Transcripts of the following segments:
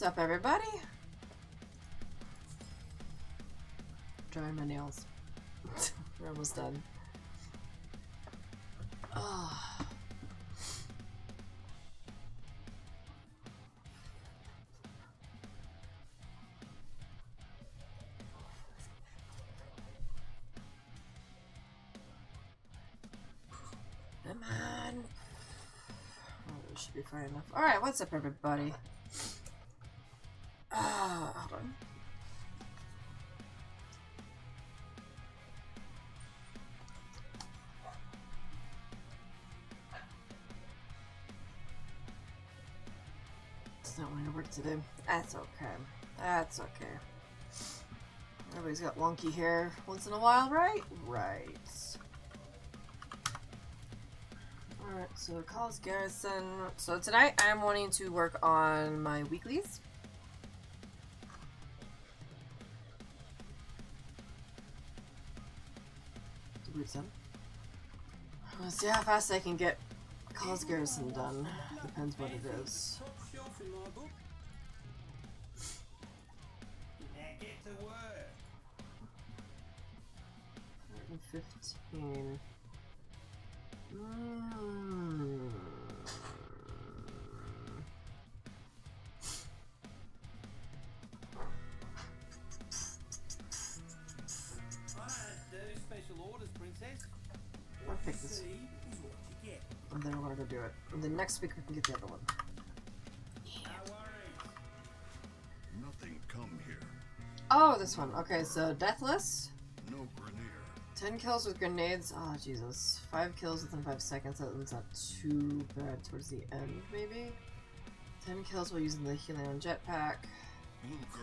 What's up, everybody? Drying my nails. We're almost done. Oh. Come on. Oh, should be fine enough. Alright, what's up, everybody? To today. That's okay. That's okay. Everybody's got wonky hair once in a while, right? Right. Alright, so Kahl's Garrison. So tonight I'm wanting to work on my weeklies. Let's see how fast I can get Kahl's Garrison done. Depends what it is. What you pick this. see is what you get. And then we're gonna go do it. And then next week we can get the other one. Nothing come here. Oh, this one. Okay, so Deathless. No Grineer. 10 kills with grenades. Oh, Jesus. 5 kills within 5 seconds. That's not too bad towards the end, maybe? 10 kills while using the Helion jetpack.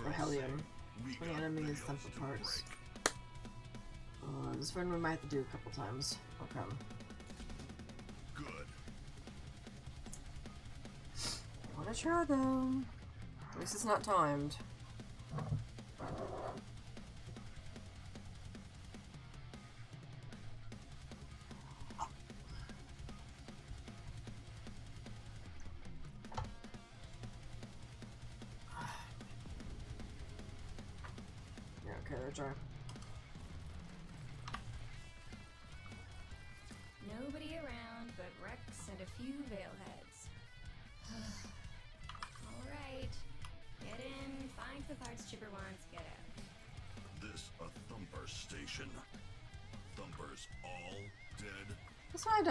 Or Helium. say we 20 got enemies, simple parts. Uh, this one we might have to do a couple times. Okay. Good. I wanna try though. At least it's not timed.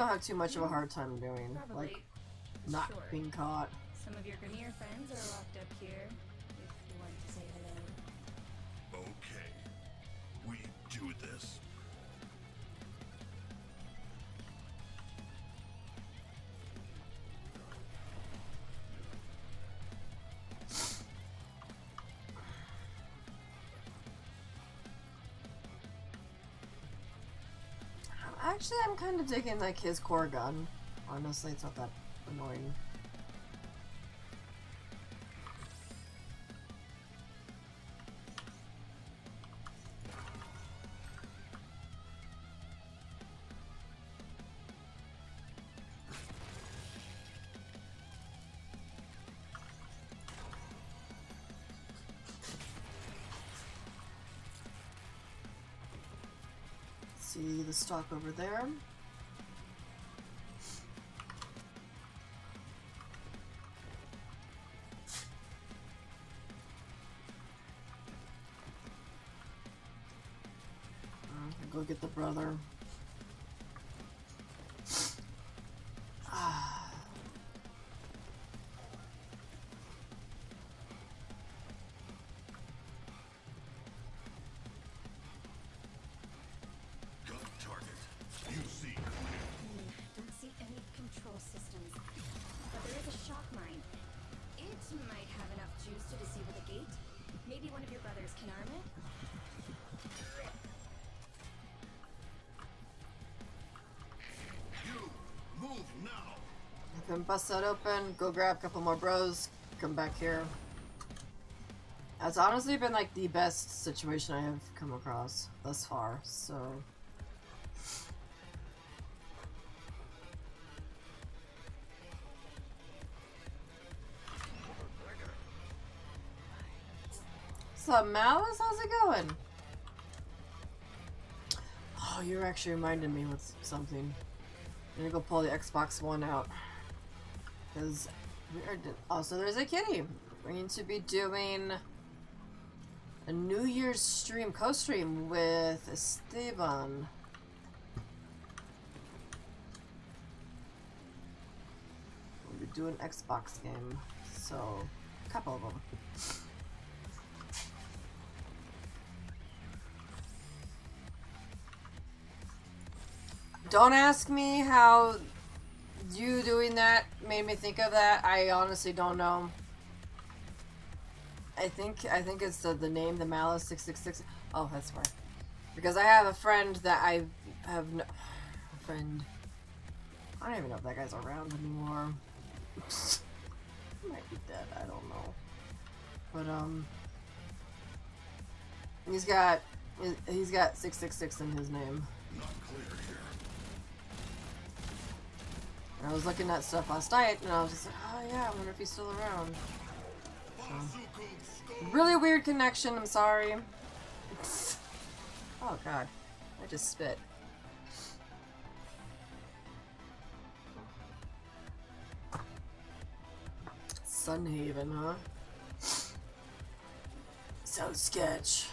Don't have too much of a hard time doing. Probably. Like, not Sure. being caught. Some of your Grineer friends are locked up here. Actually, I'm kind of digging like his core gun. Honestly, it's not that annoying. The stock over there. Go get the brother. Bust that open, go grab a couple more bros, come back here. That's honestly been like the best situation I have come across thus far, so. What's up, Malice? How's it going? Oh, you're actually reminding me with something. I'm gonna go pull the Xbox One out. Because. Also, there's a kitty. We're going to be doing a New Year's stream, co-stream with Esteban. We'll be doing Xbox game, so a couple of them. Don't ask me how you doing that made me think of that. I honestly don't know. I think I think it's the, the name, the Malice six six six. Oh, that's why. Because I have a friend that I have no a friend. I don't even know if that guy's around anymore. he might be dead. I don't know. But um, he's got he's got six six six in his name. Not clear here. I was looking at stuff last night, and I was just like, oh yeah, I wonder if he's still around. Really weird connection, I'm sorry. oh god, I just spit. Sunhaven, huh? So sketch.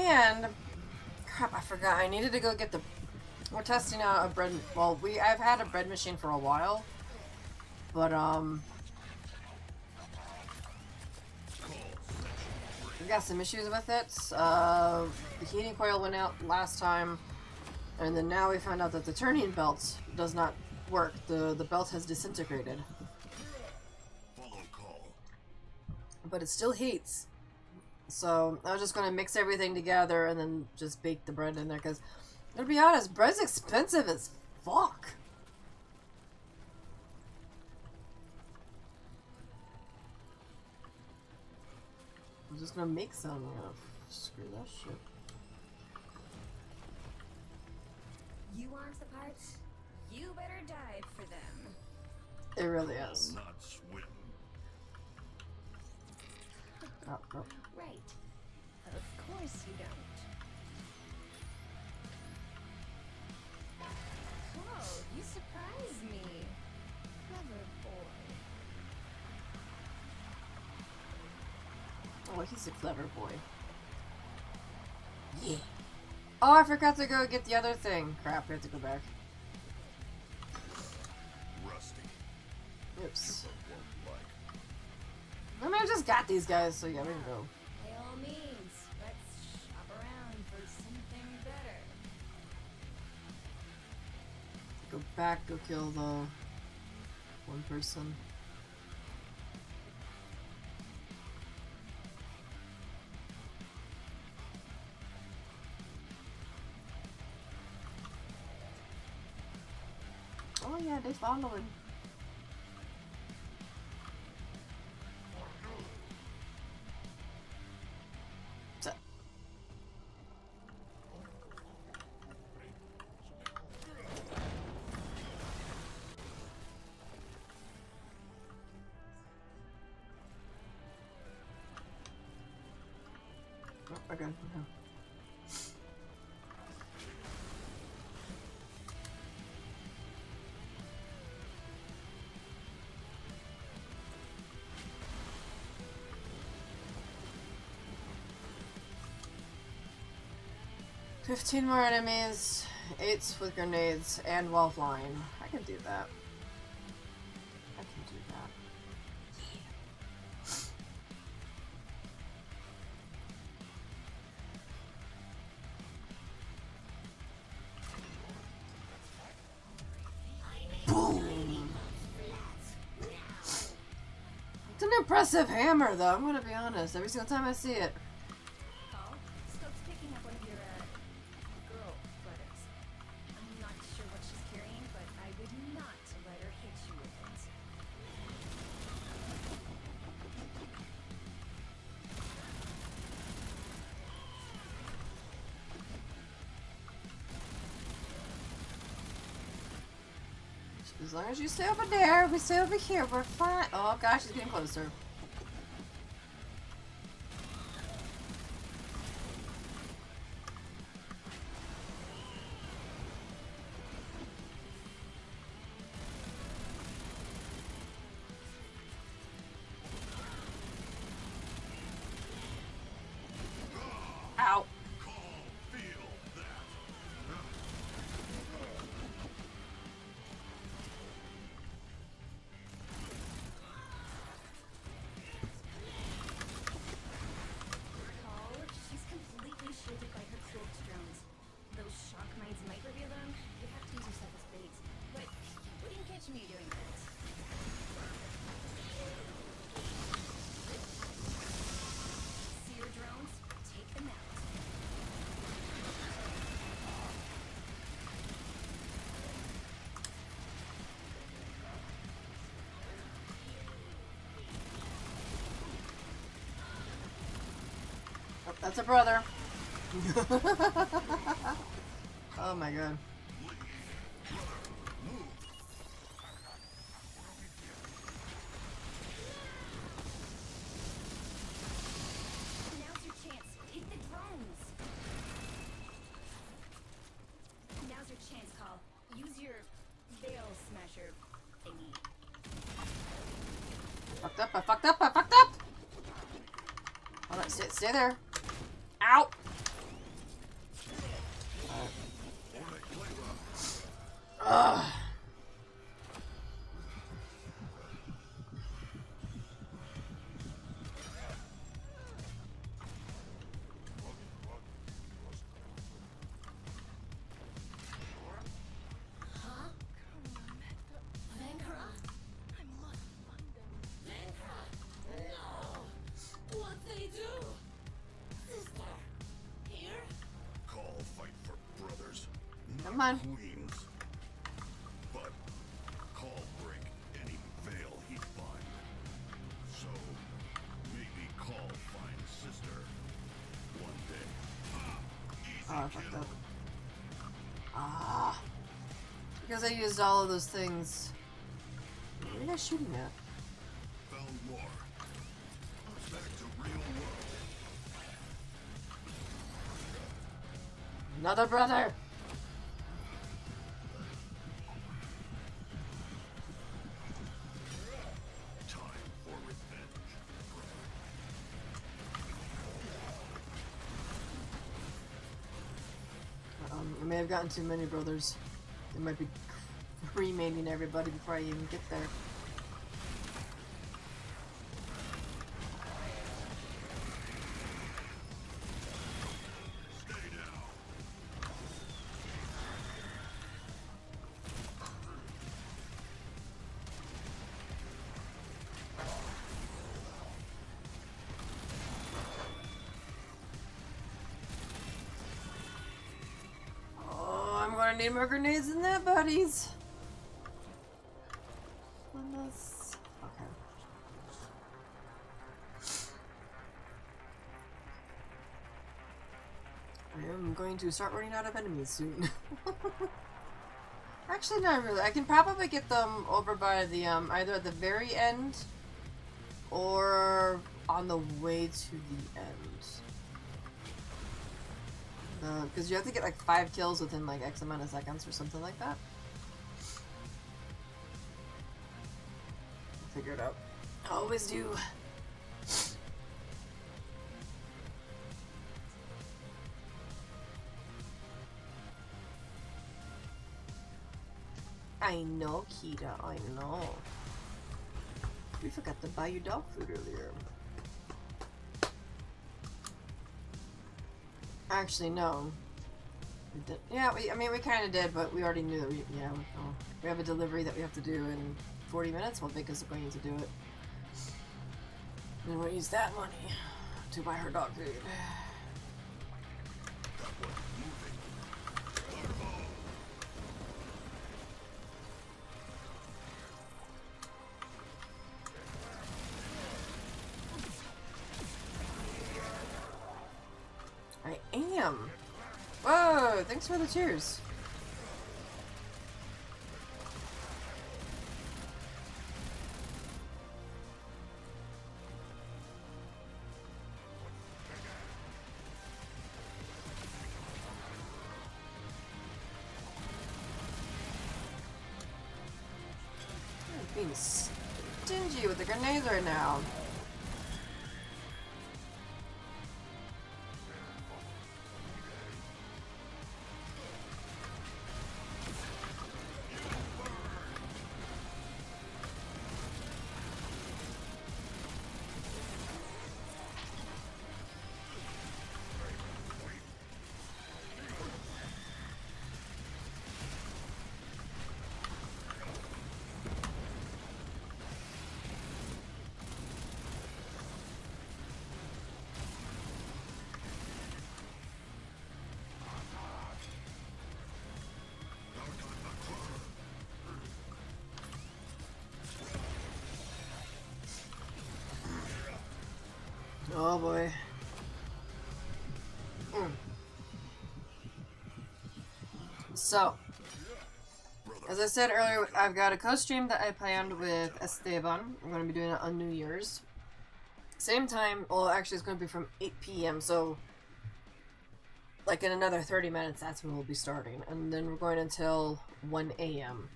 And crap, I forgot. I needed to go get the. We're testing out a bread. Well, we I've had a bread machine for a while, but um, we got some issues with it. Uh, the heating coil went out last time, and then now we found out that the turning belt does not work. the The belt has disintegrated, but it still heats. So I was just gonna mix everything together and then just bake the bread in there because, to be honest, bread's expensive as fuck. I'm just gonna make some. I'm screw that shit. You want the parts? You better dive for them. It really is. Oh, oh. Right. Of course you don't. Whoa, you surprise me. Clever boy. Oh, he's a clever boy. Yeah. Oh, I forgot to go get the other thing. Crap, we have to go back. Rusty. Oops. I mean, I just got these guys, so yeah, we can go. By all means, let's shop around for something better. Go back, go kill the one person. Oh yeah, they're following. 15 more enemies, 8s with grenades, and while flying. I can do that. I can do that. Boom! It's an impressive hammer, though, I'm gonna be honest. Every single time I see it. As long as you stay over there, we stay over here, we're fine. Oh gosh, it's getting closer. That's a brother. oh my god. Because I used all of those things. What are you shooting at? Another brother! Um, I may have gotten too many brothers. They might be cremating everybody before I even get there. Gonna more grenades than that, buddies. Okay. I am going to start running out of enemies soon. Actually, not really. I can probably get them over by the, um, either at the very end or on the way to the Uh, because you have to get like five kills within like X amount of seconds or something like that. Figure it out. I always do. I know, Kita, I know. We forgot to buy you dog food earlier. Actually, no. Yeah, we, I mean, we kind of did, but we already knew that we, yeah, we, oh, we have a delivery that we have to do in 40 minutes. Well, is going to do it. And we'll use that money to buy her dog food. For the cheers. Being stingy with the grenades right now. Boy. So, as I said earlier, I've got a co-stream that I planned with Esteban. I'm going to be doing it on New Year's. Same time, well actually it's going to be from 8 p.m. so like in another 30 minutes that's when we'll be starting. And then we're going until 1 a.m.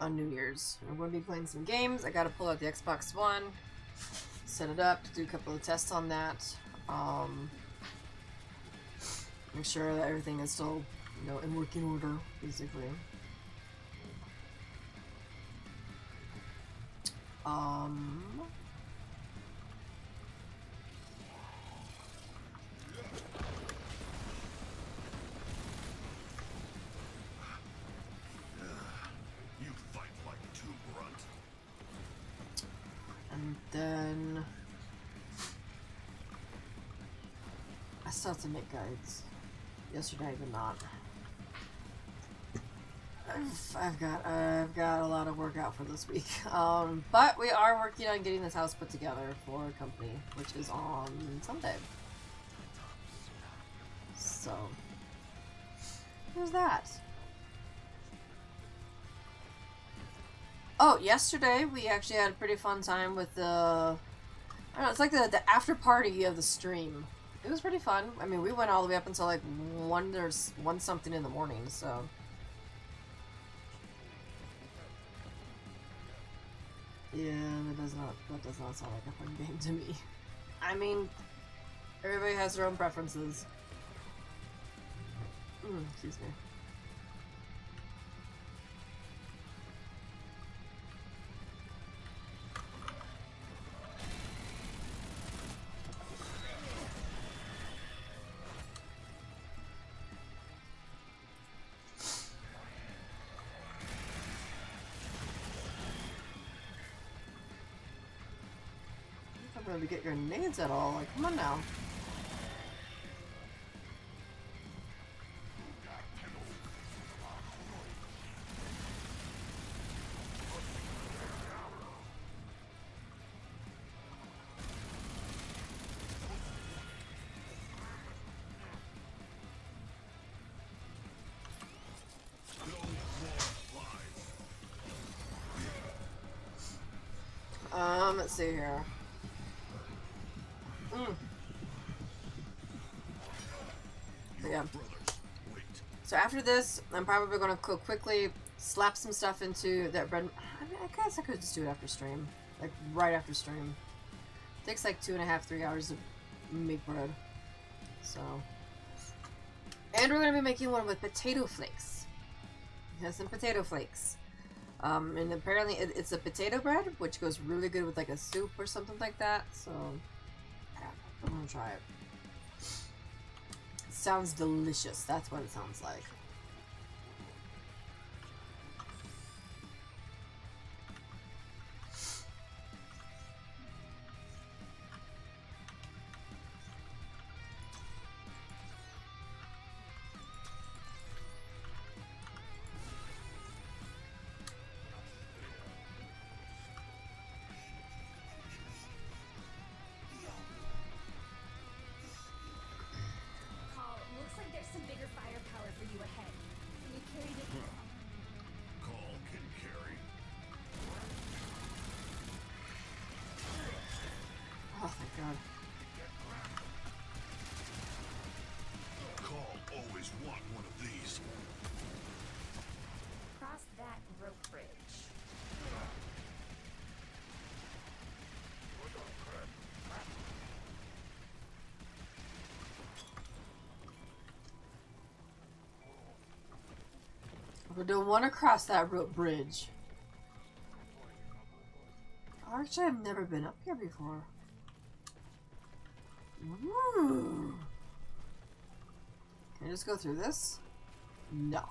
on New Year's. I'm going to be playing some games. I got to pull out the Xbox One set it up, to do a couple of tests on that. Um, make sure that everything is still, you know, in working order, basically. Um, Make guides. Yesterday but not. I've, I've got I've got a lot of work out for this week. Um, but we are working on getting this house put together for a company, which is on Sunday. So there's that. Oh, yesterday we actually had a pretty fun time with the. I don't know. It's like the the after party of the stream. It was pretty fun. I mean, we went all the way up until like one there's one something in the morning. So. Yeah, that does not that does not sound like a fun game to me. I mean, everybody has their own preferences. Mm, excuse me. Gonna get your nades at all. Like, come on now. Um, let's see here. After this, I'm probably gonna cook quickly, slap some stuff into that bread. I, mean, I guess I could just do it after stream, like right after stream. takes like two and a half, three hours to make bread. So, and we're gonna be making one with potato flakes. It has some potato flakes. Um, and apparently it, it's a potato bread, which goes really good with like a soup or something like that. So, yeah, I'm gonna try it. It sounds delicious. That's what it sounds like. We don't want to cross that rope bridge. Actually, I've never been up here before. Ooh. Can I just go through this? No.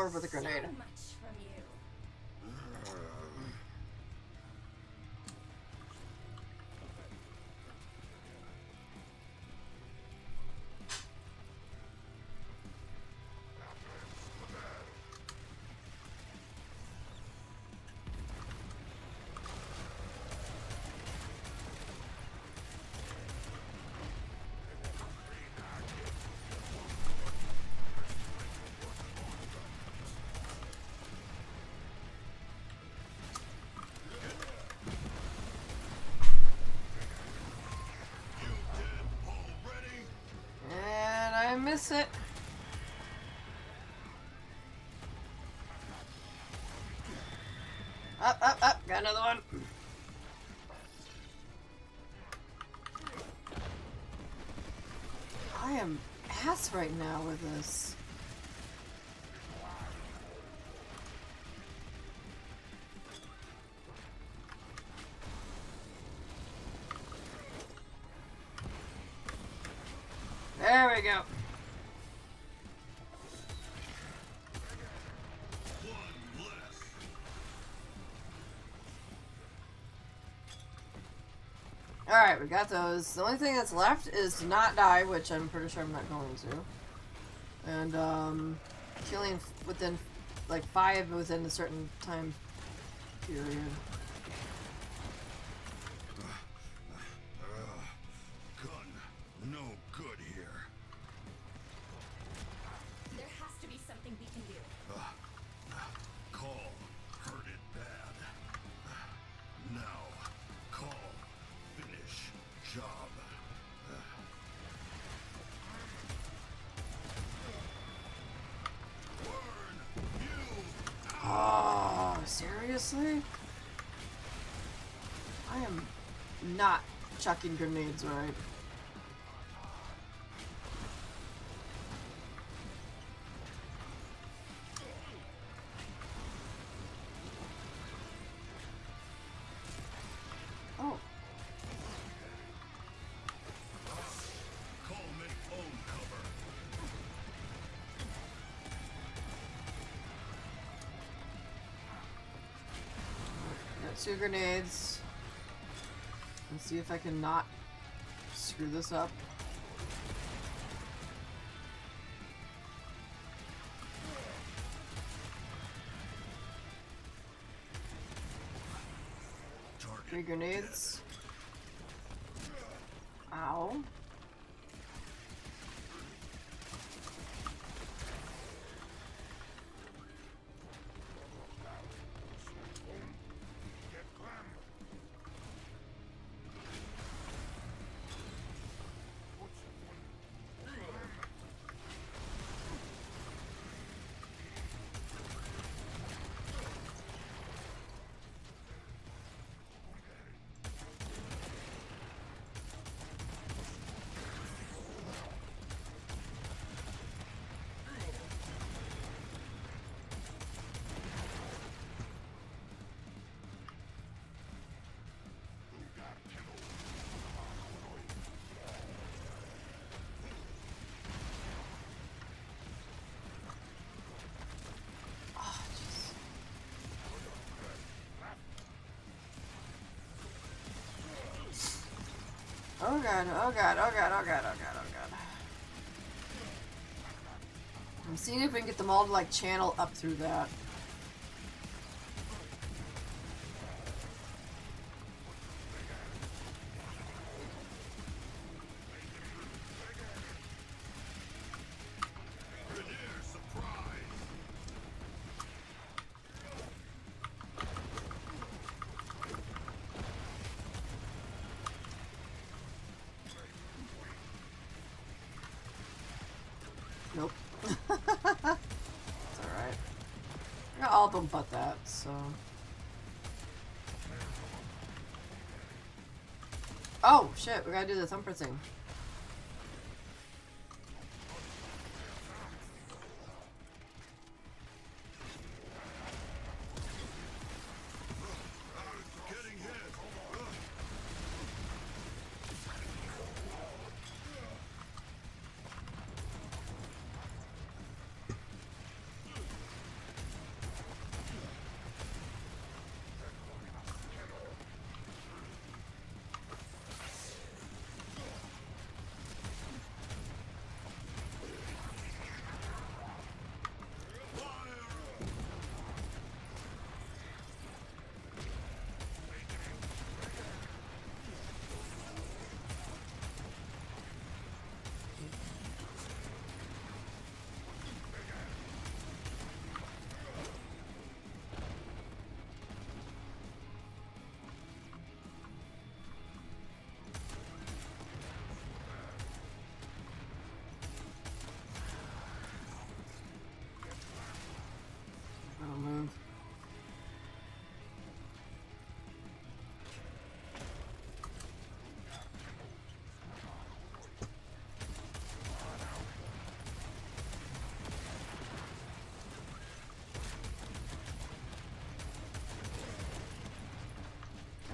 One more grenade. It. Up, up, up. Got another one. I am ass right now with this. There we go. Alright, we got those. The only thing that's left is to not die, which I'm pretty sure I'm not going to. And, um, killing within, like, five within a certain time period. chucking grenades right. Oh. Two grenades. See if I can not screw this up. Three grenades. Oh god, oh god, oh god, oh god, oh god, oh god. I'm seeing if we can get them all to like channel up through that. But that, so. Oh, shit, we gotta do the thumper thing.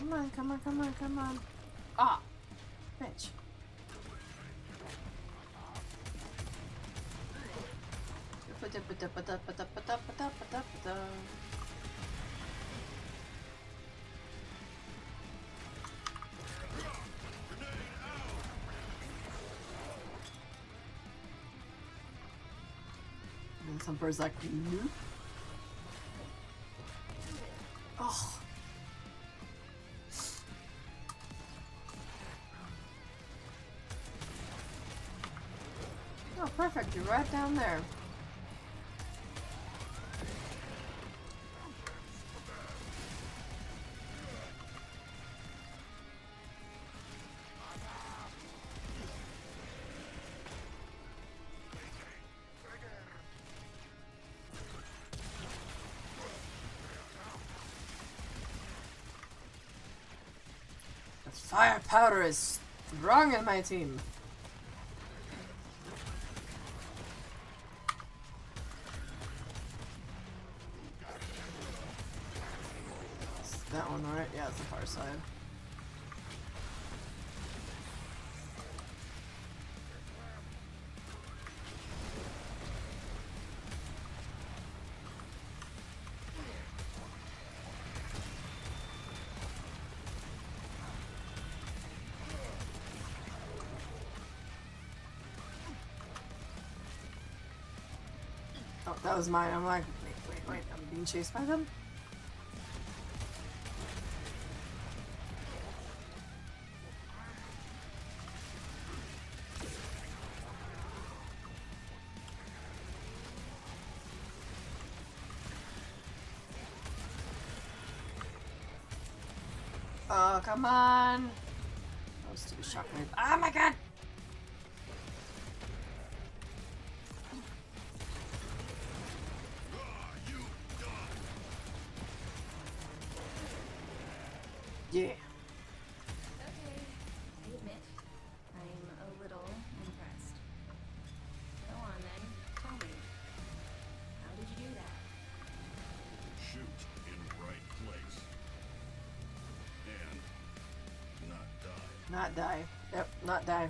Come on, come on, come on, come on. Ah! Bitch. And some like, nope. Down there. The fire powder is strong in my team. That was mine. I'm like, wait, wait, wait. I'm being chased by them? Oh, come on. Those two shockwave. Oh my god! Die. Yep, not die.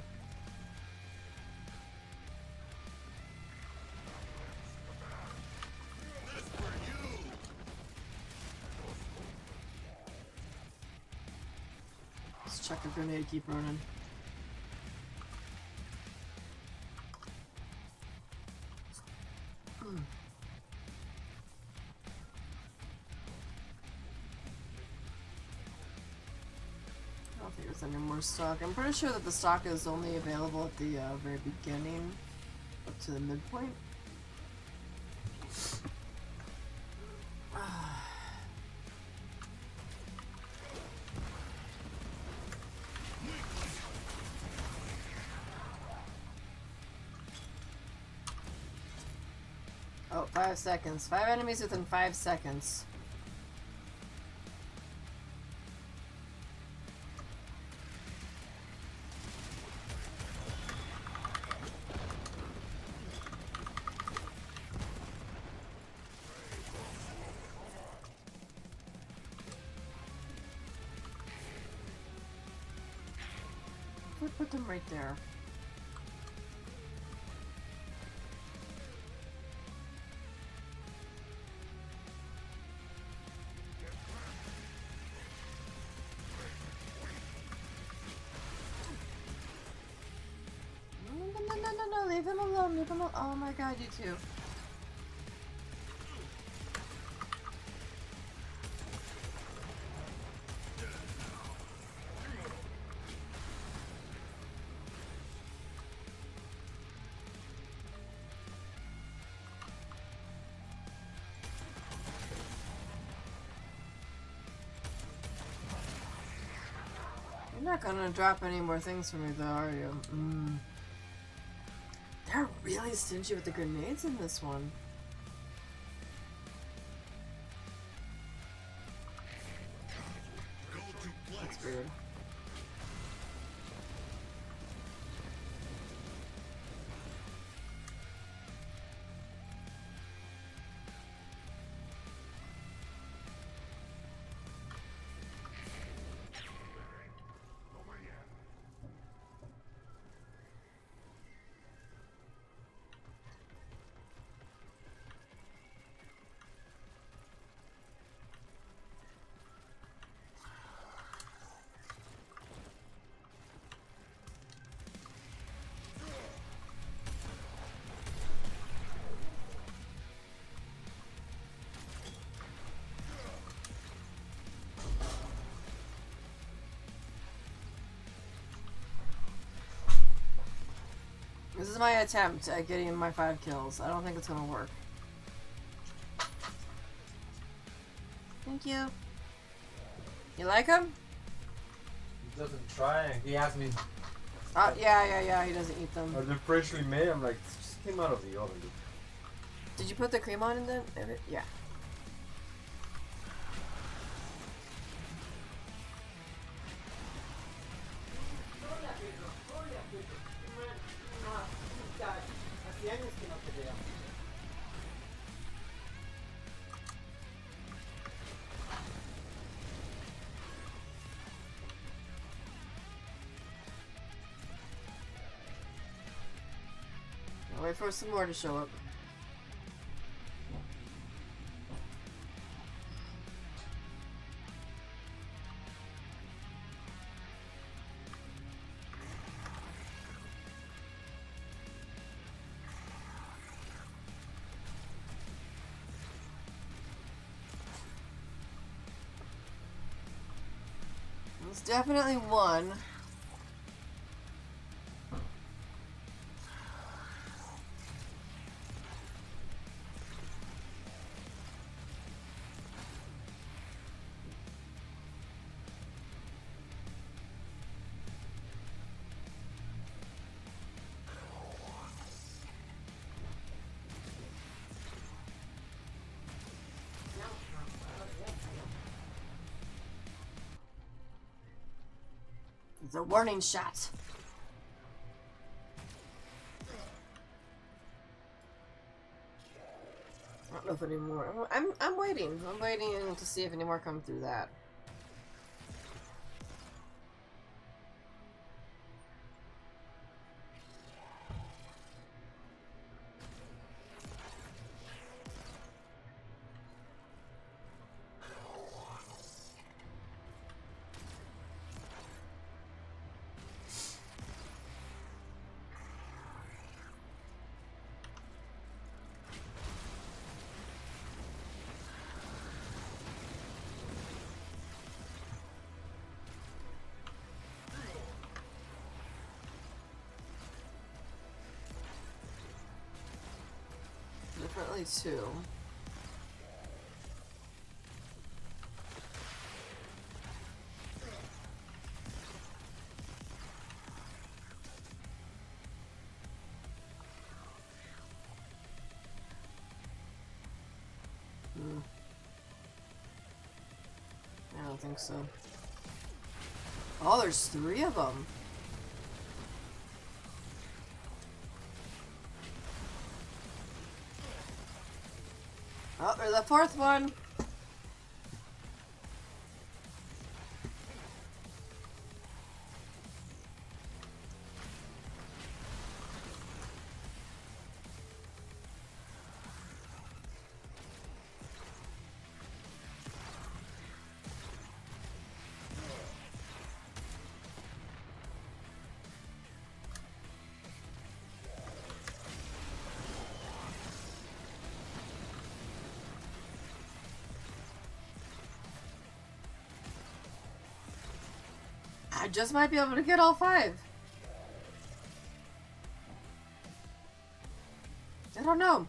Let's check a grenade, keep running. More stock. I'm pretty sure that the stock is only available at the uh, very beginning, up to the midpoint. Oh, five seconds. Five enemies within five seconds. There. No, no, no, no, leave him alone, leave him alone. Oh my god, you two. Gonna drop any more things for me though, are you? Mm. They're really stingy with the grenades in this one. This is my attempt at getting my five kills. I don't think it's gonna work. Thank you. You like him? He doesn't try. He asked me, Oh, yeah, yeah, yeah, he doesn't eat them. are they freshly made? I'm like, just came out of the oven. Did you put the cream on in the? in it? Yeah. for some more to show up. There's definitely one. A warning shot. I don't know if any more. I'm I'm waiting. I'm waiting to see if any more come through that. Two. Hmm. I don't think so. Oh, there's three of them. There's a fourth one. Just might be able to get all five. I don't know.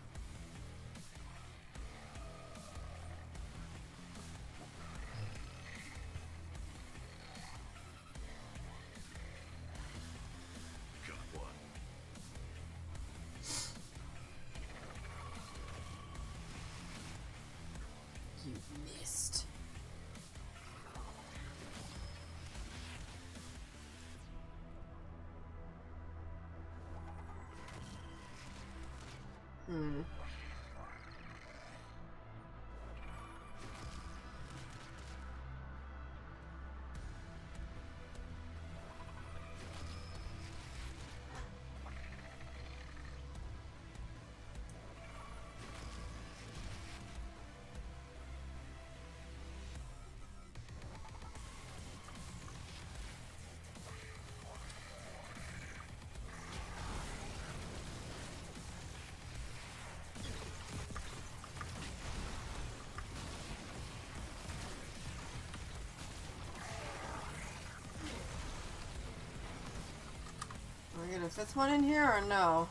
A fifth one in here or no?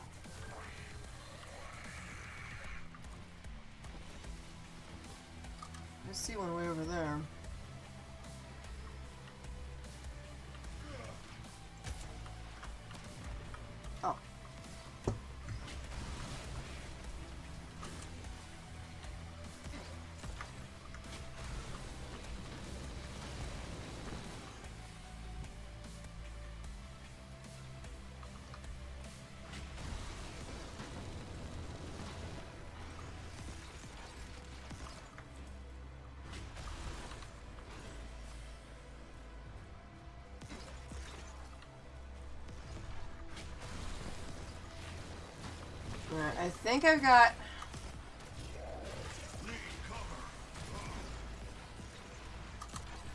I think I've got.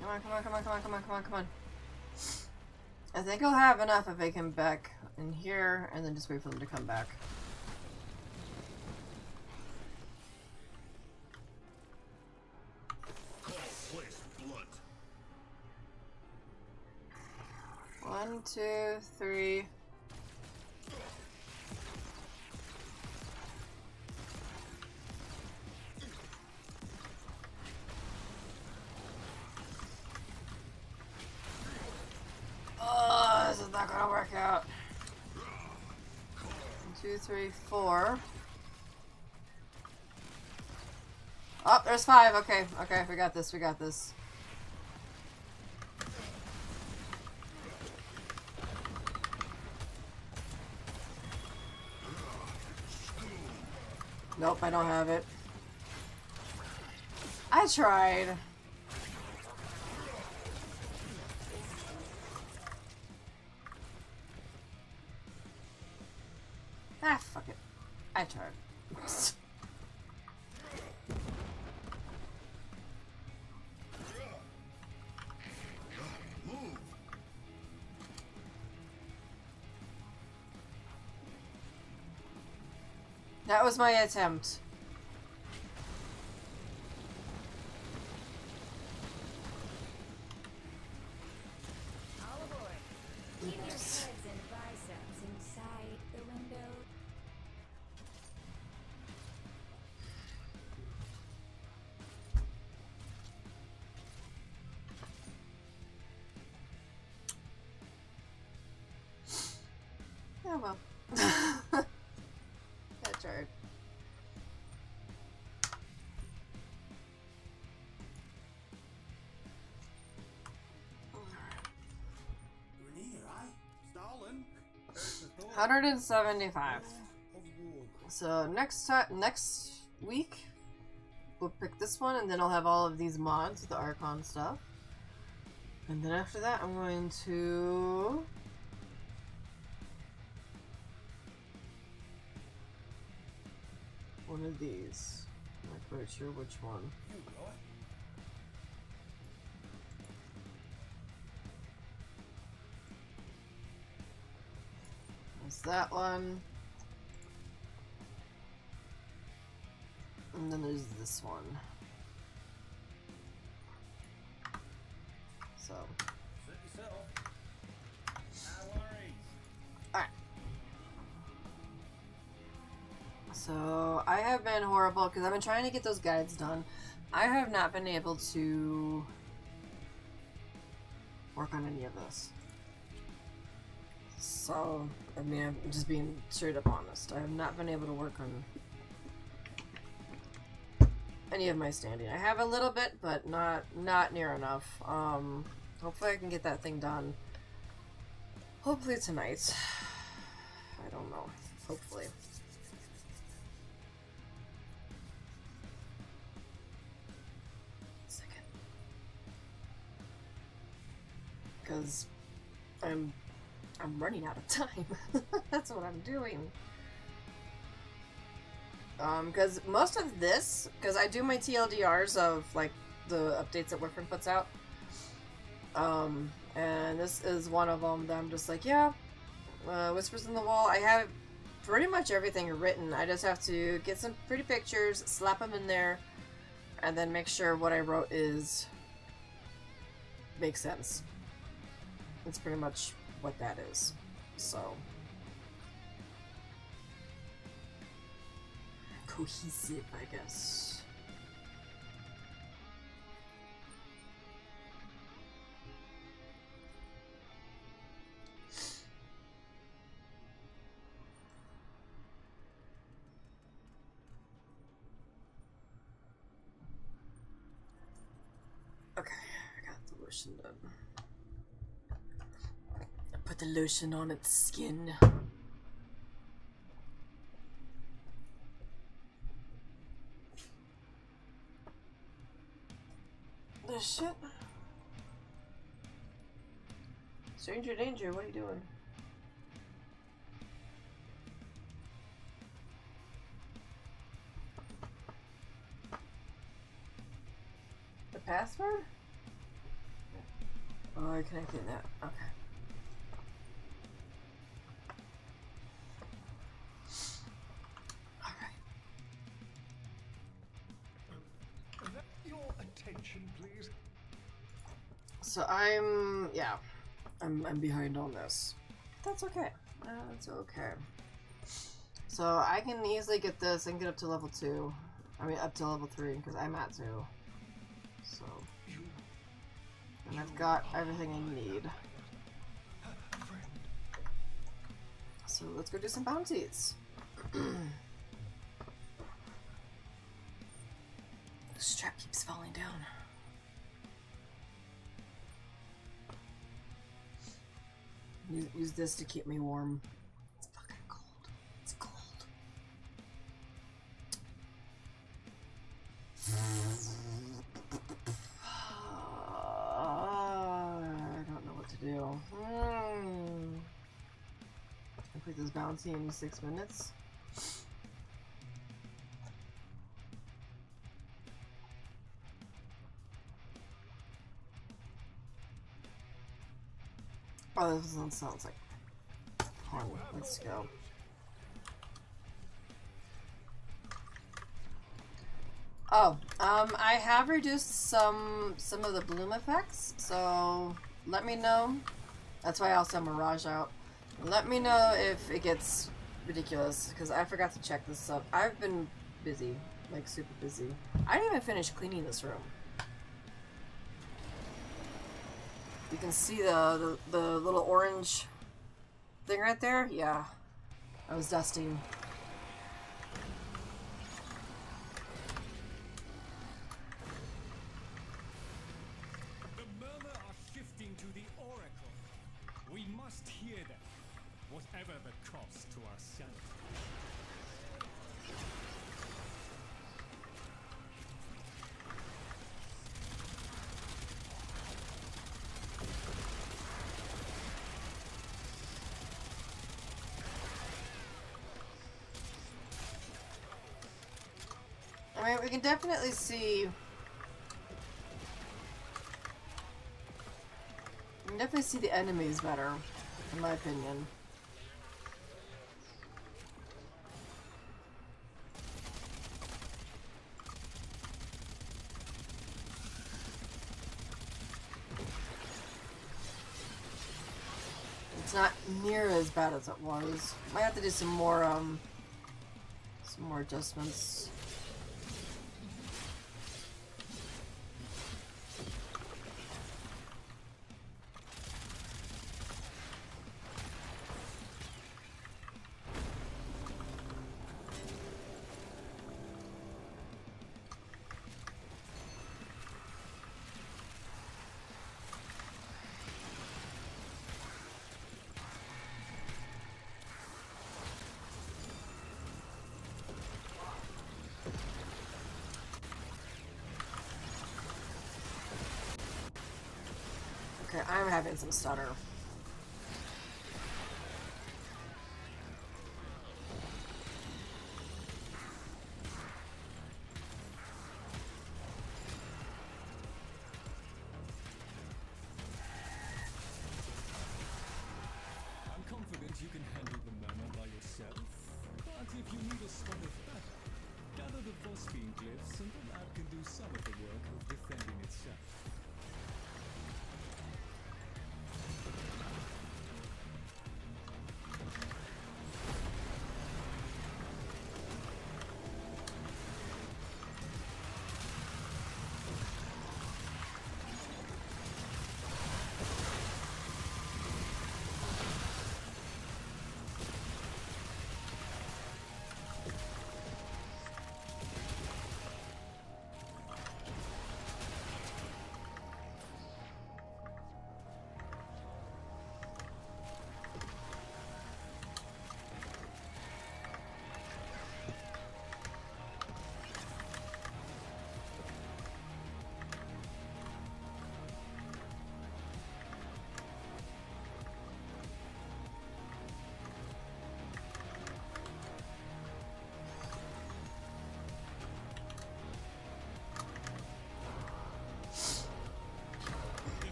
Come on, come on, come on, come on, come on, come on, come on. I think I'll have enough if I come back in here and then just wait for them to come back. One, two, three. Three, four. Oh, there's five. Okay, okay, we got this. We got this. Nope, I don't have it. I tried. Was my attempt. 175. So next time, next week, we'll pick this one, and then I'll have all of these mods, the Archon stuff. And then after that, I'm going to. One of these. I'm not quite sure which one. And then there's this one. So, worries. so I have been horrible because I've been trying to get those guides done. I have not been able to work on any of this. So, I mean, I'm just being straight up honest. I have not been able to work on any of my standing. I have a little bit, but not not near enough. Um, hopefully, I can get that thing done. Hopefully tonight. I don't know. Hopefully. Second. Because I'm I'm running out of time. That's what I'm doing. Um, because most of this, because I do my TLDRs of like the updates that Warframe puts out. Um, and this is one of them that I'm just like, yeah, uh, Whispers in the Wall. I have pretty much everything written. I just have to get some pretty pictures, slap them in there, and then make sure what I wrote is makes sense. That's pretty much what that is. So cohesive, I guess. Okay, I got the lotion done. Put the lotion on its skin. The shit? Stranger danger, what are you doing? The password? Oh, I connected that. Okay. So I'm yeah. I'm, I'm behind on this. That's okay. That's okay. So I can easily get this and get up to level 2. I mean, up to level 3, because I'm at 2. So. And I've got everything I need. So let's go do some bounties. the strap keeps falling down. Use, this to keep me warm. It's fucking cold. It's cold. I don't know what to do. Hmm. Complete this bounty in six minutes. Oh, this one sounds like fun. Let's go. Oh, um, I have reduced some some of the bloom effects, so let me know. That's why I also have Mirage out. Let me know if it gets ridiculous, because I forgot to check this up. I've been busy, like super busy. I didn't even finish cleaning this room. You can see the, the, the little orange thing right there? Yeah. I was dusting. We can definitely see. We can definitely see the enemies better, in my opinion. It's not near as bad as it was. Might have to do some more, um, some more adjustments. Okay, I'm having some stutter.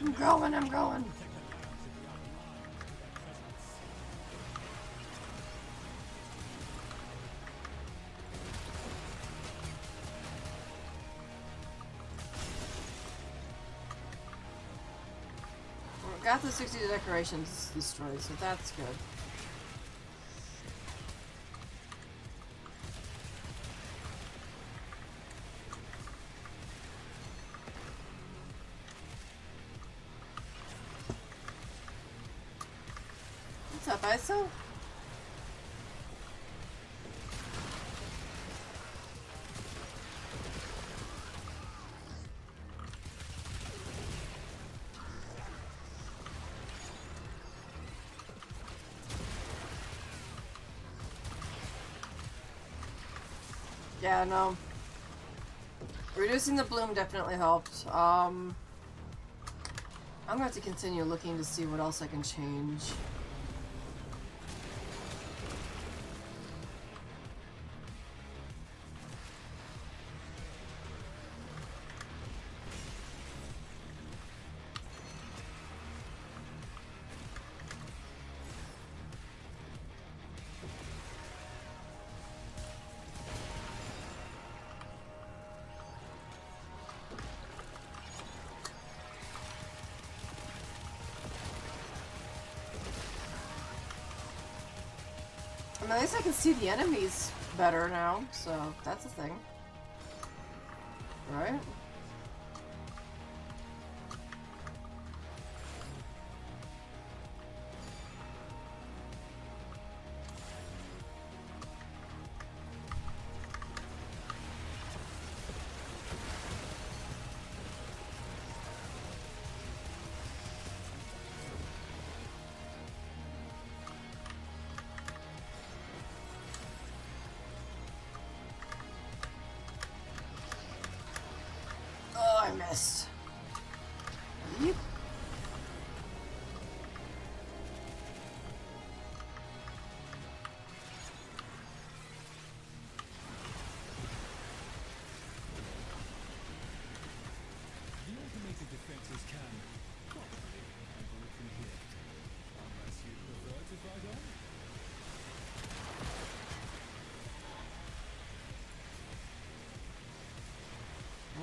I'm going, I'm going. got the 60 decorations destroyed, so that's good. ISO? Yeah, no. Reducing the bloom definitely helped. Um, I'm going to have to continue looking to see what else I can change. At least I can see the enemies better now, so that's a thing. Right?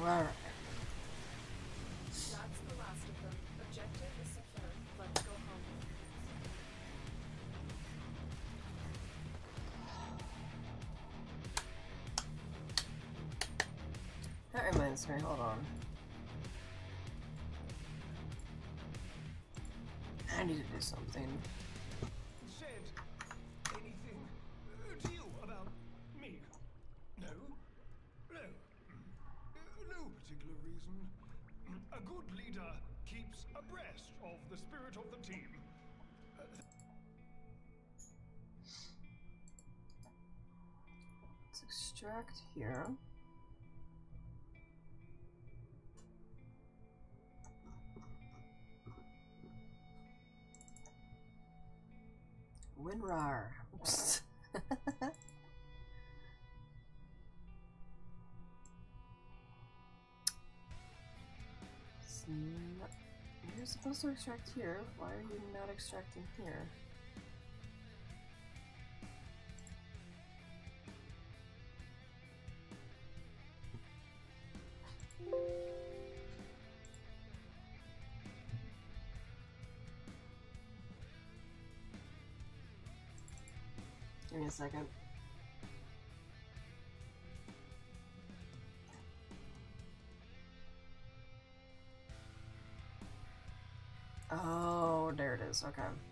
Home. That reminds me, hold on. I need to do something. A good leader keeps abreast of the spirit of the team. Let's extract here. Supposed to extract here. Why are you not extracting here? Give me a second. Oh, there it is.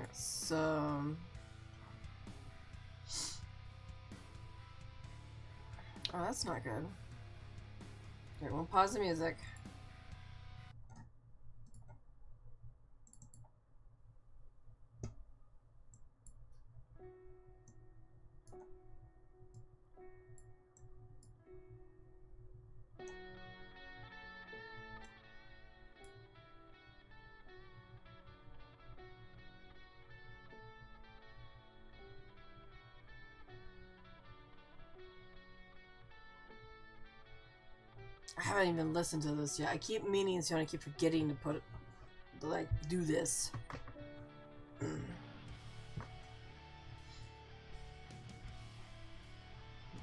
Okay. So. Um, oh, that's not good. Okay, we'll pause the music. Haven't even listened to this yet. I keep meaning to, and I keep forgetting to put to like do this.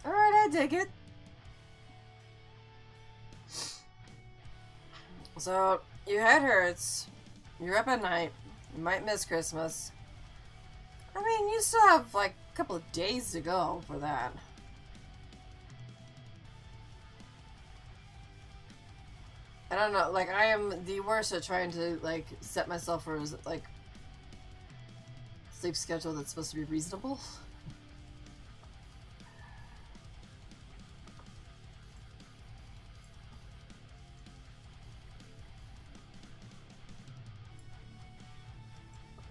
All right, I dig it. So Your head hurts. You're up at night. You might miss Christmas. I mean, you still have like a couple of days to go for that. I don't know, like I am the worst at trying to like set myself for like sleep schedule that's supposed to be reasonable.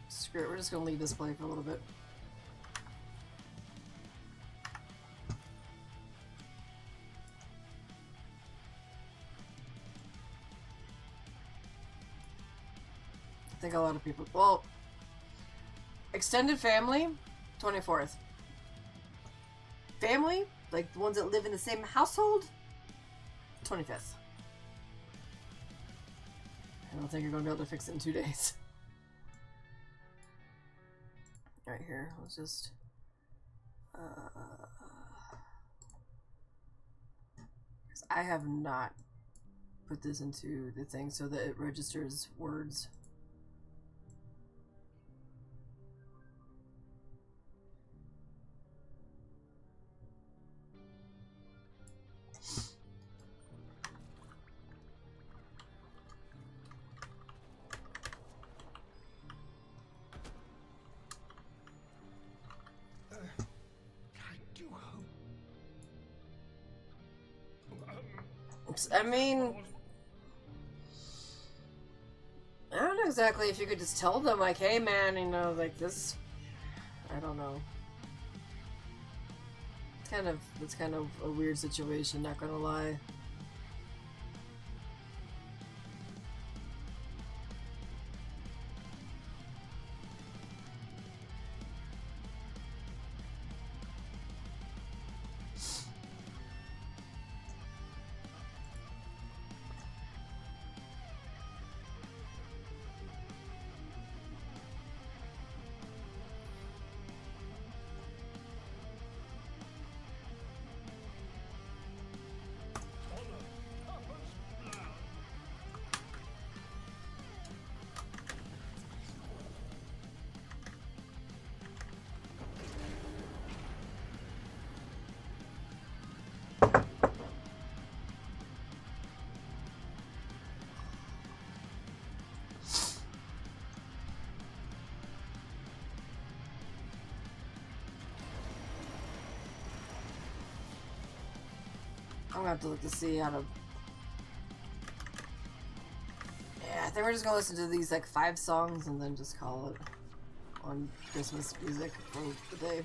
Screw it, we're just gonna leave this play for a little bit. Think a lot of people. Well, extended family, 24th. Family, like the ones that live in the same household, 25th. I don't think you're going to be able to fix it in two days. Right here, let's just. Uh, I have not put this into the thing so that it registers words. I mean, I don't know exactly if you could just tell them, like, hey man, you know, like this. I don't know. It's kind of, it's kind of a weird situation, not gonna lie. I'm gonna have to look to see how to. Yeah, I think we're just gonna listen to these like five songs and then just call it on Christmas music for the day.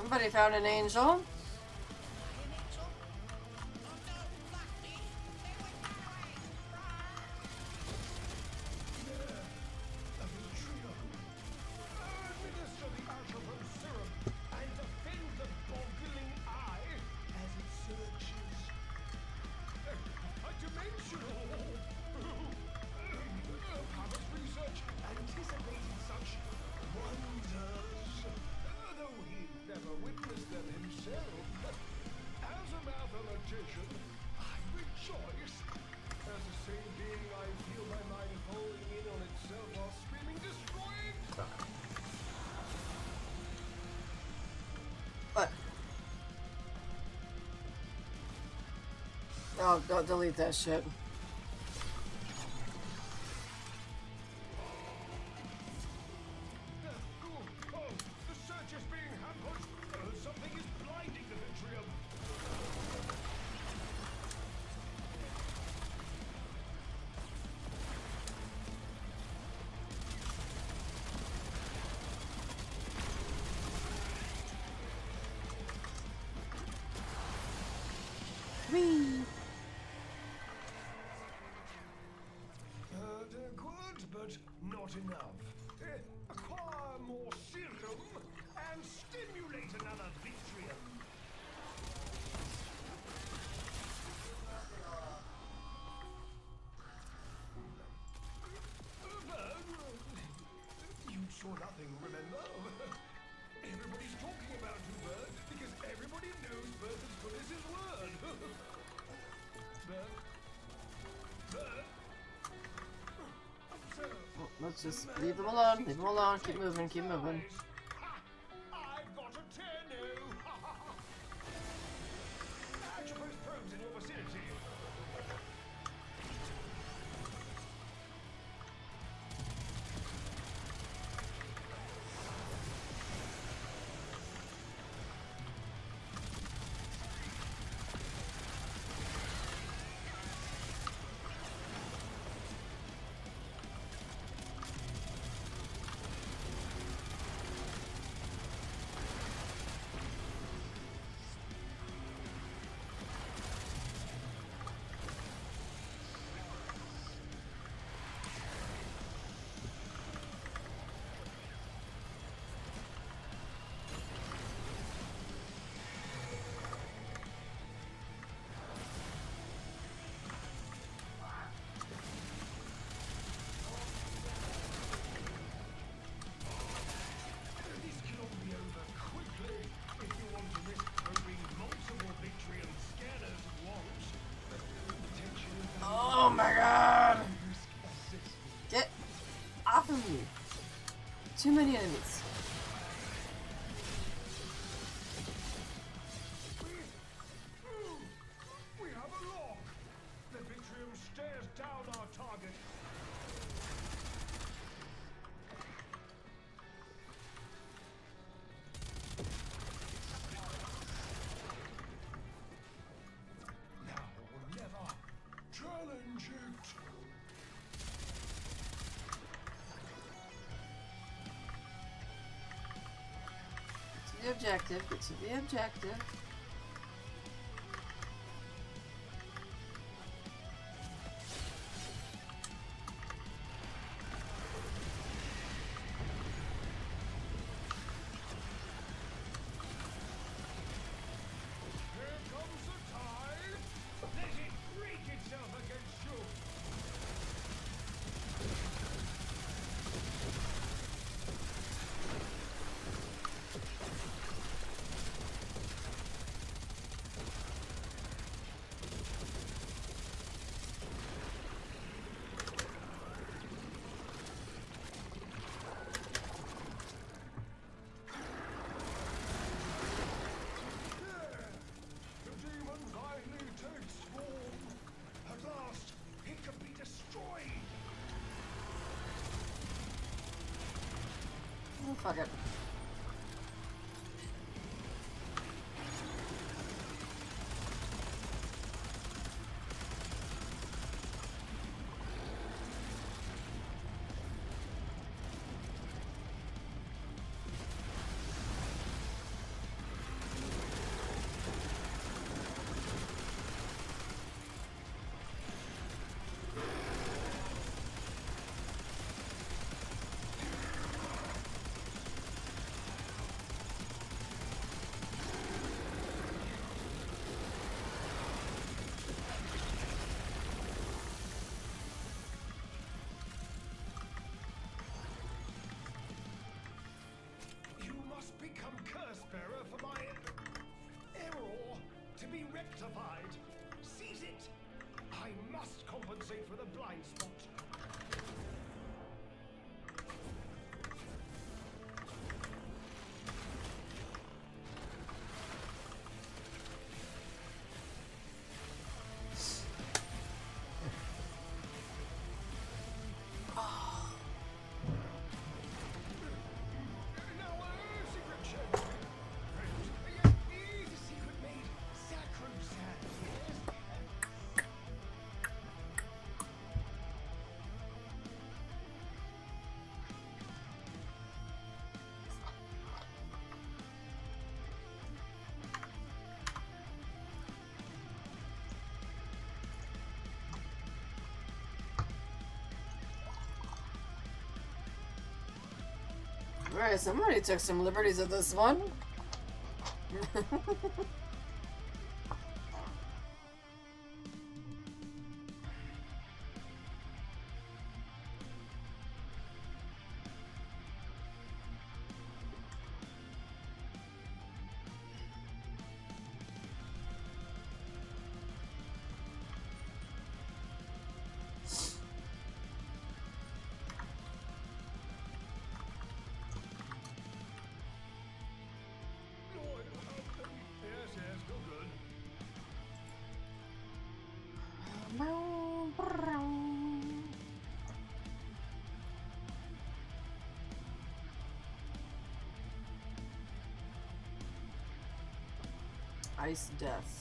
Somebody found an angel. Oh, don't delete that shit. Let's just leave them alone, leave them alone, keep moving, keep moving. Too many enemies. the objective, get to the objective. fuck it. Become curse bearer for my error to be rectified. Alright, somebody took some liberties with this one. Death.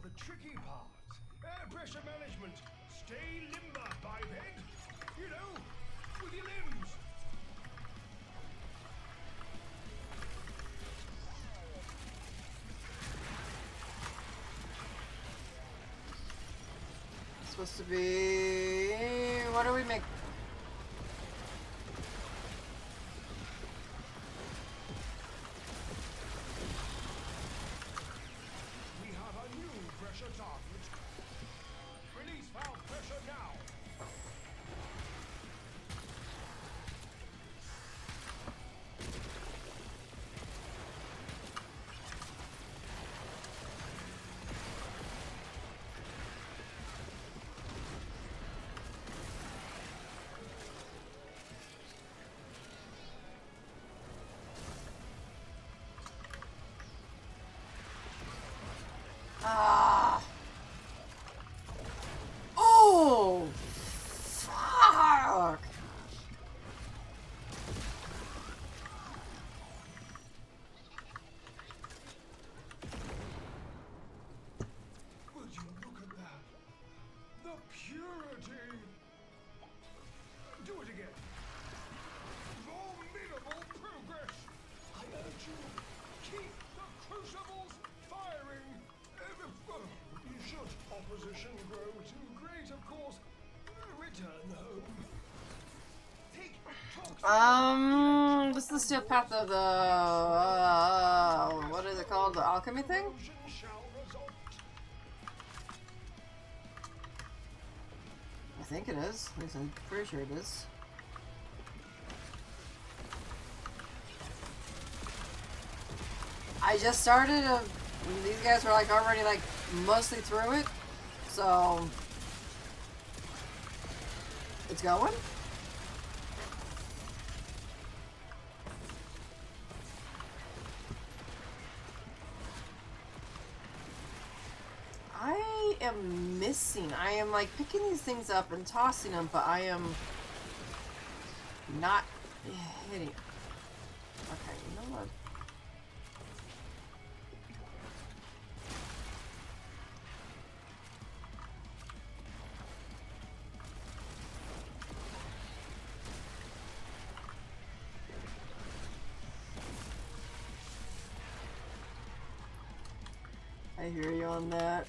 The tricky part. Air pressure management. Stay limber, biped. You know, with your limbs. supposed to be. What do we make? Um, this is the steel path of the. Uh, what is it called? The alchemy thing? I think it is. At least I'm pretty sure it is. I just started. A, these guys were like already like mostly through it, so it's going. like picking these things up and tossing them, but I am not hitting. Okay, you know what? I hear you on that.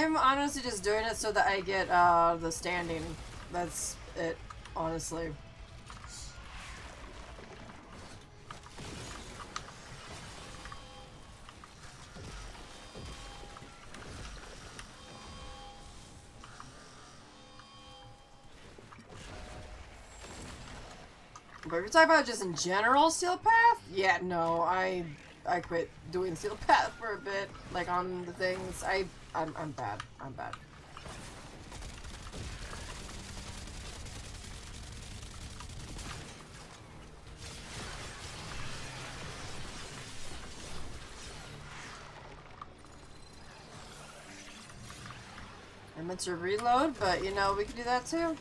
I'm honestly just doing it so that I get uh, the standing. That's it, honestly. But if you're talking about just in general Steel Path, yeah, no, I I quit doing Steel Path for a bit, like on the things. I I'm I'm bad. I'm bad. I meant to reload, but you know, we can do that too.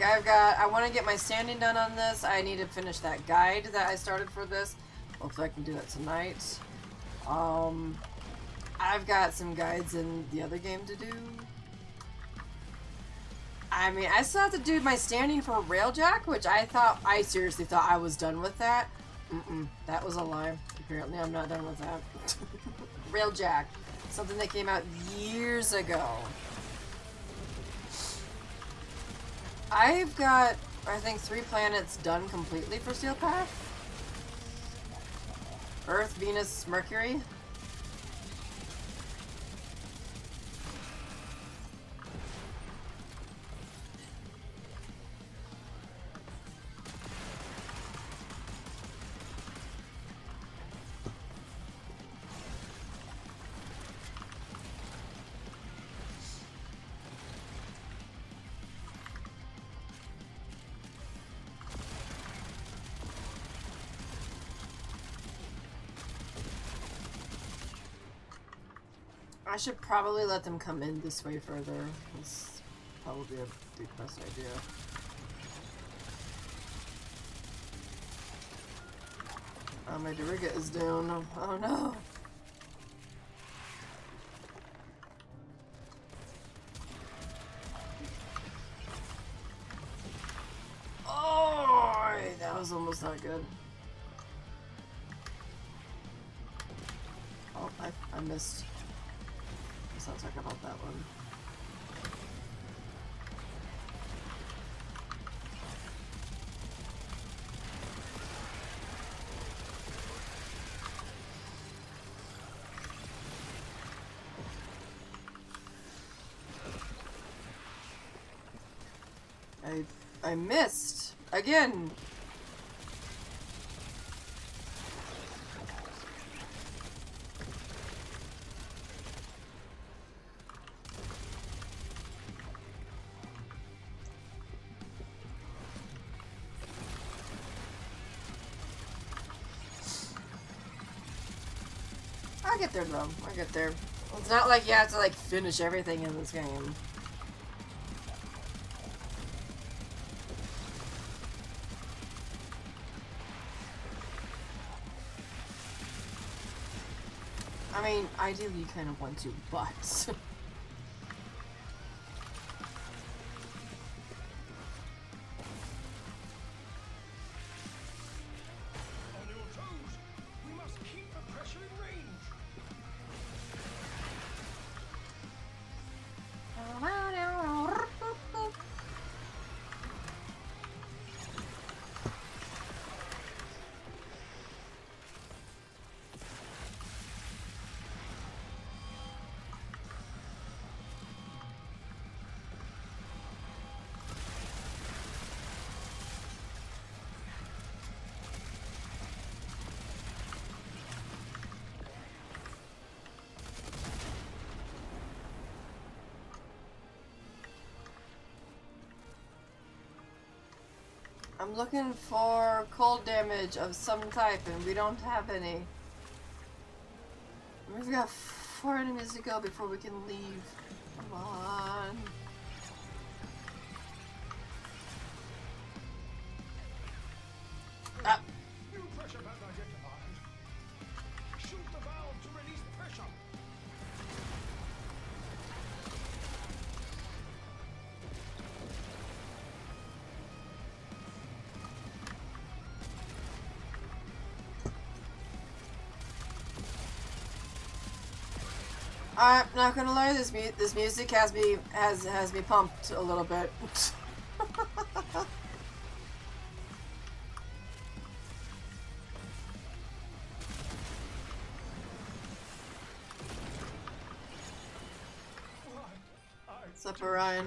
Like, I've got, I want to get my standing done on this. I need to finish that guide that I started for this. Hopefully I can do that tonight. Um, I've got some guides in the other game to do. I mean, I still have to do my standing for Railjack, which I thought, I seriously thought I was done with that. Mm-mm, that was a lie. Apparently I'm not done with that. Railjack. Something that came out years ago. I've got, I think, three planets done completely for Steel Path. Earth, Venus, Mercury. Should probably let them come in this way further. That's probably a the best idea. Oh, my Doriga is down. Oh no! Oh, that was almost not good. Oh, I, I missed. I I missed again. Get there though. I'll get there. It's not like you have to like finish everything in this game. I mean, ideally you kind of want to, but... I'm looking for cold damage of some type and we don't have any. We've got four enemies to go before we can leave. Not gonna lie. This mu- this music has me has has me pumped a little bit. What's up, Orion?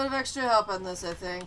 Bit of extra help on this, I think.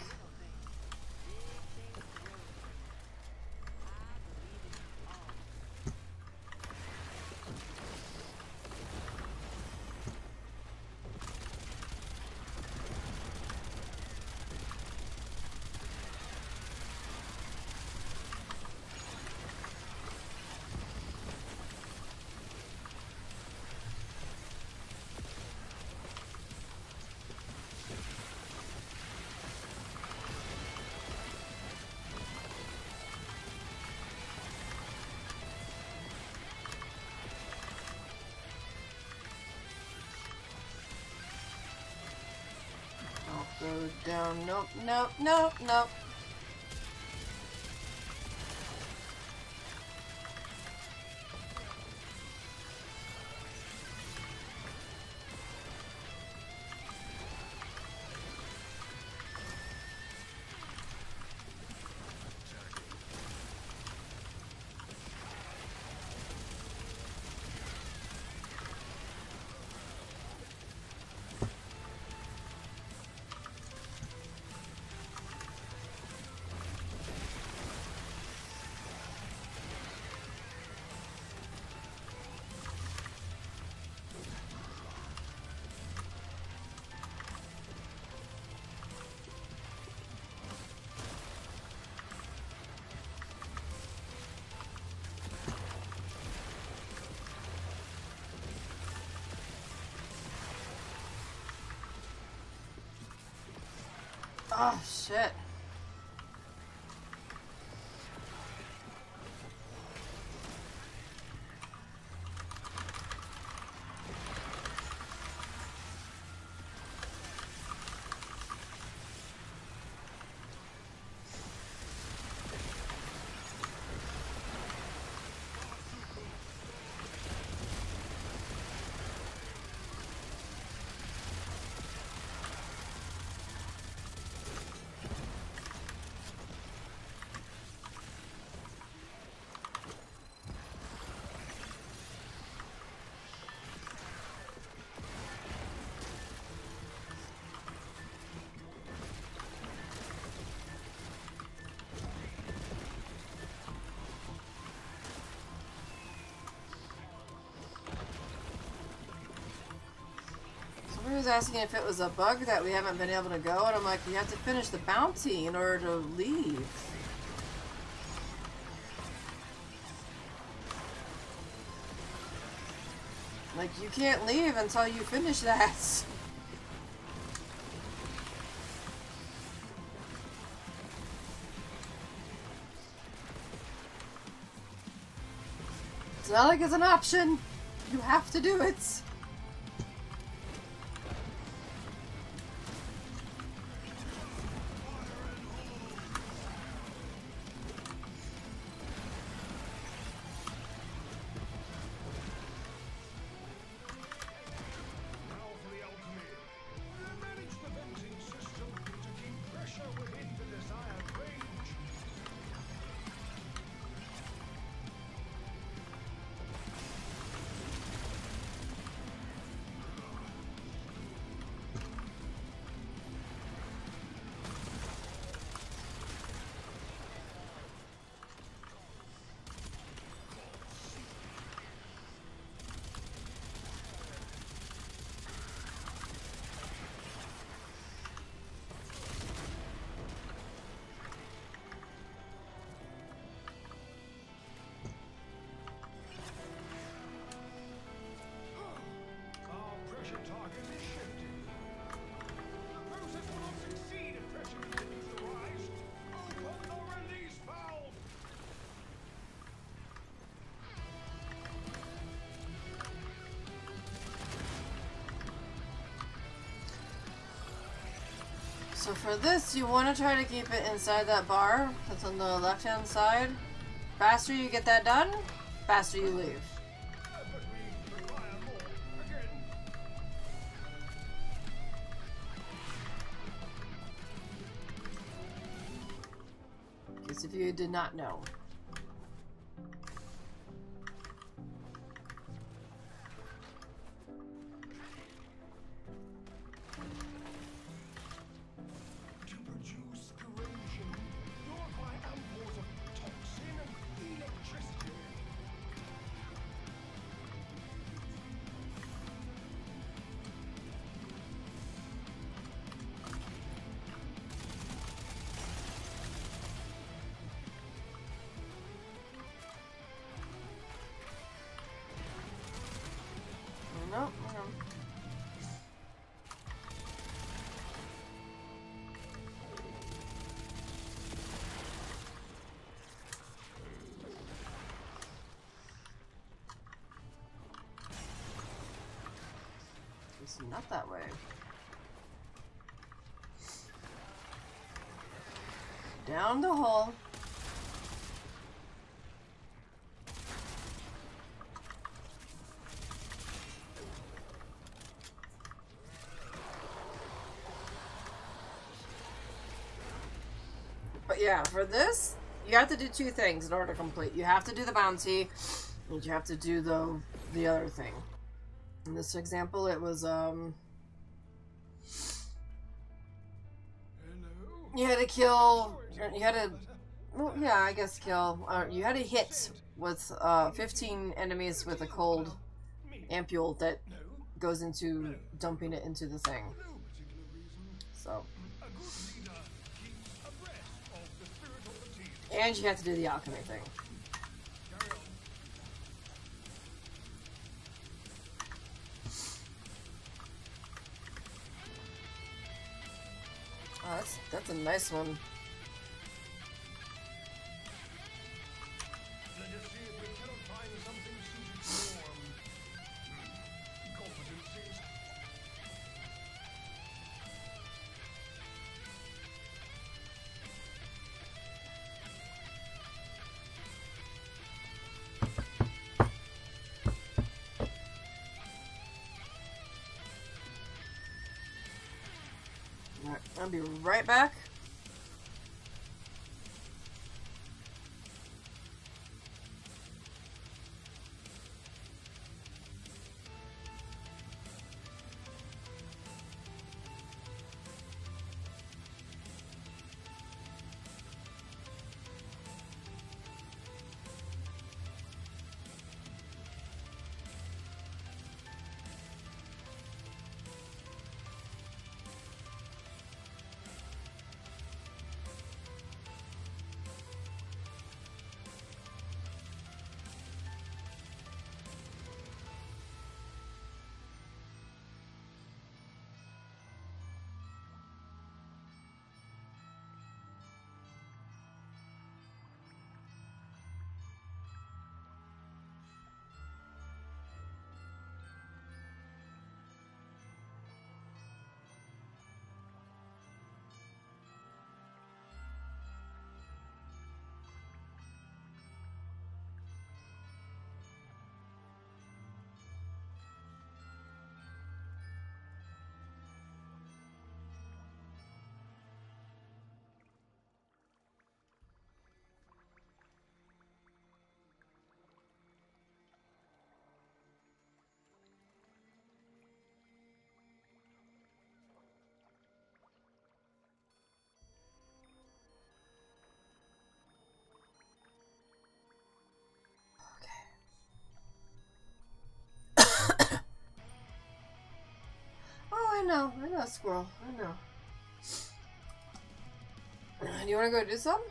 Nope, nope, nope, Oh, shit. Was asking if it was a bug that we haven't been able to go, and I'm like, you have to finish the bounty in order to leave. Like, you can't leave until you finish that. It's not like it's an option. You have to do it. So for this, you want to try to keep it inside that bar that's on the left-hand side. Faster you get that done, faster you leave. Because if you did not know. Not that way. Down the hole. But yeah, for this, you have to do two things in order to complete. You have to do the bounty, and you have to do the the other thing. In this example, it was um you had to kill. You had to, well, yeah, I guess kill. Uh, you had to hit with uh 15 enemies with a cold ampule that goes into dumping it into the thing. no particular reason. So, A good leader keeps abreast of the spirit of the team. and you have to do the alchemy thing. That's that's a nice one. Be right back. I know. I know, squirrel. I know. Do you want to go do some?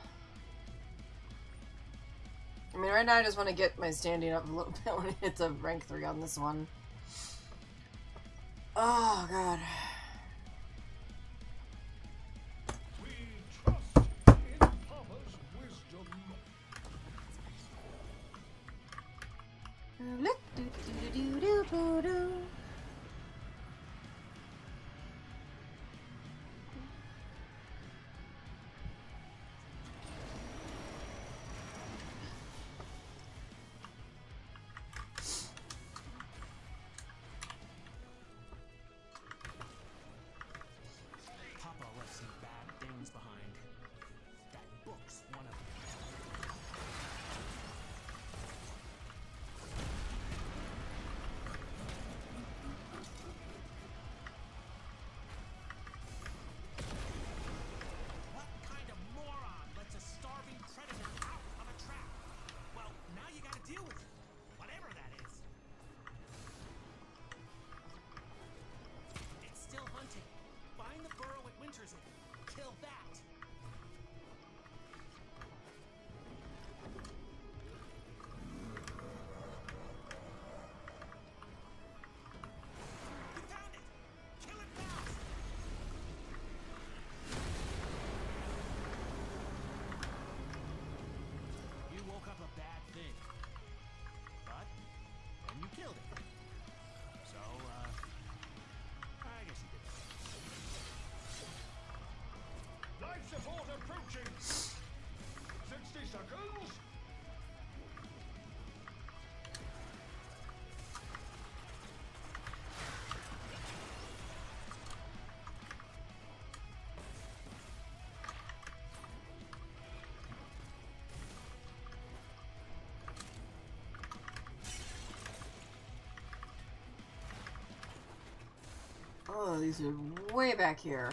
I mean, right now I just want to get my standing up a little bit when it's a rank 3 on this one. Oh, God. Oh, these are way back here.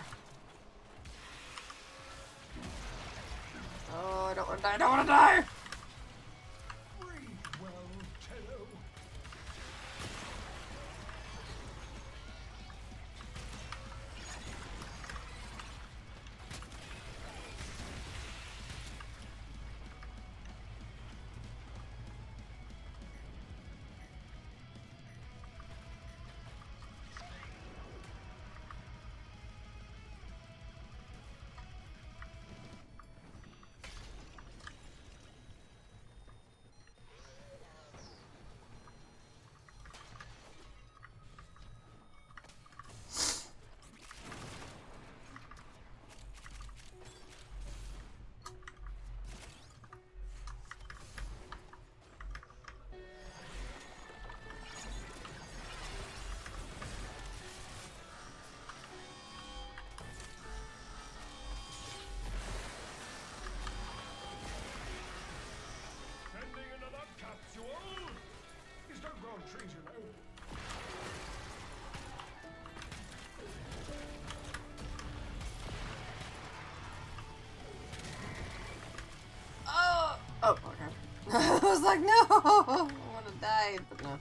I was like, no! I want to die. but no.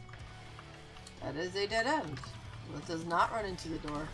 That is a dead end. Let us not run into the door.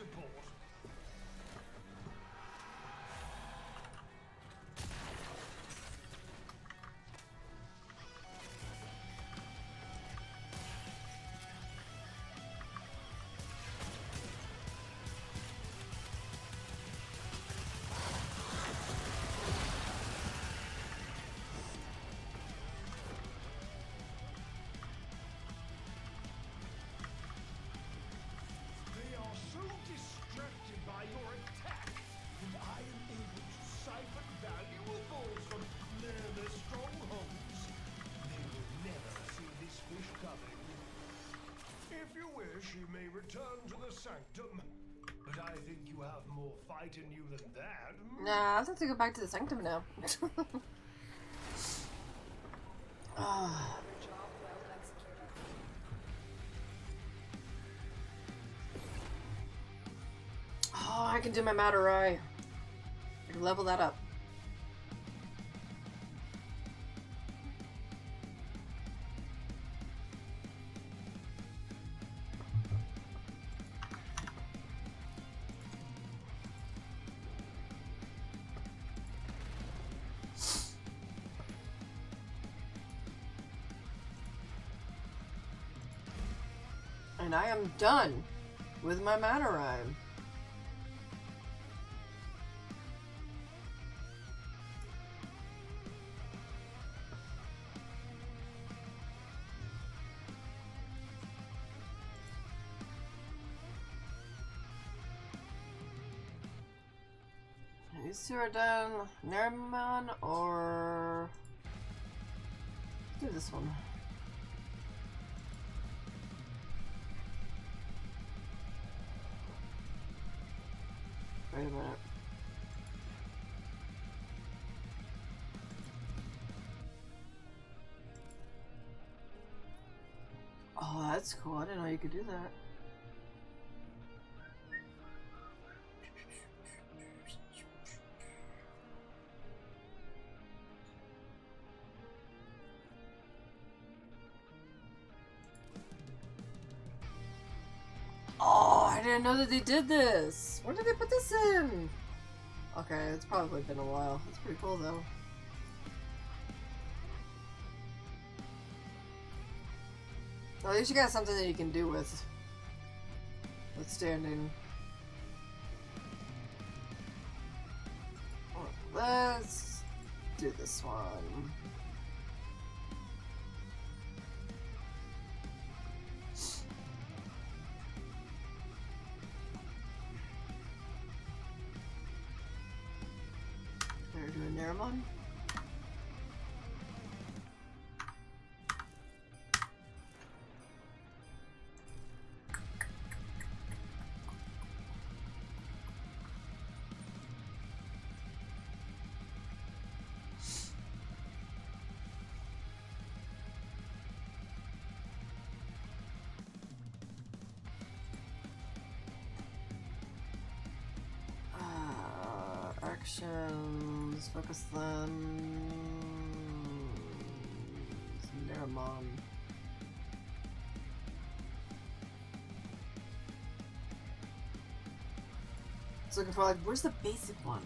principle by your attack, and I am able to siphon valuables from Grineer strongholds. They will never see this fish coming. If you wish, you may return to the sanctum. But I think you have more fight in you than that. Nah, I have to go back to the sanctum now. my Madurai. Level that up. And I am done with my. These done. Nerman or do this one. Wait a minute. Oh, that's cool. I didn't know you could do that. Didn't know that they did this. When did they put this in? Okay, it's probably been a while. It's pretty cool though. At least you got something that you can do with with standing. Let's do this one. Actions, focus lens, Neramon. It's looking for like, where's the basic one?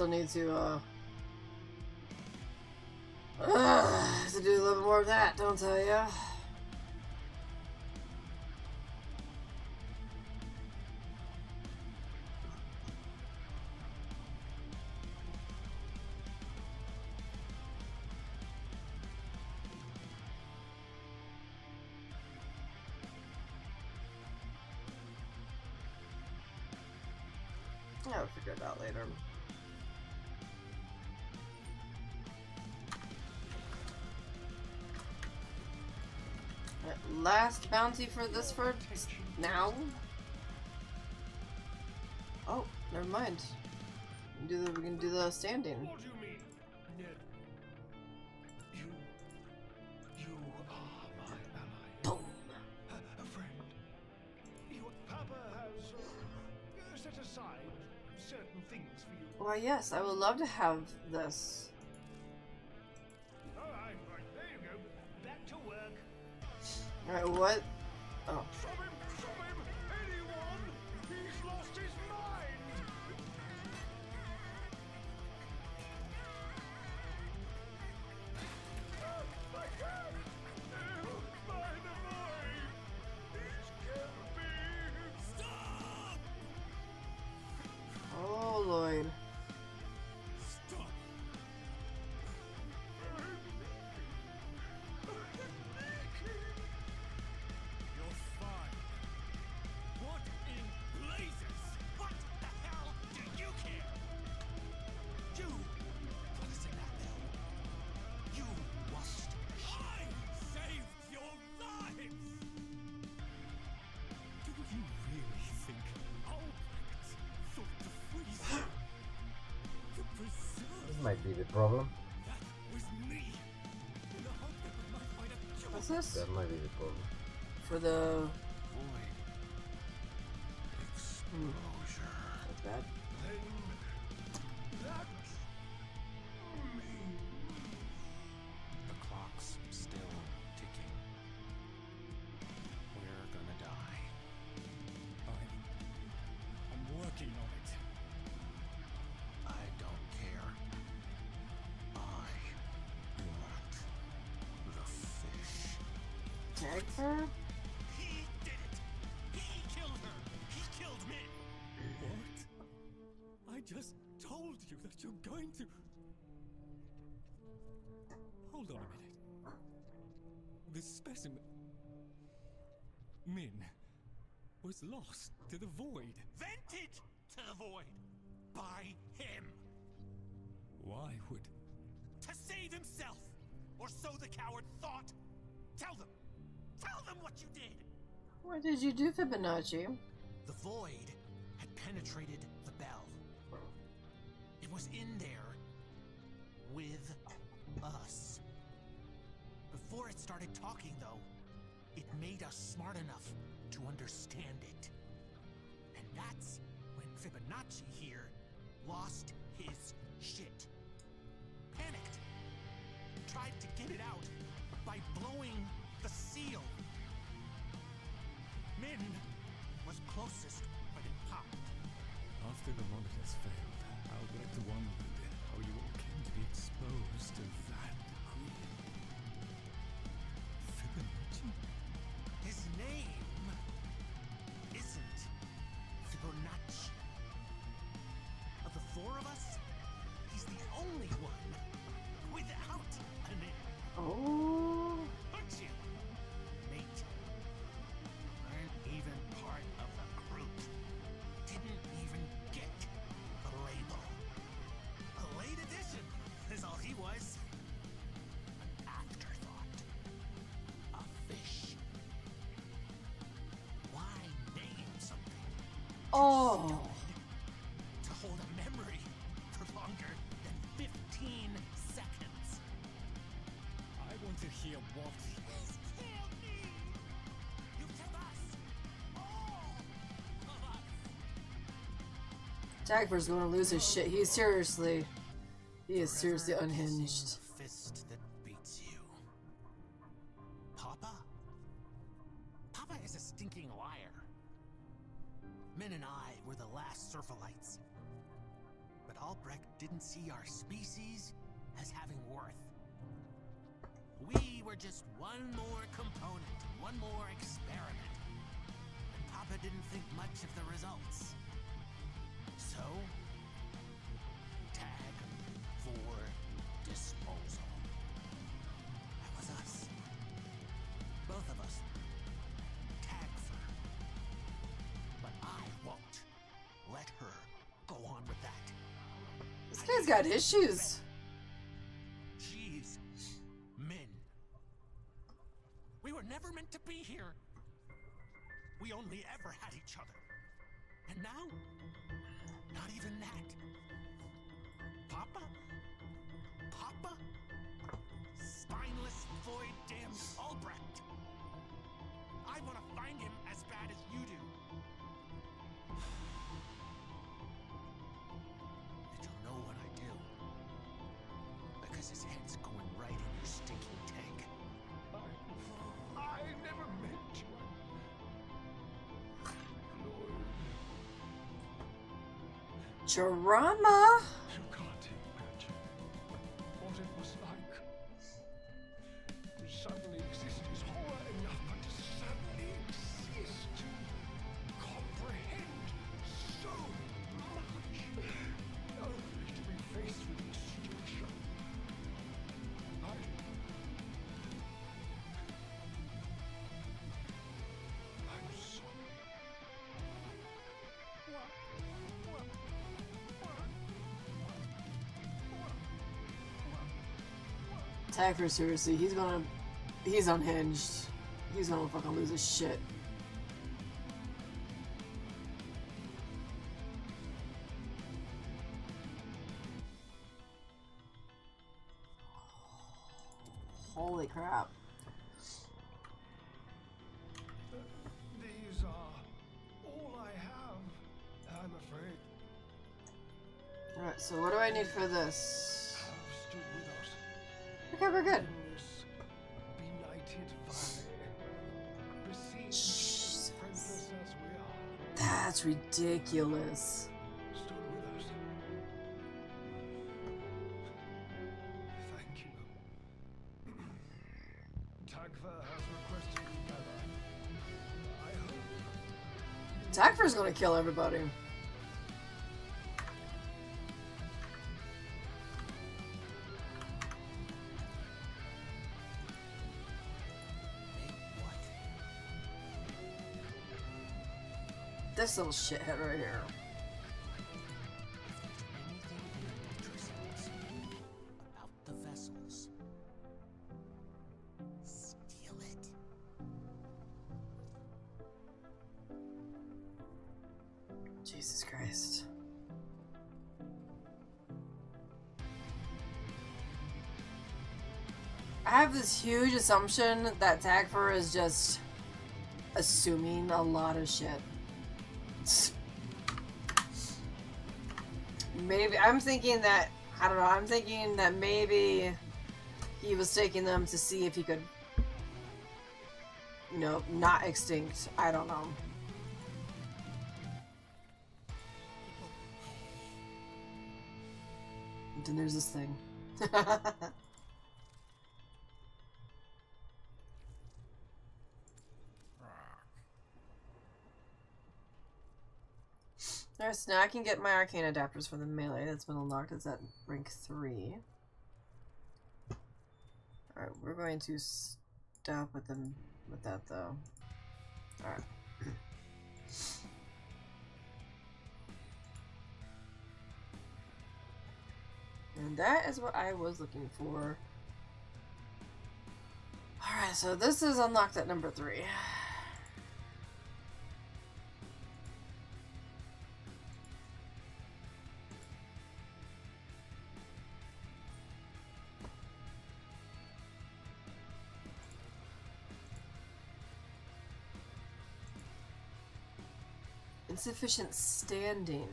Still need to, uh... uh to do a little more of that, don't I, yeah? I'll figure it out later. Last bounty for this for now. Oh, never mind. We can do the, we can do the standing. What do you mean, Ned? You. You are my ally. Boom. A, a friend. Your Papa has uh, set aside certain things for you. Why, yes, I would love to have this. Might be the problem. that was me. In the hope that we might find a cure. What's this? That might be the problem. For the Void. Hmm. Her? He did it! He killed her! He killed me! What? I just told you that you're going to. Hold on a minute. The specimen. Min was lost to the void. Vented to the void by him Why would. to save himself, or so the coward thought. Tell them, tell them what you did. What did you do, Fibonacci? The void had penetrated the bell. It was in there with us. Before it started talking, though, it made us smart enough to understand it. And that's when Fibonacci here lost his shit. Panicked. Tried to get it out by blowing the seal. Was closest, Oh. to hold a memory for longer than 15 seconds? I want to hear what. He's killed me! You killed us! All of us! Tagfer's gonna lose his shit. He's seriously. He is seriously unhinged. Guy's issues. Drama. Tagfer, seriously, he's gonna. He's unhinged. He's gonna fucking lose his shit. Holy crap. These are all I have, I'm afraid. Alright, so what do I need for this? Hope Tagfer's gonna kill everybody. This little shithead right here. Jesus Christ. I have this huge assumption that Tagfer is just assuming a lot of shit. Maybe I'm thinking that I don't know. I'm thinking that maybe he was taking them to see if he could, you know, not extinct. I don't know. And then there's this thing. Alright, so now I can get my arcane adapters for the melee that's been unlocked. It's at rank 3. Alright, we're going to stop with them with that though. Alright. And that is what I was looking for. Alright, so this is unlocked at number 3. Insufficient standing.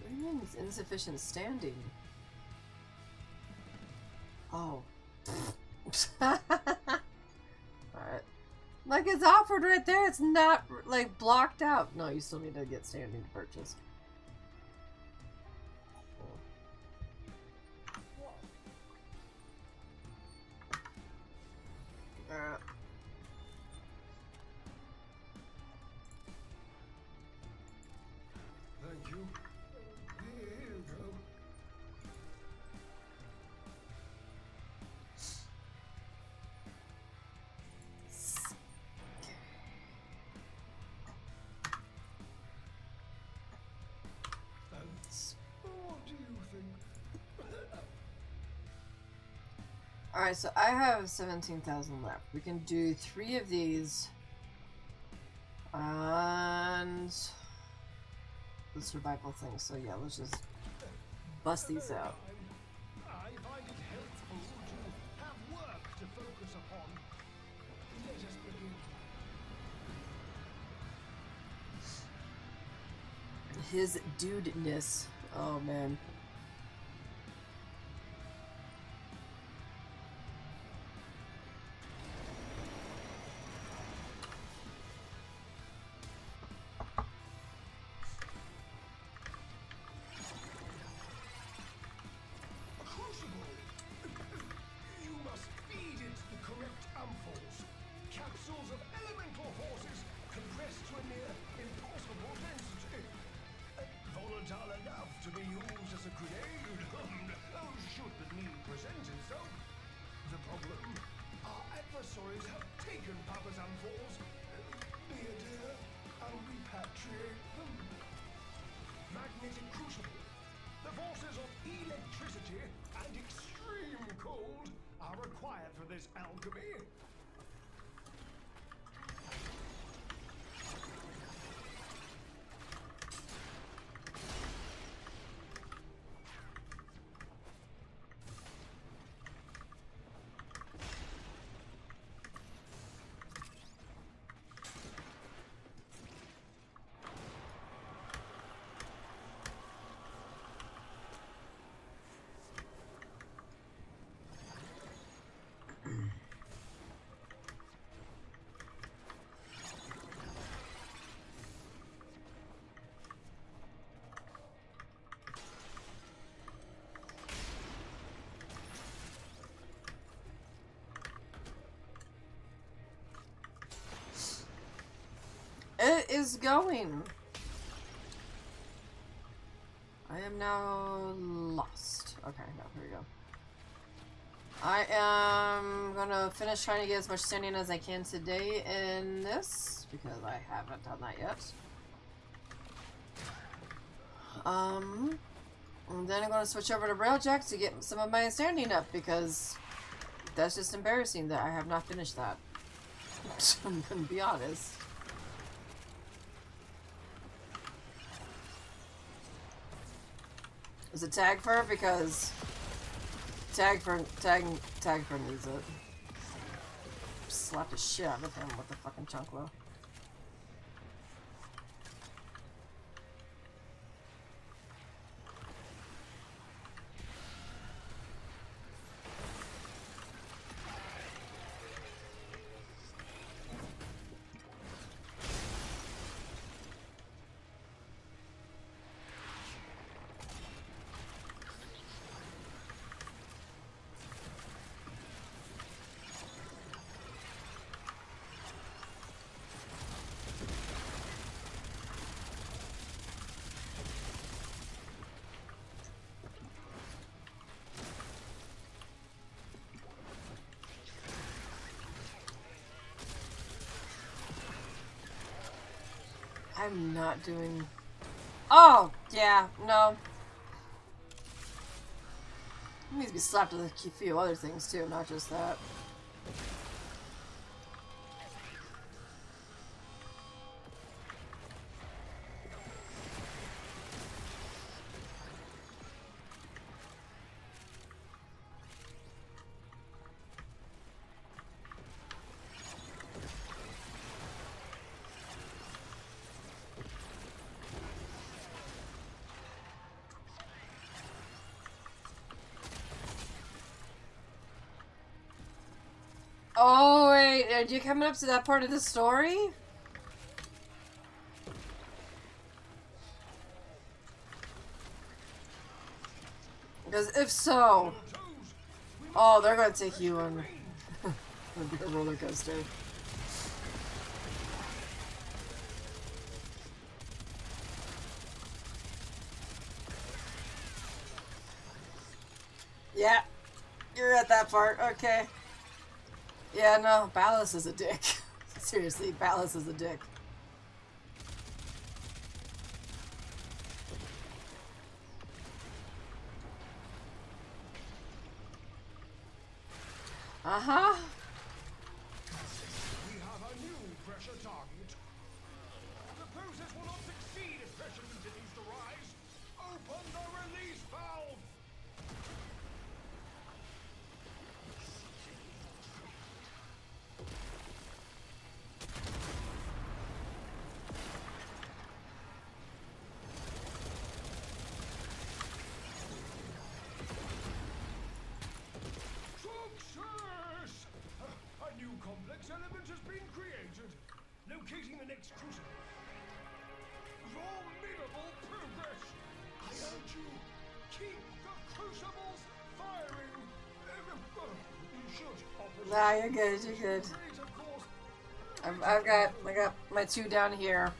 What do you mean it's insufficient standing? Oh. Alright. Like it's offered right there, it's not like blocked out. No, you still need to get standing to purchase. Alright, so I have 17,000 left. We can do three of these. And the survival thing. So yeah, let's just bust these out. His dudeness. Oh man. It is going. I am now lost. Okay, no, here we go. I am gonna finish trying to get as much standing as I can today in this, because I haven't done that yet. Um, and then I'm gonna switch over to Railjack to get some of my standing up, because that's just embarrassing that I have not finished that. I'm gonna be honest. Is it Tagfer? Because Tagfer, tag, Tagfer needs it. Slap the shit out of him with the fucking chunklo. I'm not doing... Oh! Yeah, no. He needs to be slapped with a few other things too, not just that. You coming up to that part of the story? Because if so, oh, they're gonna take you on a roller coaster. Yeah, you're at that part. Okay. Yeah, no, Ballas is a dick. Seriously, Ballas is a dick. Good, you're good. I've, I've got, I got my two down here.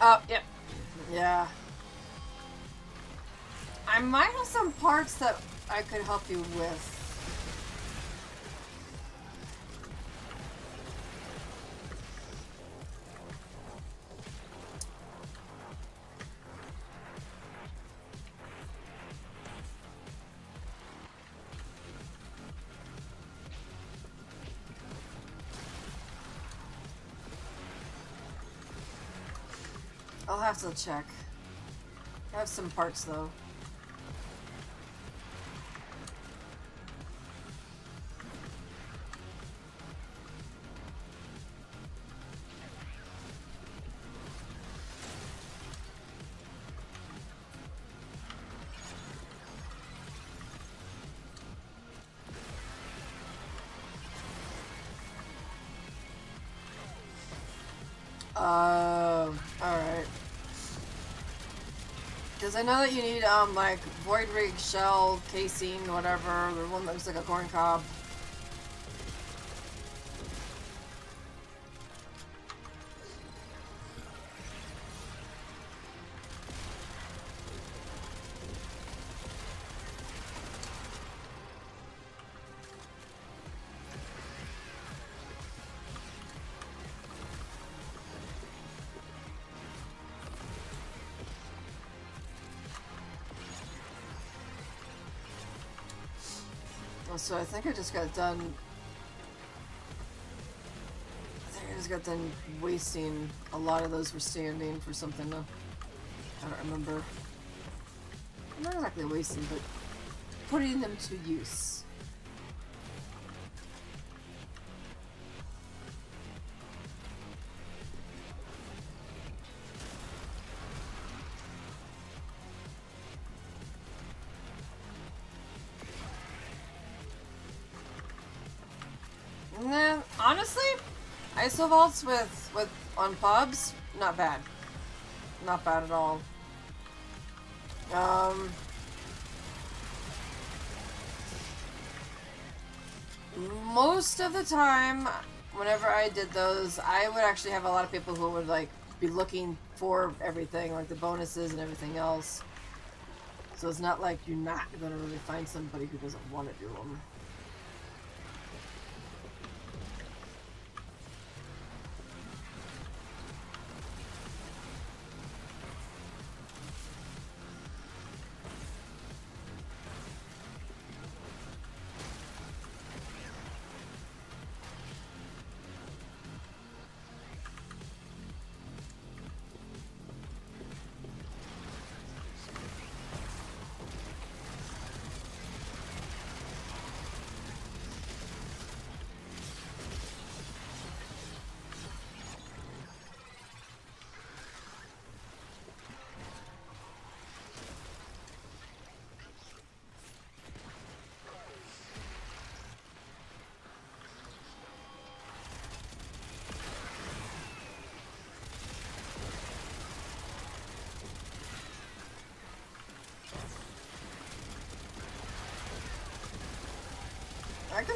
Oh, yep. Yeah. I might have some parts that I could help you with. I'll have to check. I have some parts though. I know that you need, um, like, void rig shell, casing, whatever, the one that looks like a corn cob. So I think I just got done. I think I just got done wasting a lot of those for standing for something. uh, I don't remember. Not exactly wasting, but putting them to use. Vaults with with on pubs, not bad. Not bad at all. Um most of the time whenever I did those, I would actually have a lot of people who would like be looking for everything, like the bonuses and everything else. So it's not like you're not gonna really find somebody who doesn't want to do them.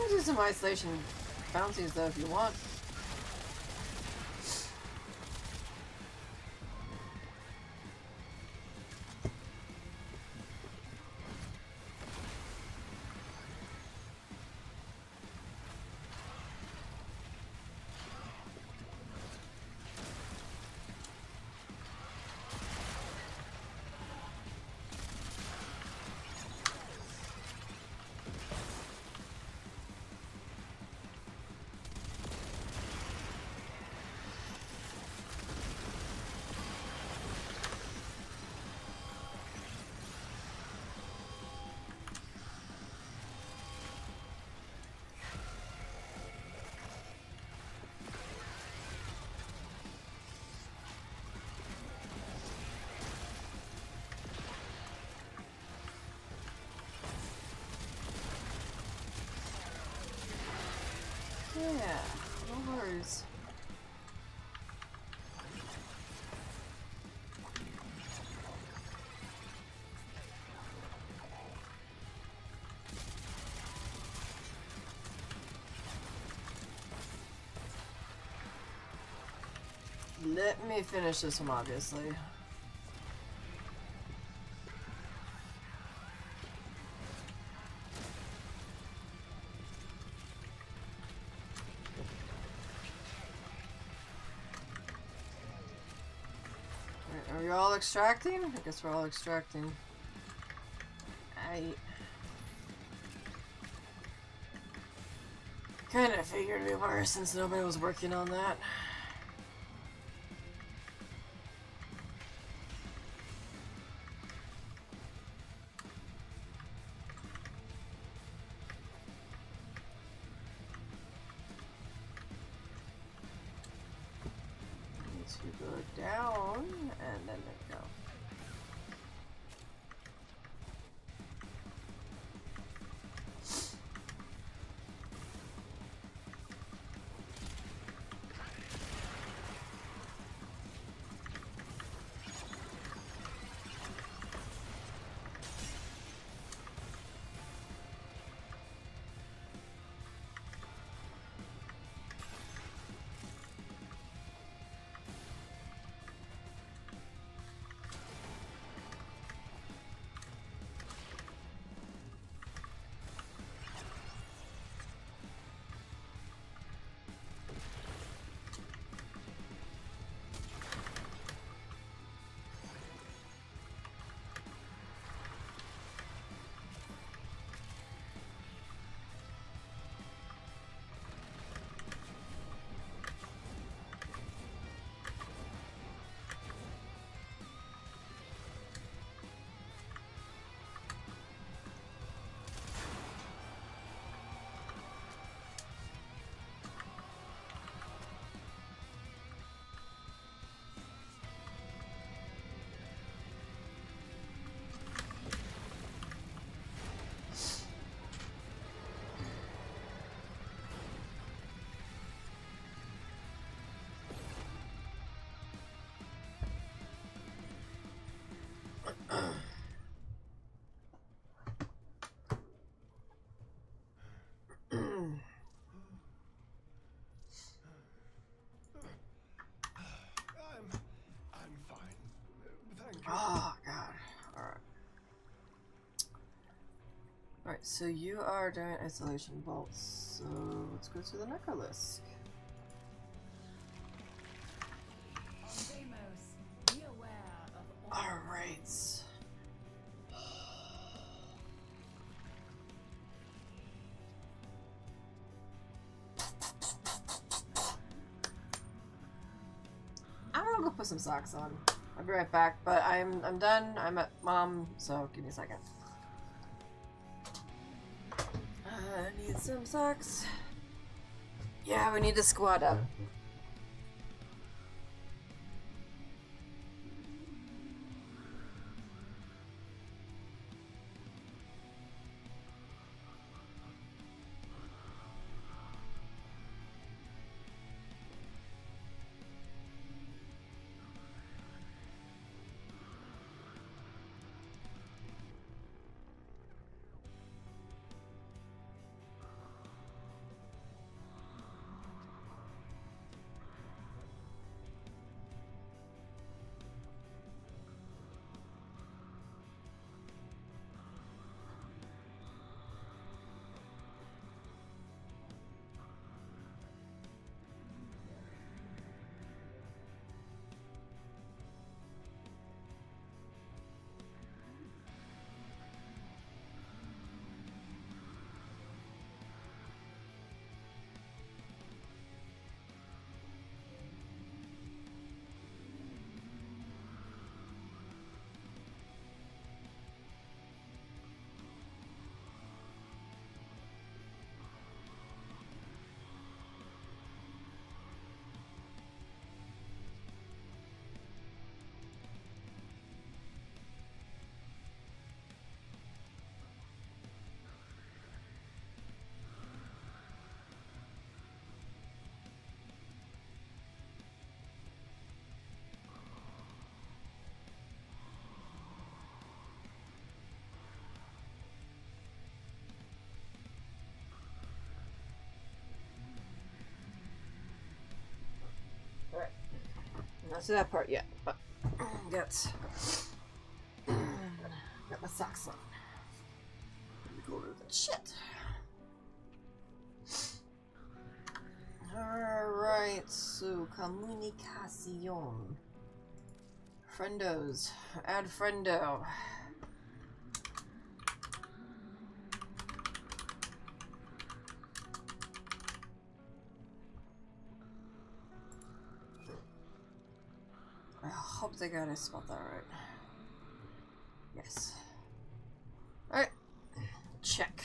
Do some isolation bounties though if you want. Yeah, no worries. Let me finish this one, obviously. Extracting? I guess we're all extracting. I kind of figured we were since nobody was working on that. So you are doing isolation vaults. So let's go to the Necralisk. Deimos, be aware of all Alright. I'm gonna go put some socks on. I'll be right back, but I'm I'm done. I'm at mom, so give me a second. I need some socks. Yeah, we need to squat up. To that part yet, but get got my socks on. Let go to the shit. Alright, so comunicación. Friendos. Add friendo. Got I spelled that right. Yes. Alright. Check.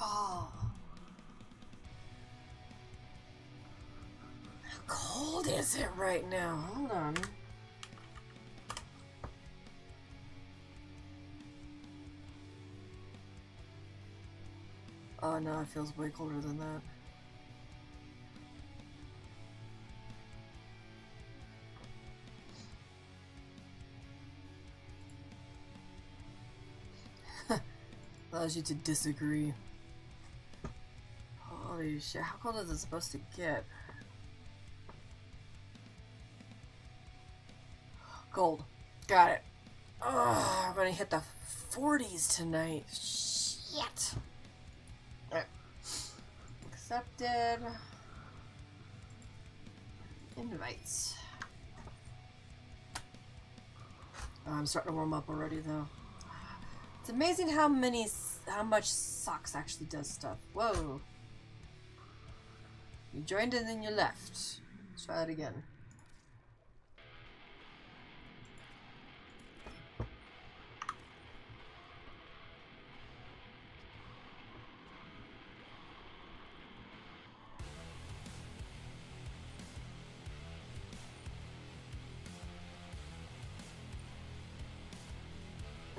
Oh. How cold is it right now? Hold on. Oh no, it feels way colder than that. Allows you to disagree. Holy shit, how cold is it supposed to get? Cold. Got it. Oh, I'm gonna hit the 40s tonight. Shit. Accepted. Invites. Oh, I'm starting to warm up already though. It's amazing how many, how much socks actually does stuff. Whoa. You joined and then you left. Let's try that again.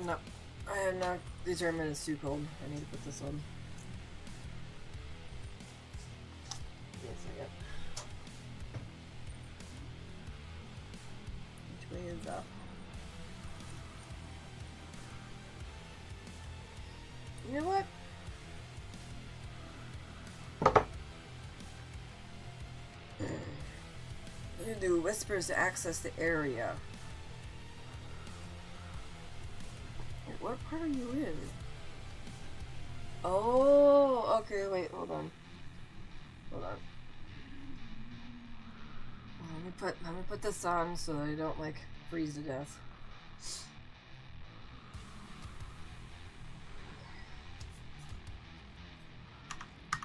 No, I am not determined it's too cold. I need to put this on. Yes, I got. Which way is up? You know what? You do whispers to access the area. Part are you in? Oh, okay, wait, hold on. Hold on. Let me put let me put this on so that I don't like freeze to death.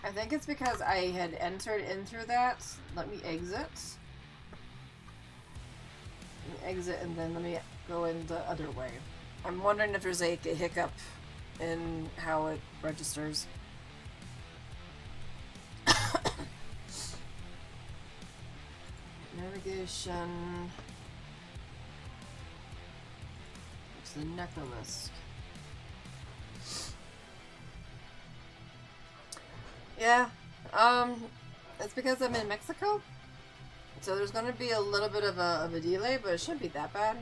I think it's because I had entered in through that. Let me exit. Let me exit and then let me go in the other way. I'm wondering if there's like a hiccup in how it registers. Navigation. It's the Necralisk. Yeah, um, it's because I'm in Mexico. So there's gonna be a little bit of a, of a delay, but it shouldn't be that bad.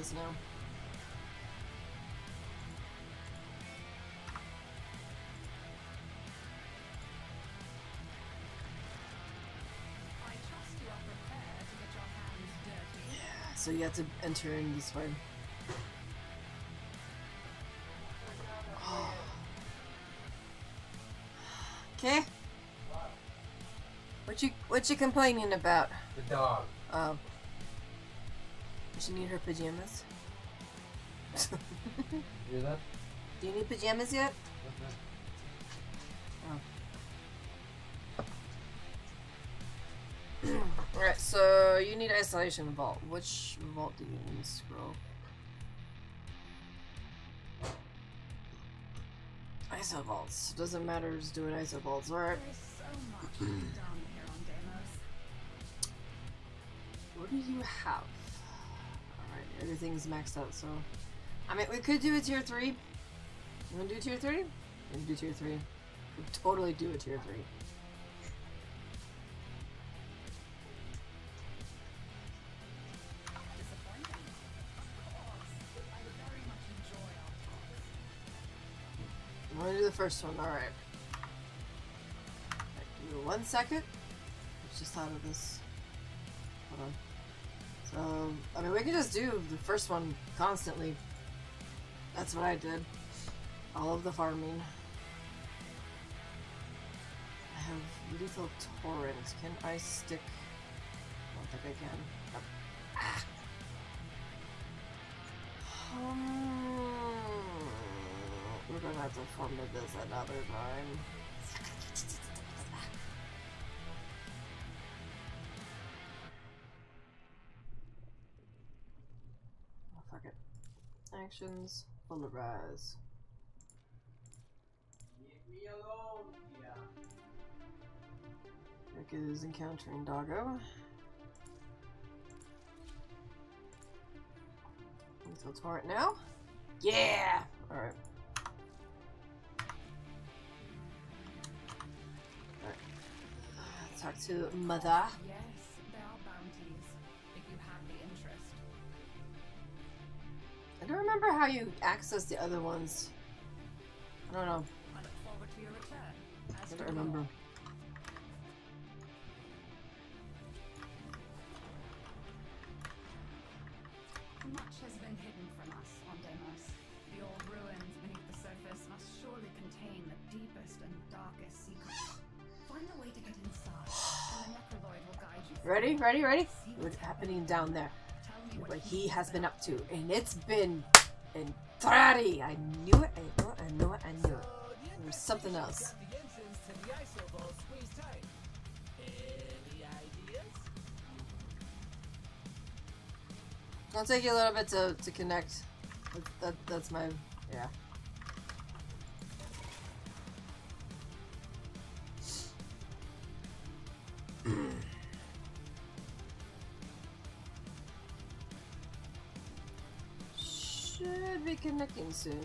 Your hands dirty. So you have to enter in this way. Okay. What you what you complaining about? The dog. Um. Does she need her pajamas? You hear that? Do you need pajamas yet? Oh. Alright, so you need isolation vault. Which vault do you need? Scroll. ISO vaults. Doesn't matter, just doing ISO vaults. Alright. There's so much to here on Deimos. What do you have? everything's maxed out, so... I mean, we could do a tier 3. You wanna do tier 3? We can do tier 3. We could totally do a tier 3. I'm gonna do the first one, alright. Give me one second. I just thought of this. Hold on. So, I mean, we can just do the first one constantly. That's what I did. All of the farming. I have lethal torrent. Can I stick? I don't think I can. Nope. Ah. Um, we're gonna have to formulate this another time. Actions, polarize. Leave me alone, yeah. Rick is encountering Doggo. Lethal torrent now? Yeah! Alright. Alright. Uh, Talk to Mother. Yes, don't remember how you access the other ones. I don't know. I look forward to your return. I do don't remember. Much has been hidden from us on Deimos. The old ruins beneath the surface must surely contain the deepest and darkest secrets. Find a way to get inside, and the Necraloid will guide you. Ready? Ready? Ready? What's happening down there? What he has been up to. And it's been Entrati! I knew it, I knew it, I knew it, I knew it. There was something else. It'll take you a little bit to, to connect. That, that, that's my, yeah. Soon.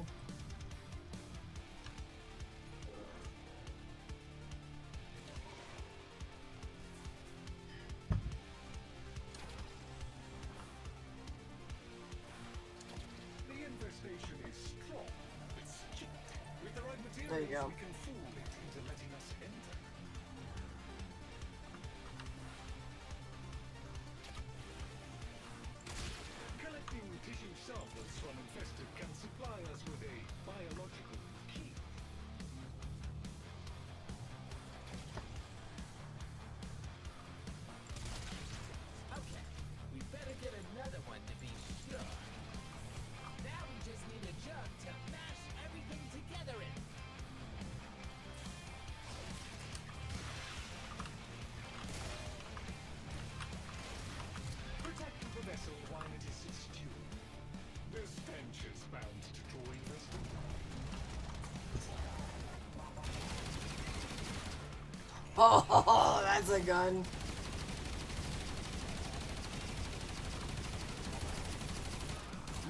Oh, that's a gun.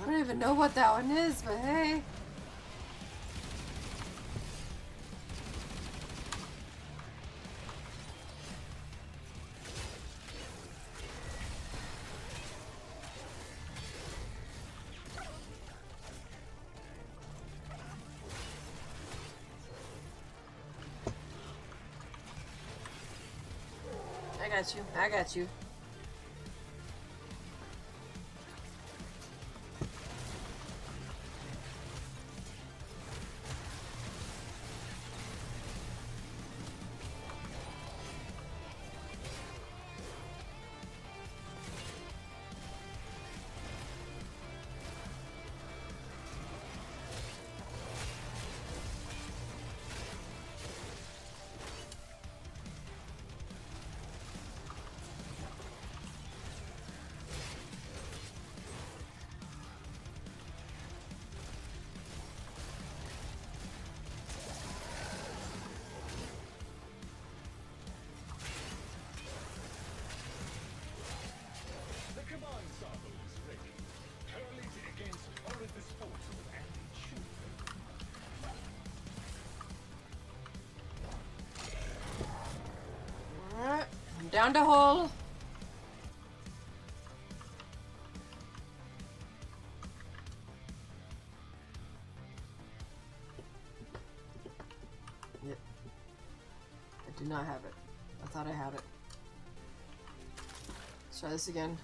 I don't even know what that one is, but hey. Got you. I got you. down the hole. Yep. I do not have it. I thought I had it. Let's try this again.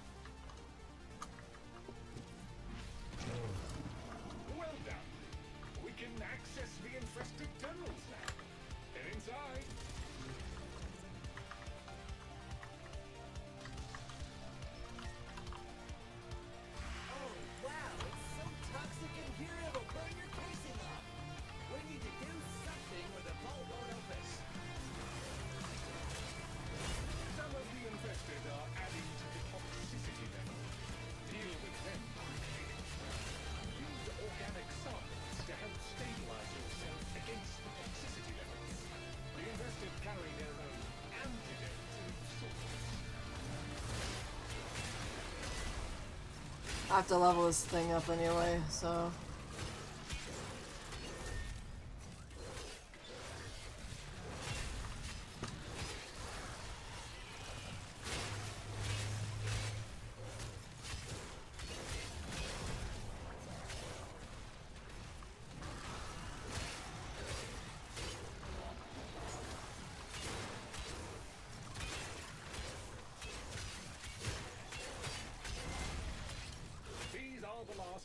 I have to level this thing up anyway, so...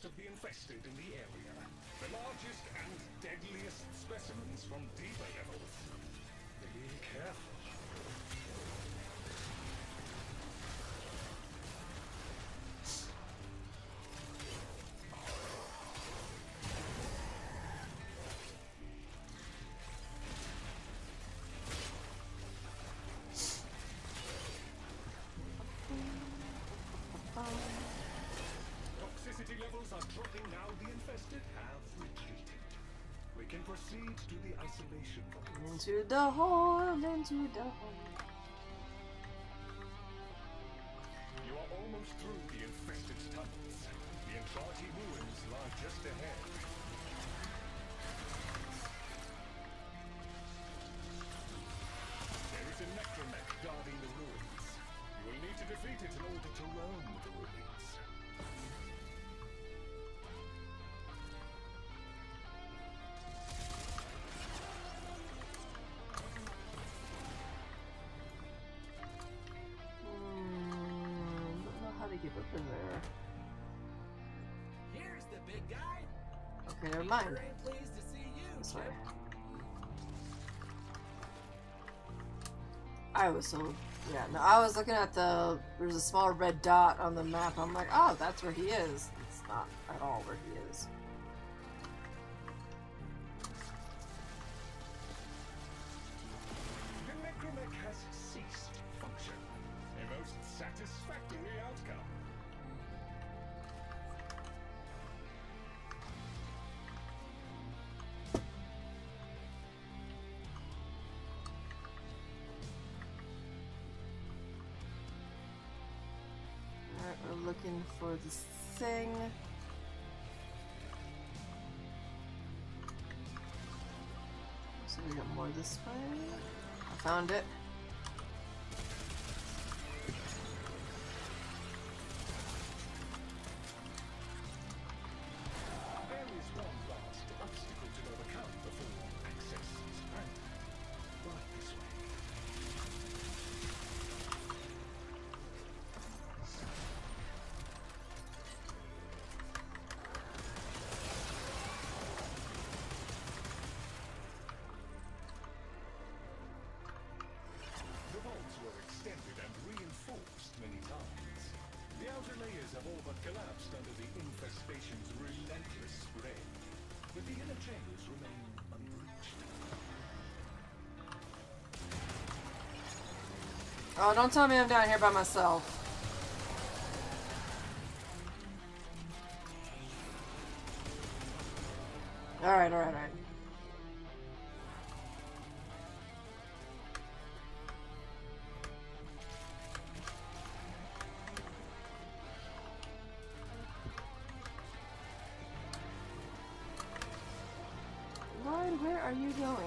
of the infested in the area. The largest and deadliest specimen. Levels are dropping now. The infested have retreated. We can proceed to the isolation. Into the hole, into the hole. Okay, never mind. Sorry. I was so yeah, no, I was looking at the there's a small red dot on the map. I'm like, oh, that's where he is. this way. I found it. Oh, don't tell me I'm down here by myself. Alright, alright, alright. Lord, where are you going?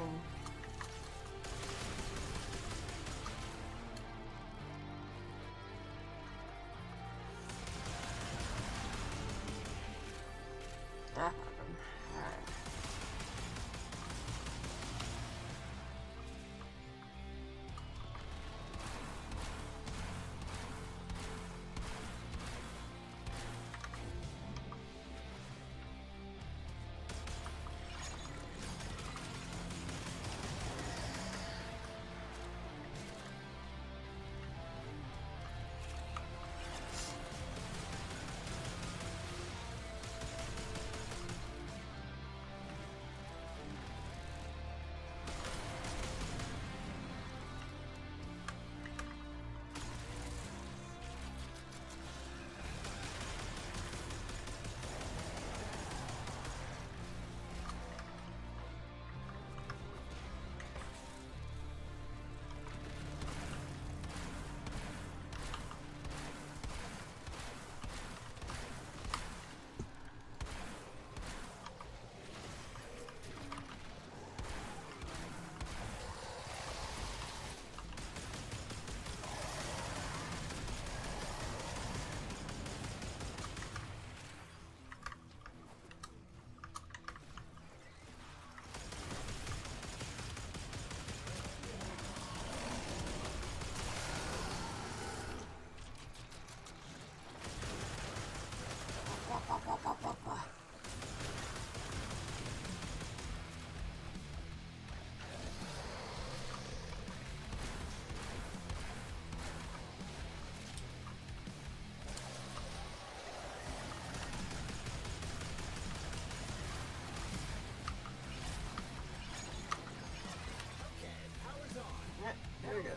There.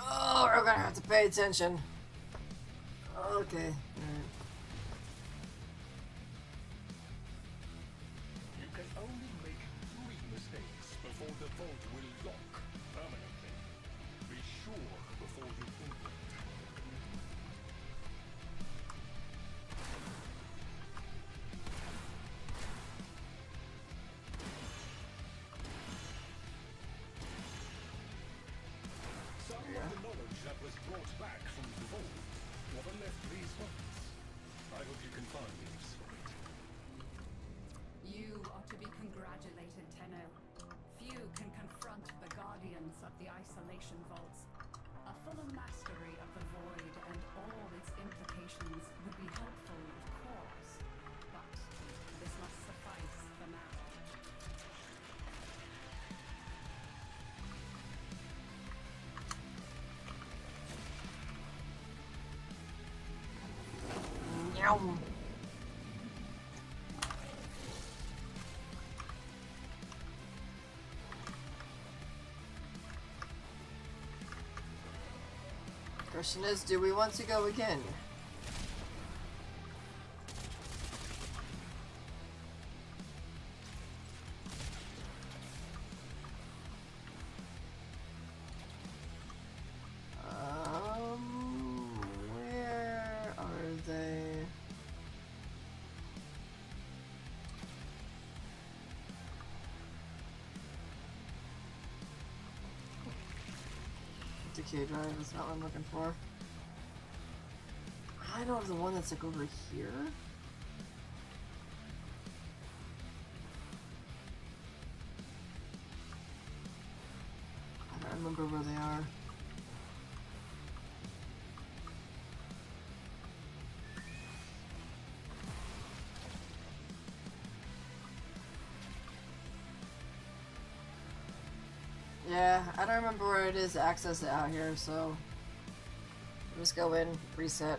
Oh, we're gonna have to pay attention. Okay. Question is, do we want to go again? Decay drive is not what I'm looking for. I know the one that's like over here. I don't remember where they are. Yeah, I don't remember where it is to access it out here, so just go in, reset.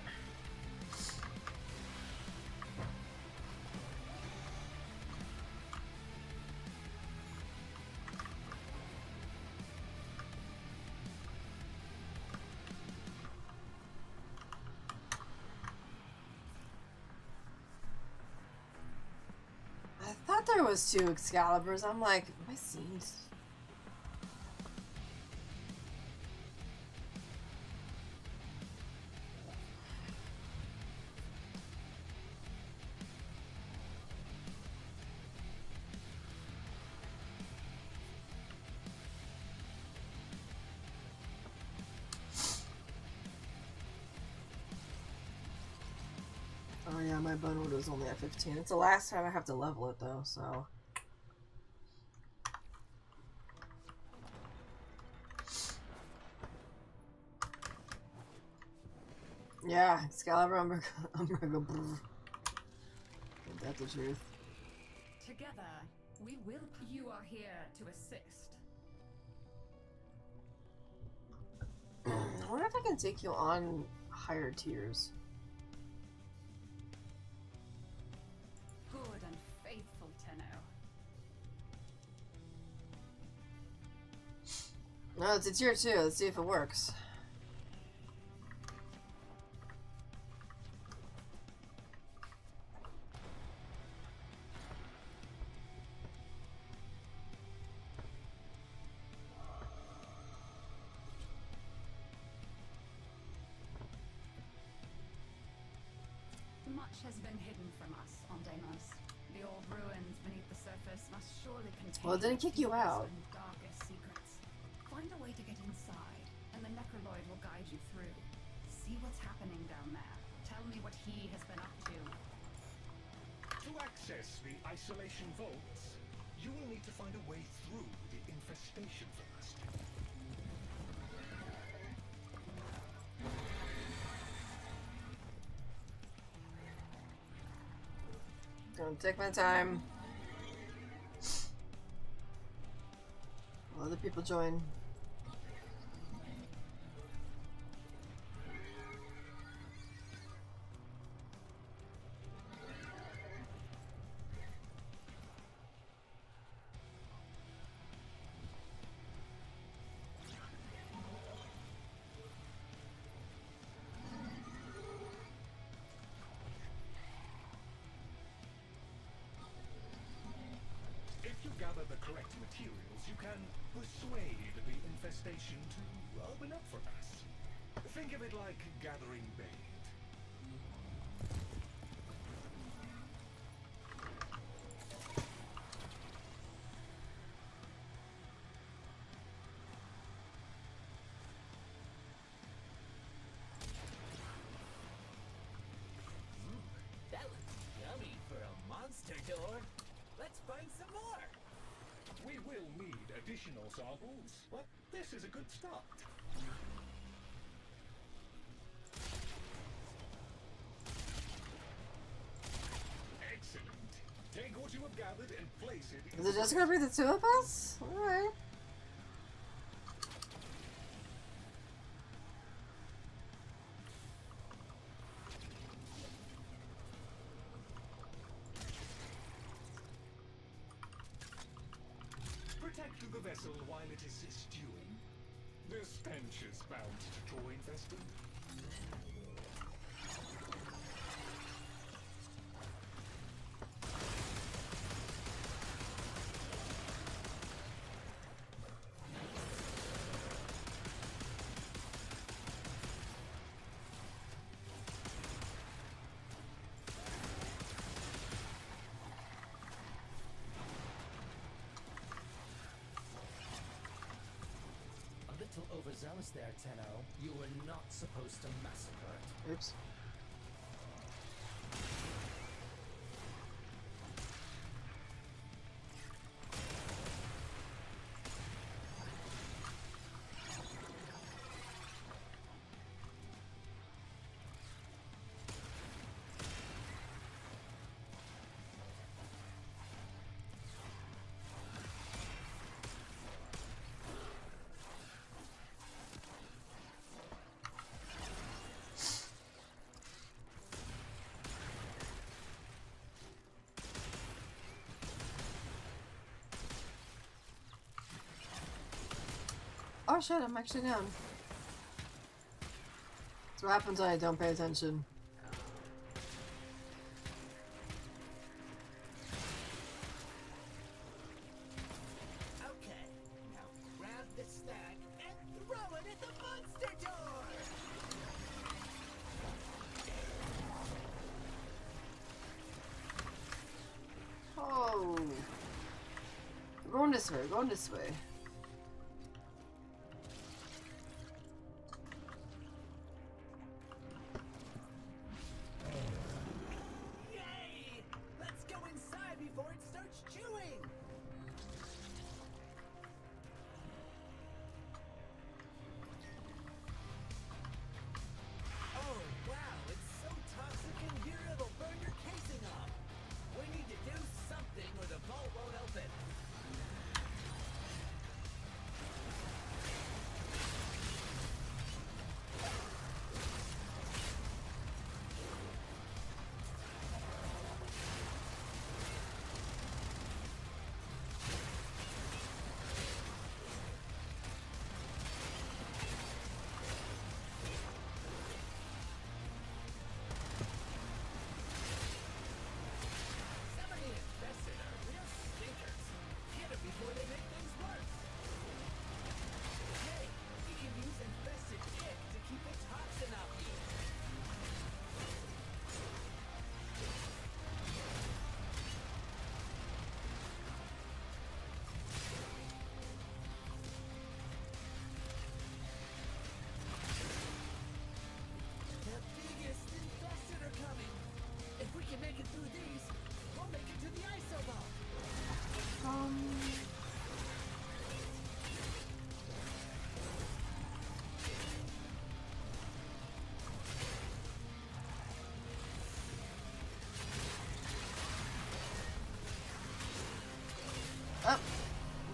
I thought there was two Excaliburs. I'm like, Bone was only at 15. It's the last time I have to level it though, so. Yeah, Excalibur Umbrago. Umbrago. Ain't that the truth? Together, we will. You are here to assist. I wonder if I can take you on higher tiers. It's tier 2. Let's see if it works. Much has been hidden from us on Deimos. The old ruins beneath the surface must surely contain Well, it didn't kick you out. Gonna take my time. Other people join. To open up for us. Think of it like gathering bait. That looks yummy for a monster door. Let's find some more. We will need additional samples, but this is a good start. Excellent. Take what you have gathered and place it in Is it just gonna be the two of us? Alright. Little overzealous there, Tenno. You were not supposed to massacre it. Oops. Oh shit, I'm actually down. That's what happens when I don't pay attention. Okay, now grab the stack and throw it at the monster door. Oh. We're going this way, going this way.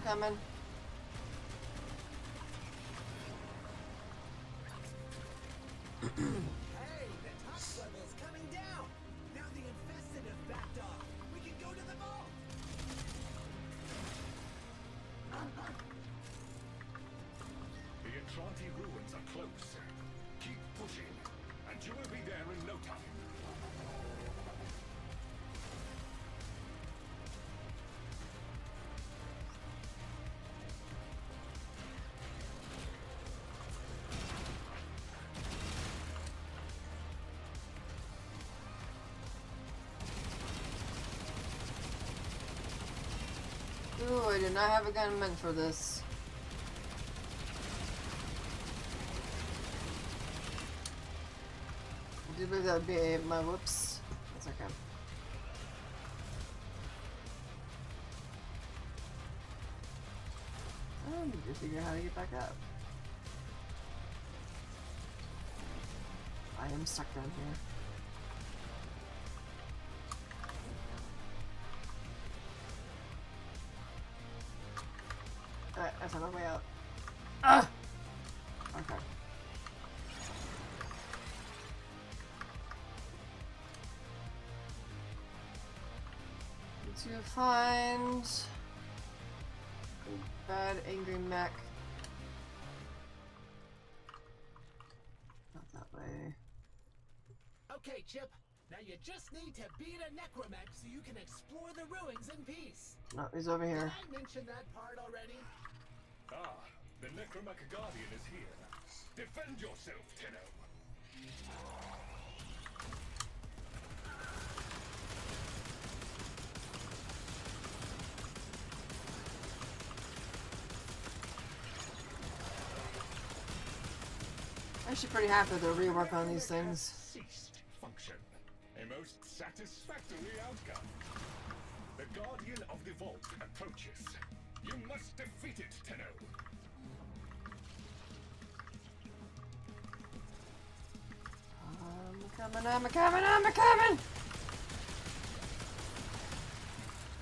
Coming. Ooh, I did not have a gun meant for this. I do believe that would be a, my whoops. That's okay. I need to figure out how to get back up. I am stuck down here. To find a bad angry mech. Not that way. Okay, Chip. Now you just need to beat a necromech so you can explore the ruins in peace. No, he's over here. Did I mention that part already? Ah, the Necromech Guardian is here. Defend yourself, Tenno. Actually pretty happy with the rework on these things. Function. A most satisfactory outcome. The Guardian of the Vault approaches. You must defeat it, Tenno. I'm coming, I'm coming, I'm coming!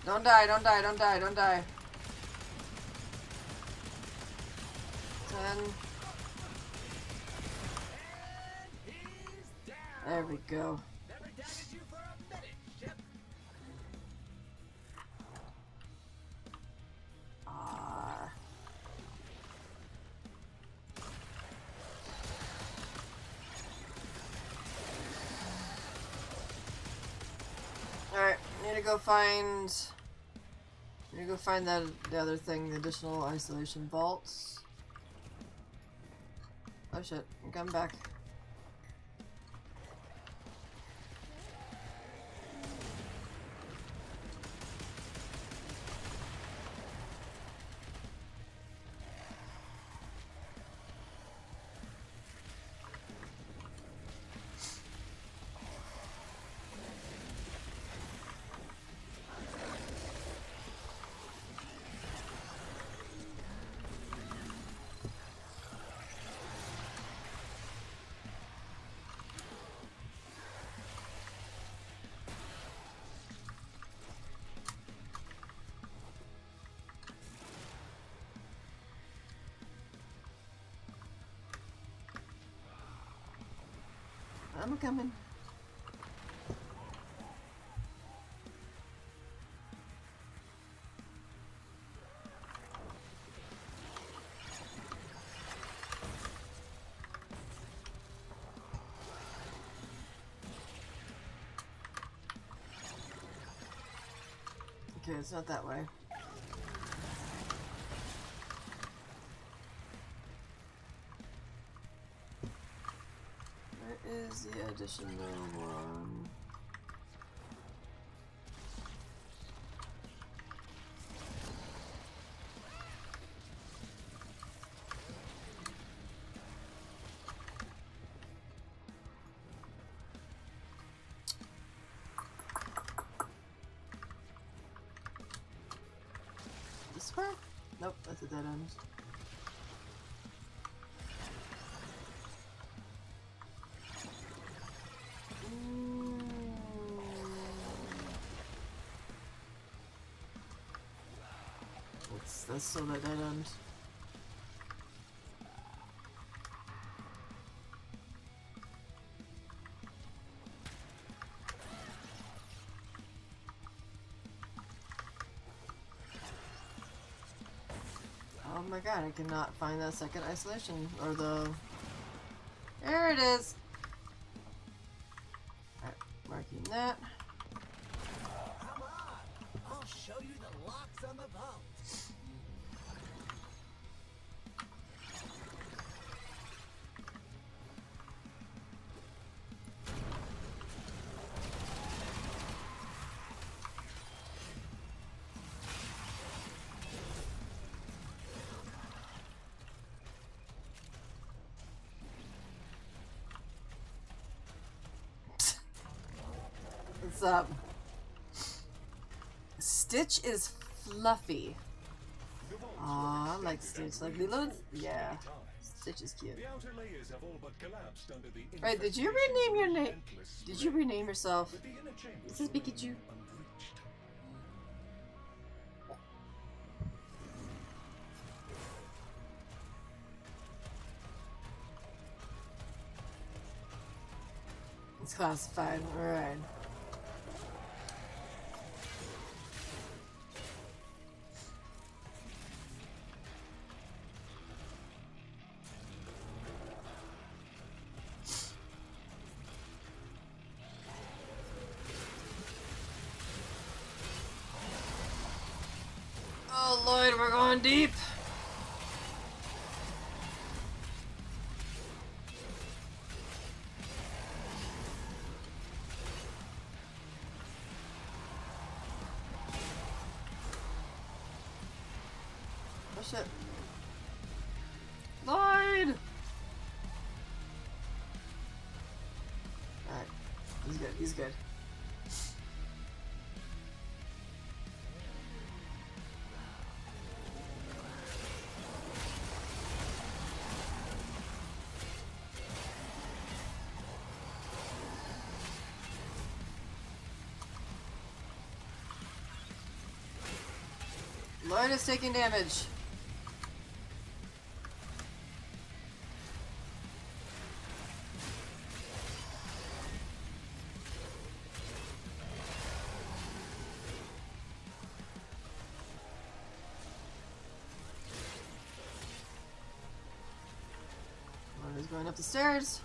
Don't die, don't die, don't die, don't die. Go. Never doubted you for a minute, Chip. Ah. Alright, need to go find need to go find that the other thing, the additional isolation vaults. Oh shit, I'm coming back. Coming. Okay, it's not that way. Where is the additional one? Nope, that's a dead end. That's, still that dead end. Oh my god, I cannot find that second isolation, or the... There it is! What's up? Um, Stitch is fluffy. Aw, I like Stitch. Like Lilo? Yeah. Stitch is cute. The outer layers have all but collapsed under the Right, did you rename your name? Did you rename yourself? But the inner chambers Is this Pikachu? It's classified. Alright. Oh He's good. Loid is taking damage. Up the stairs.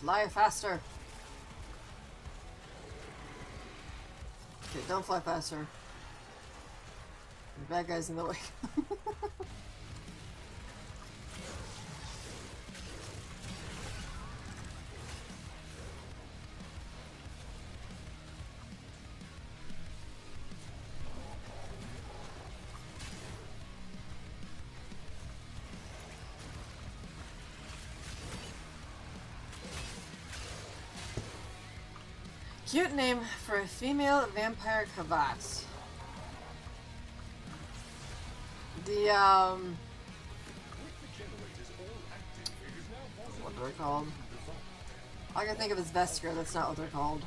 Fly faster. Okay, don't fly faster. The bad guy's in the way. Cute name for a female vampire kavat. The, um, what they're called. All I can think of is Vesker, that's not what they're called.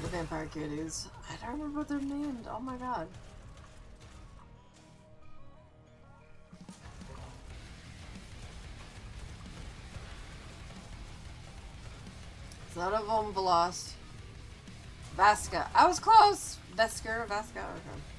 The vampire kitties. I don't remember what they're named. Oh my god. Not. Vasca. I was close! Vesker, Vasca, okay.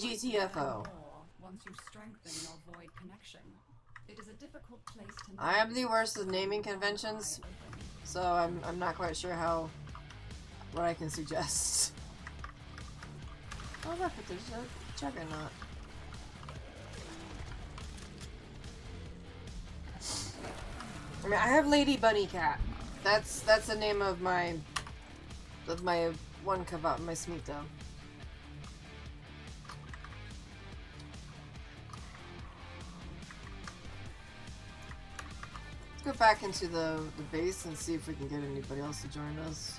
Now we GTFO. More once you strengthen your void connection. It is a difficult place to I am the worst with naming conventions, so I'm, I'm not quite sure how, what I can suggest. Oh look, there's a juggernaut. I mean, I have Lady Bunny Cat. That's that's the name of my of my one kavat, my Smeeta. Back into the, the base and see if we can get anybody else to join us.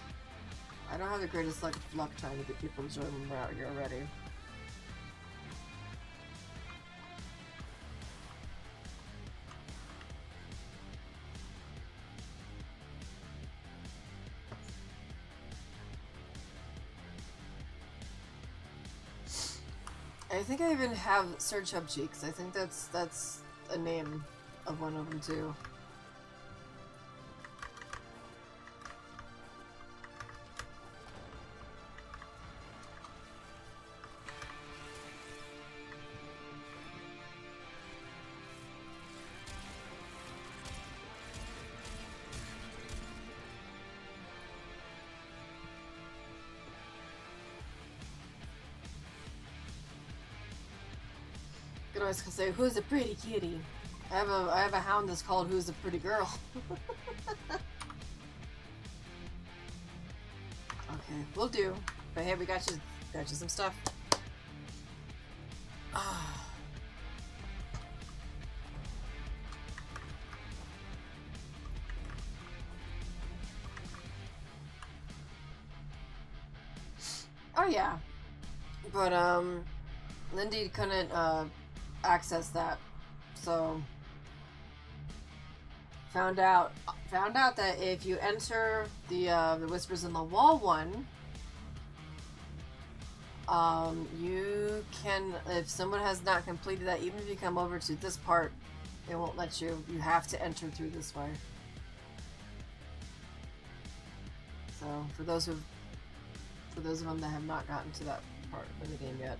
I don't have the greatest luck, luck trying to get people to join when we're out here already. I think I even have Sir Chub Cheeks. I think that's that's a name of one of them too. Say, "Who's a pretty kitty?" I have a I have a hound that's called "Who's a Pretty Girl." okay, we'll do. But hey, we got you got you some stuff. Ah. Oh yeah, but um, Lindy couldn't uh access that, so found out found out that if you enter the uh, the whispers in the wall one, um, you can if someone has not completed that, even if you come over to this part, it won't let you. You have to enter through this way. So for those who for those of them that have not gotten to that part of the game yet.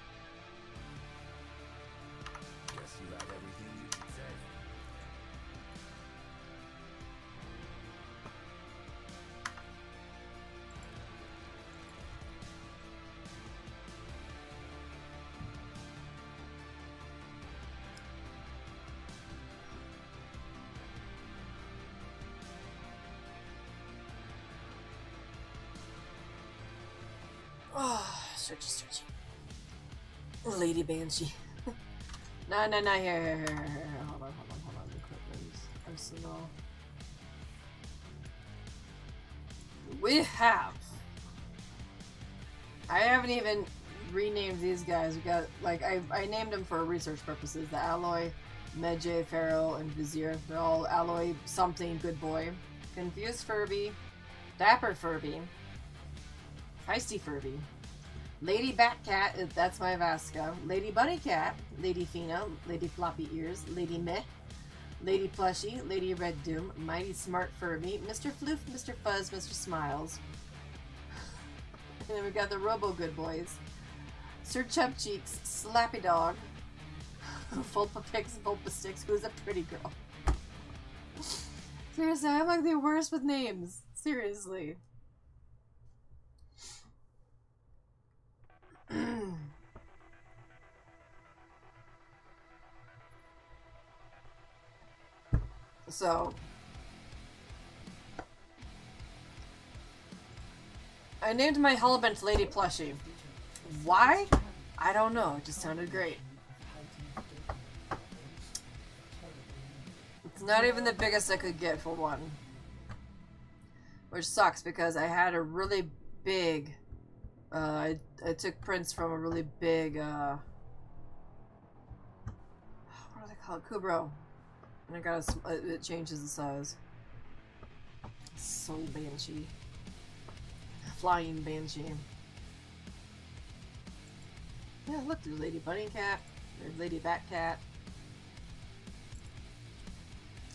Ah, oh, search, search. Lady Banshee. no, no, no, here, here, here, here, here. Hold on, hold on, hold on. Equipment, arsenal. We have. I haven't even renamed these guys. We got, like, I, I named them for research purposes. The Alloy, Medjay, Pharaoh, and Vizier. They're all Alloy something good boy. Confused Furby, Dapper Furby, Feisty Furby, Lady Batcat, uh, that's my Vasca. Lady Bunny Cat, Lady Fina, Lady Floppy Ears, Lady Meh, Lady Plushy, Lady Red Doom, Mighty Smart Furby, Mr. Floof, Mr. Fuzz, Mr. Smiles. and then we got the Robo Good Boys. Sir Chub Cheeks, Slappy Dog, Fulpa Pix, Fulpa Sticks, who's a pretty girl. Seriously, I'm like the worst with names. Seriously. So I named my Hellbent Lady Plushie. Why? I don't know. It just sounded great. It's not even the biggest I could get for one. Which sucks because I had a really big uh, I, I took prints from a really big, uh, what are they called? Kubrow. And I got uh, it changes the size. Soul Banshee. Flying Banshee. Yeah, look, there's Lady Bunny Cat. There's Lady Bat Cat.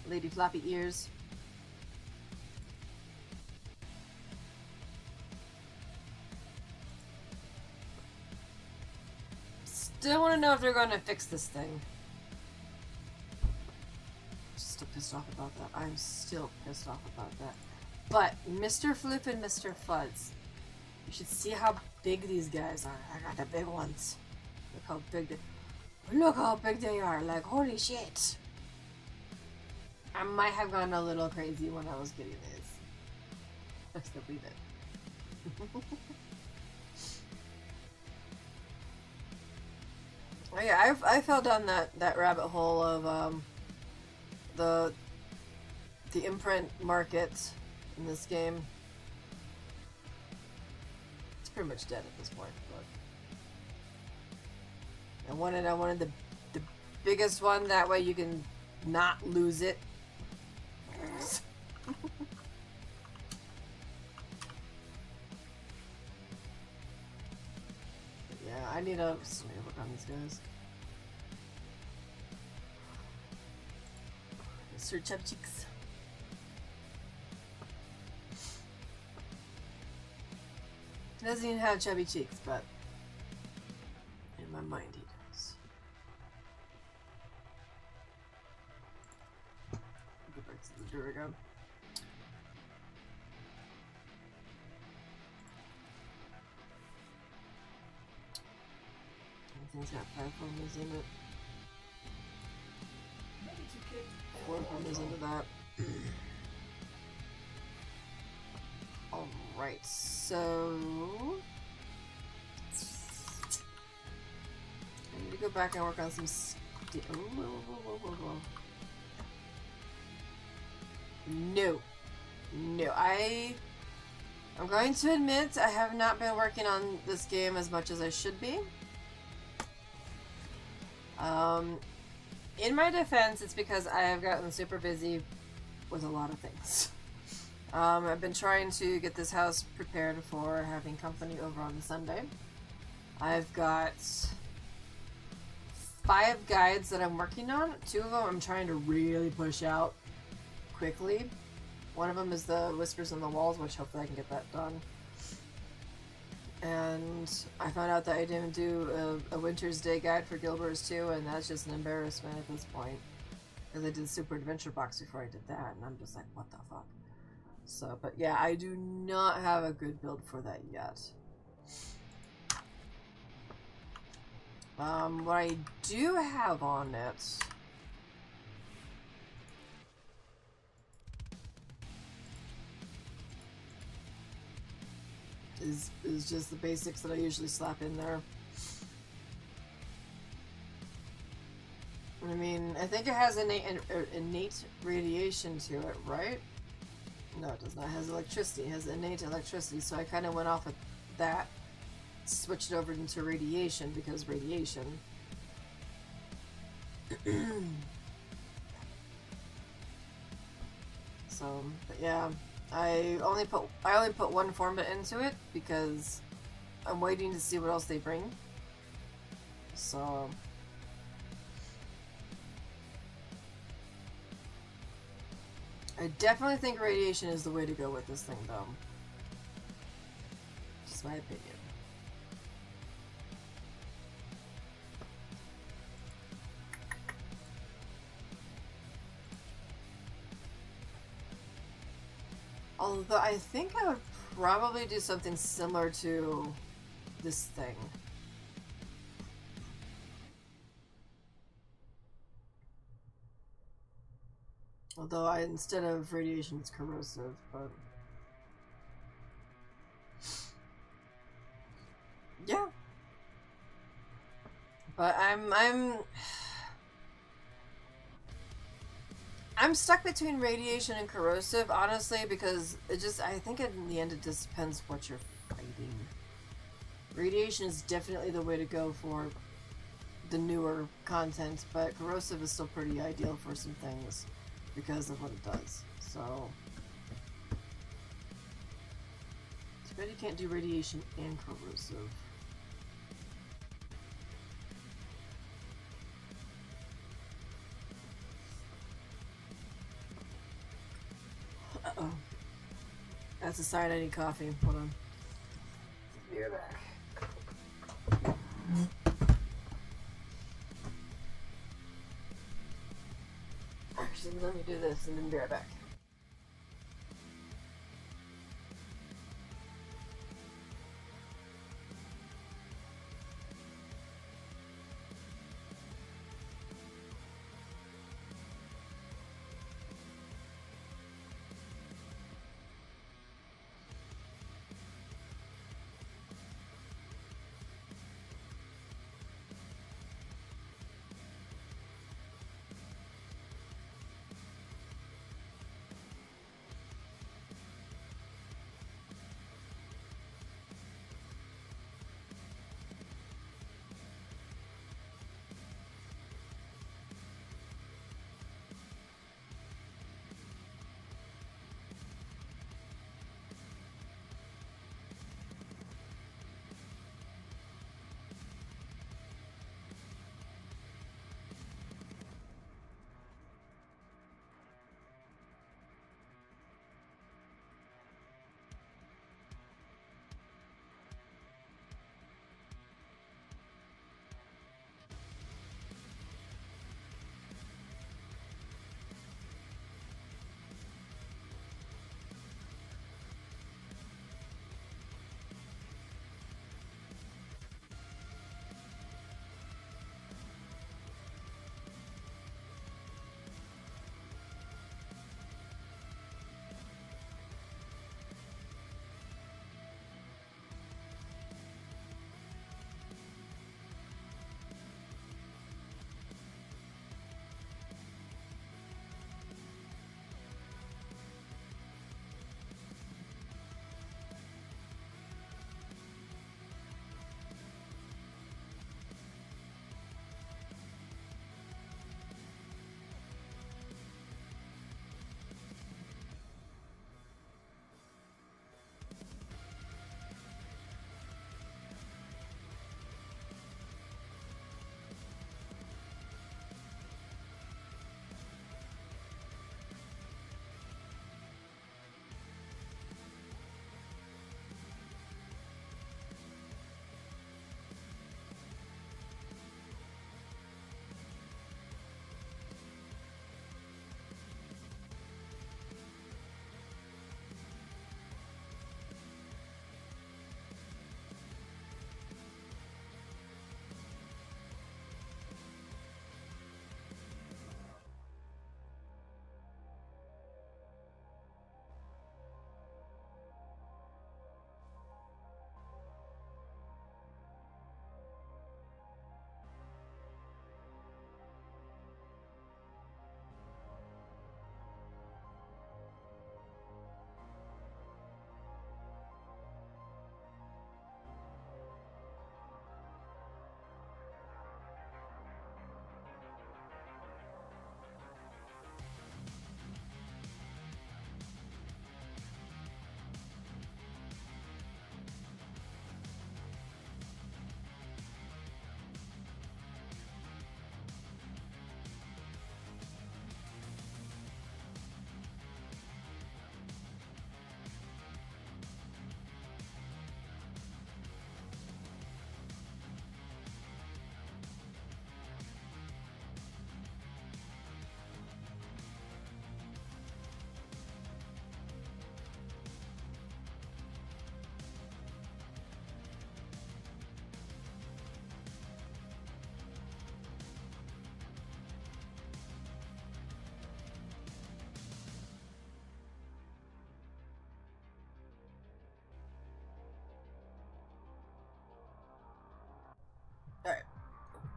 Lady Floppy Ears. Still want to know if they're going to fix this thing. Pissed off about that. I'm still pissed off about that. But Mr. Flip and Mr. Fuzz, you should see how big these guys are. I got the big ones. Look how big they. Look how big they are. Like holy shit. I might have gone a little crazy when I was getting these. I still believe it. Oh yeah, I, I fell down that, that rabbit hole of um, the the imprint market in this game. It's pretty much dead at this point. But I wanted I wanted the the biggest one that way you can not lose it. yeah, I need to work on these guys. Chub Cheeks. He doesn't even have chubby cheeks, but in my mind he does. Go back to the Duragon. Everything's got five in it. Four Formas into that. Alright, so... I need to go back and work on some... Oh, No. No, I... I'm going to admit I have not been working on this game as much as I should be. Um, in my defense, it's because I have gotten super busy with a lot of things. Um, I've been trying to get this house prepared for having company over on Sunday. I've got five guides that I'm working on. Two of them I'm trying to really push out quickly. One of them is the Whispers on the Walls, which hopefully I can get that done. And I found out that I didn't do a, a Wintersday guide for Guild Wars 2, and that's just an embarrassment at this point. Because I did Super Adventure Box before I did that, and I'm just like, what the fuck? So, but yeah, I do not have a good build for that yet. Um, what I do have on it... Is, is just the basics that I usually slap in there. I mean, I think it has innate, er, innate radiation to it, right? No, it does not. It has electricity. It has innate electricity, so I kind of went off of that, switched over into radiation because radiation. so, yeah, I only put I only put one format into it because I'm waiting to see what else they bring. So. I definitely think radiation is the way to go with this thing, though. Just my opinion. Although I think I would probably do something similar to this thing. Although I instead of radiation it's corrosive, but Yeah. But I'm I'm I'm stuck between radiation and corrosive, honestly, because it just I think in the end it just depends what you're fighting. Radiation is definitely the way to go for the newer content, but corrosive is still pretty ideal for some things because of what it does. So Too bad you can't do radiation and corrosive. That's a sign I need coffee. Hold on. Be right back. Actually, let me do this and then be right back.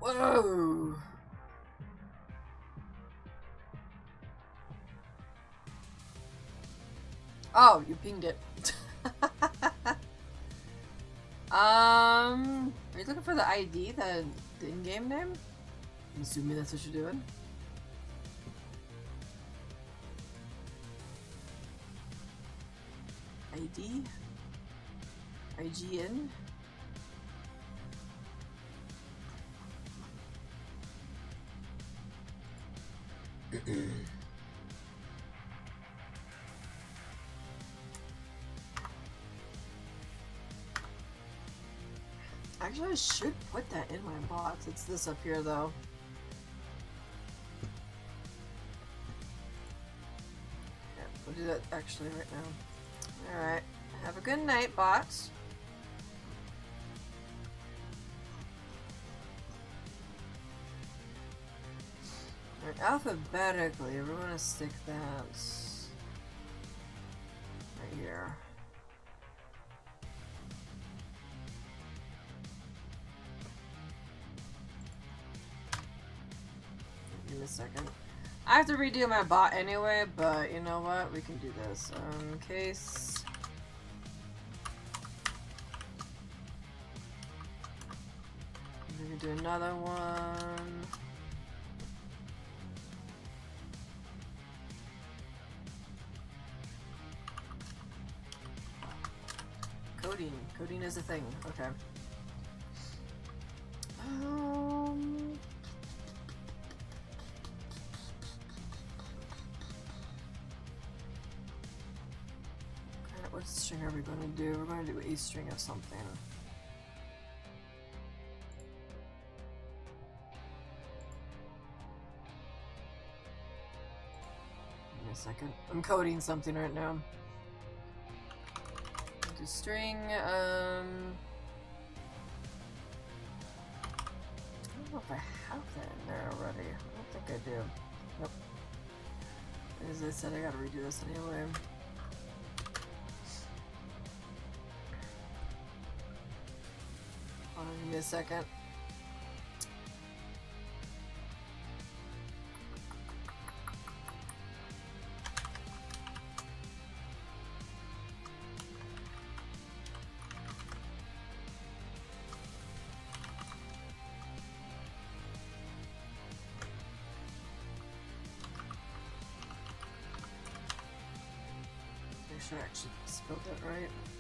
Whoa! Oh, you pinged it. um, are you looking for the ID, the, the in-game name? I'm assuming that's what you're doing. ID? IGN? I should put that in my box. It's this up here, though. Yeah, we'll do that actually right now. Alright. Have a good night, box. Alphabetically, we're gonna stick that to redo my bot anyway, but you know what? We can do this. Um, case. We can do another one. Coding. Coding is a thing. Okay. String of something. Me a second. I'm coding something right now. Do string, um... I don't know if I have that in there already. I don't think I do. Nope. As I said, I gotta redo this anyway. Hold on, give me a second. Make sure I actually spelled that right.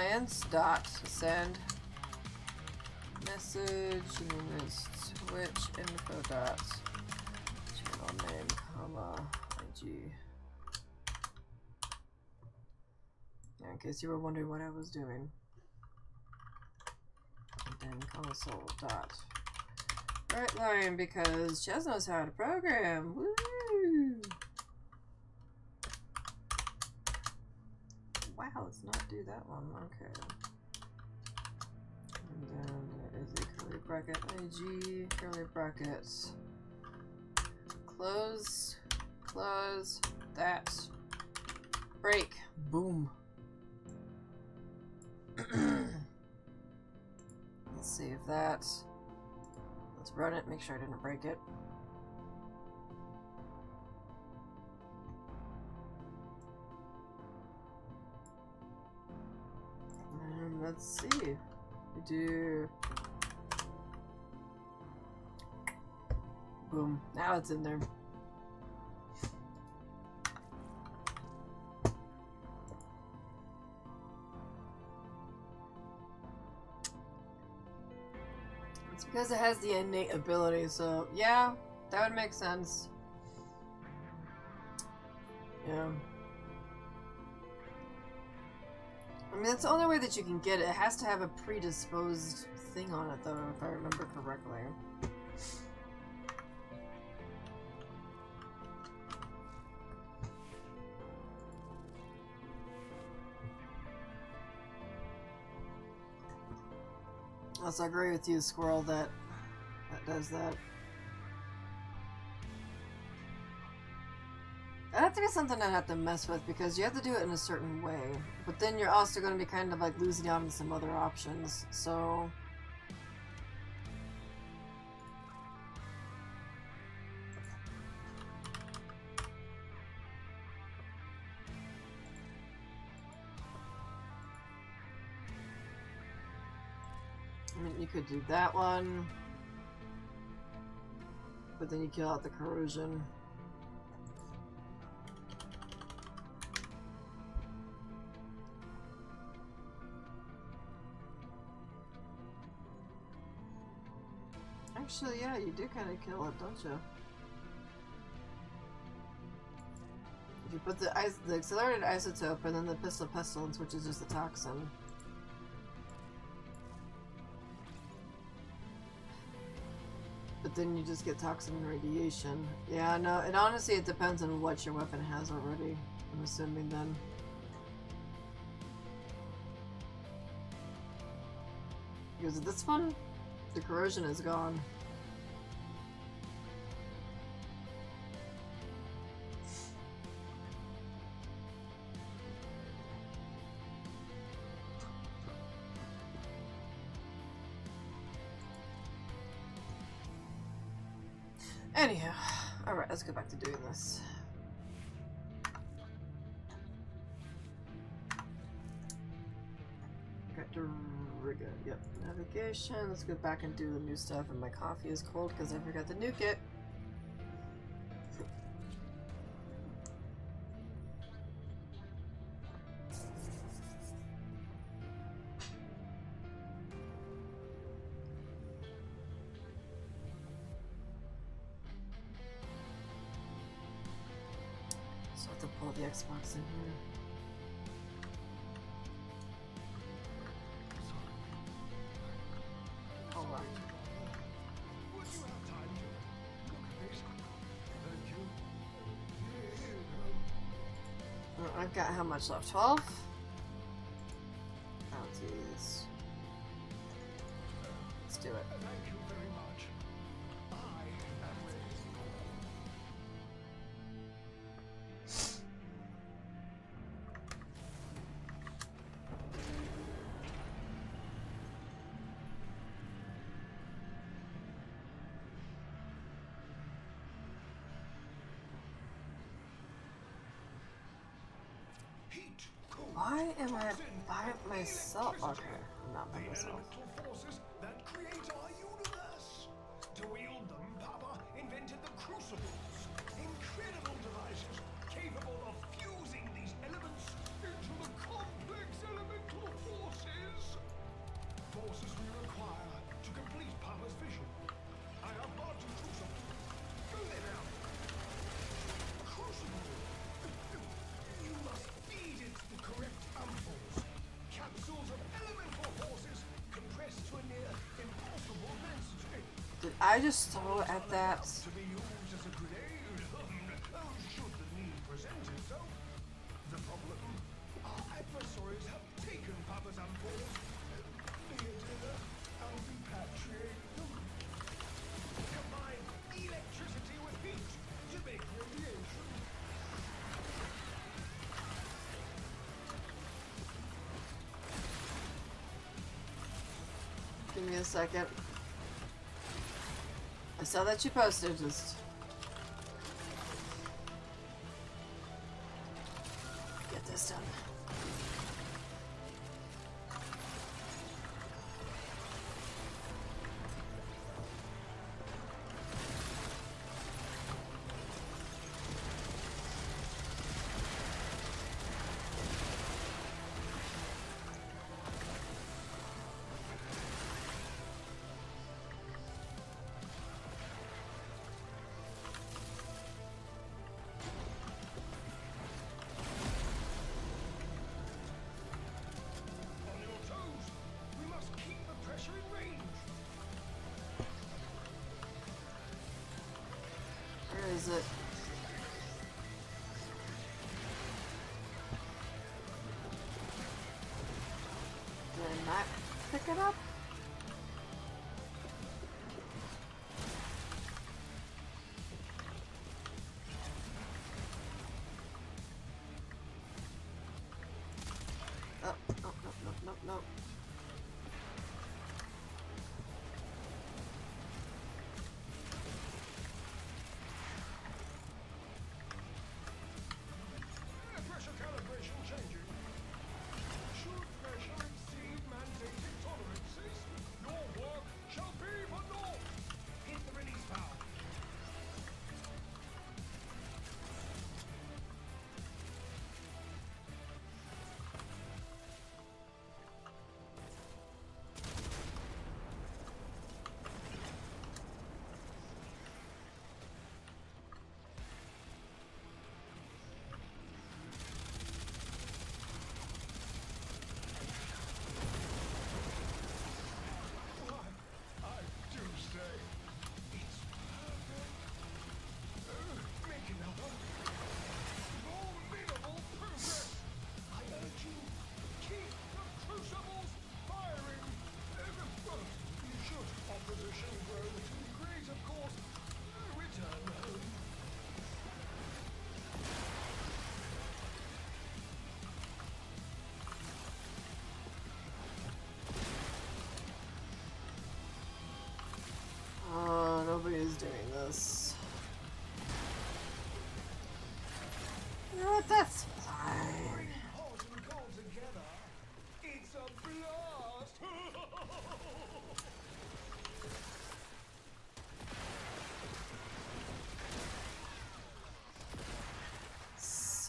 Clients dot send message and then there's Twitch info dot channel name comma IG. In case you were wondering what I was doing. And then console dot WriteLine because Chaz knows how to program. Woo! Wow, let's not do that one. Okay. And then there is a curly IG, curly brackets. Close, close, that. Break. Boom. Let's save that. Let's run it, make sure I didn't break it. And let's see. We do. Boom. Now it's in there. It's because it has the innate ability, so yeah, that would make sense. Yeah. I mean, that's the only way that you can get it. It has to have a predisposed thing on it, though, if I remember correctly. I agree with you, Squirrel, that that does that. That has to be something I have to mess with because you have to do it in a certain way. But then you're also going to be kind of like losing out on some other options. So could do that one. But then you kill out the corrosion. Actually, yeah, you do kind of kill it, don't you? If you put the the accelerated isotope and then the pistol pestilence, which is just the toxin. But then you just get toxin and radiation. Yeah, no, and honestly, it depends on what your weapon has already. I'm assuming then. Because this one, the corrosion is gone. Let's go back and do the new stuff. And my coffee is cold because I forgot to nuke it. Much left? 12? I toxin, it myself? Okay, I just throw at that? Saw that you posted, just... nope, nope.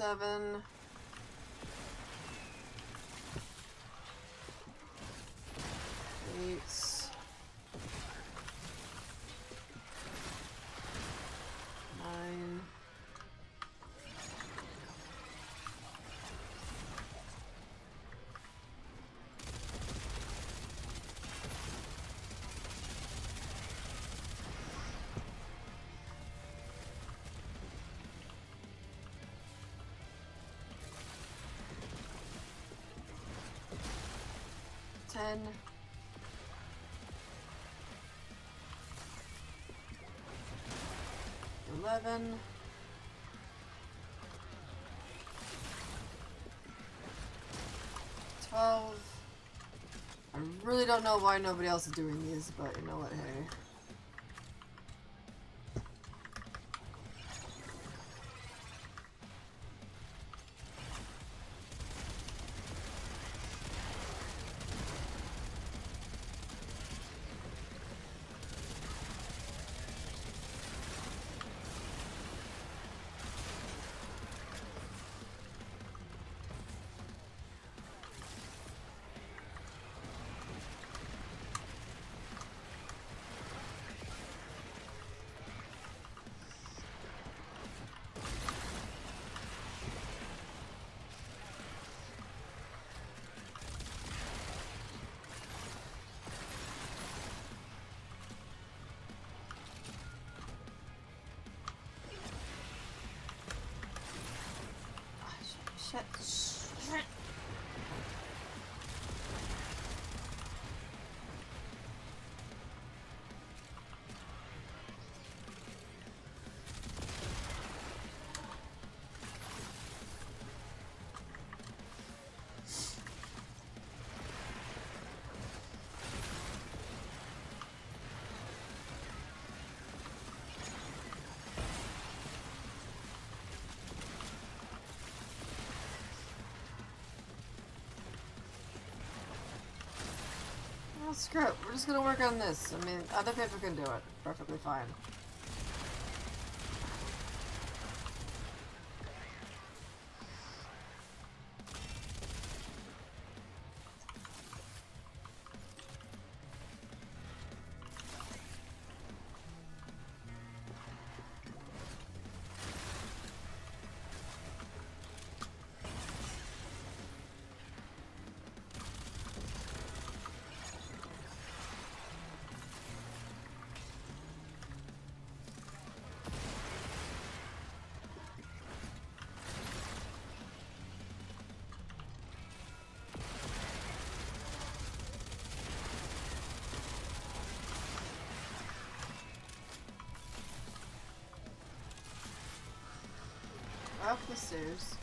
Seven. 10. Eleven. Twelve. I really don't know why nobody else is doing these, but you know what, hey. Screw it. We're just gonna work on this. I mean, other people can do it. Perfectly fine. up the stairs.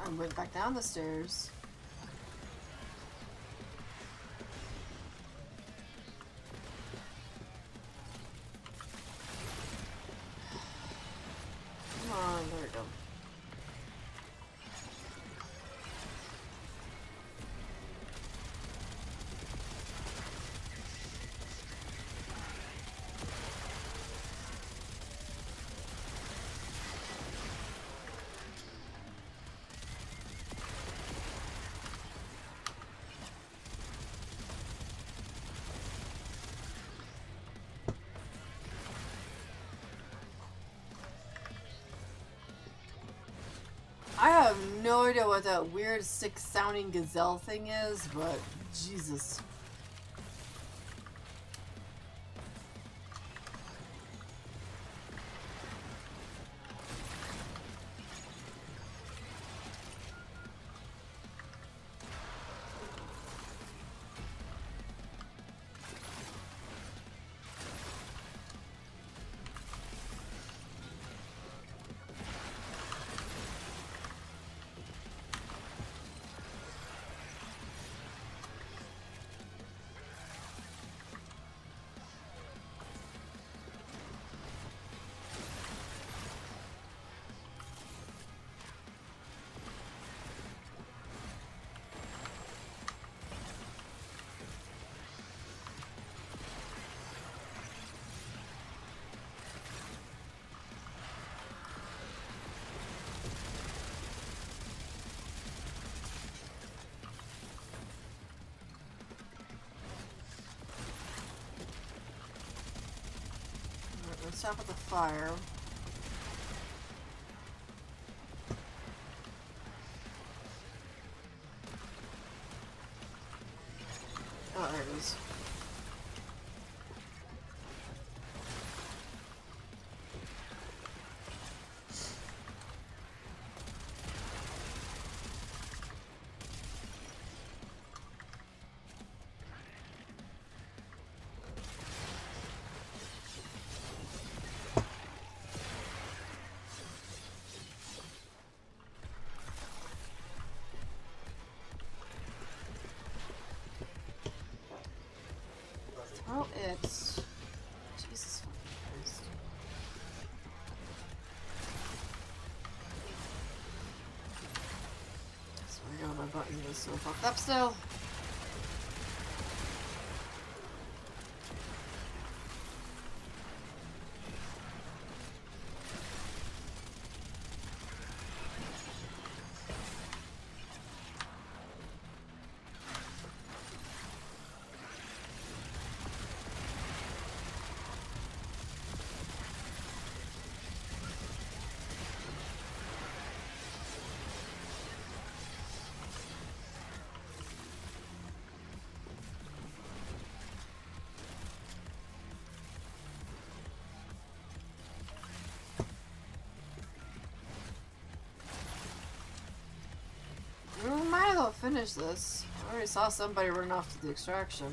I went back down the stairs. No idea what that weird sick sounding gazelle thing is, but Jesus. Let's stop at the fire. Oh, it's Jesus Christ. I got my button is so fucked up still. Well finish this. I already saw somebody run off to the extraction.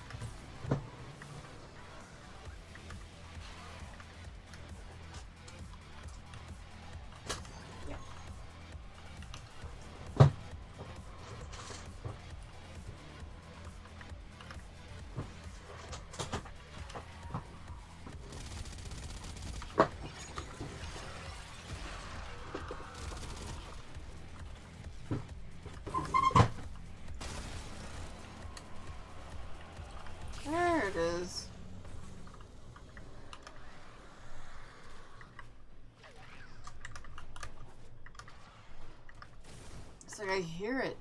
like I hear it.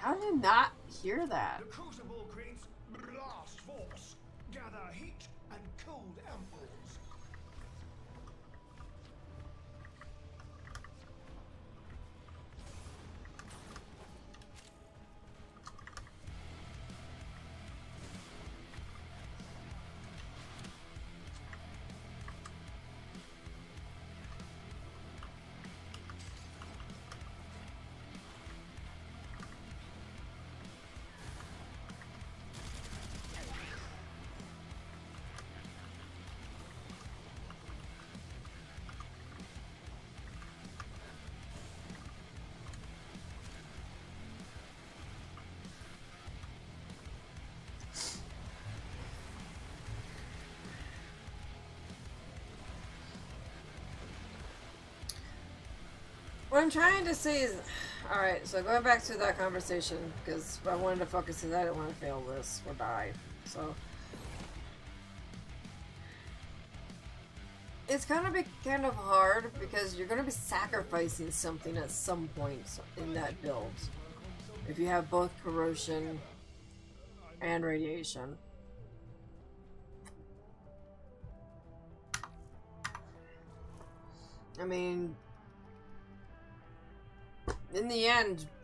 How did you not hear that? The crucible What I'm trying to say is, all right. So going back to that conversation because I wanted to focus because I didn't want to fail this or die. So it's gonna be kind of hard because you're gonna be sacrificing something at some point in that build. If you have both corrosion and radiation.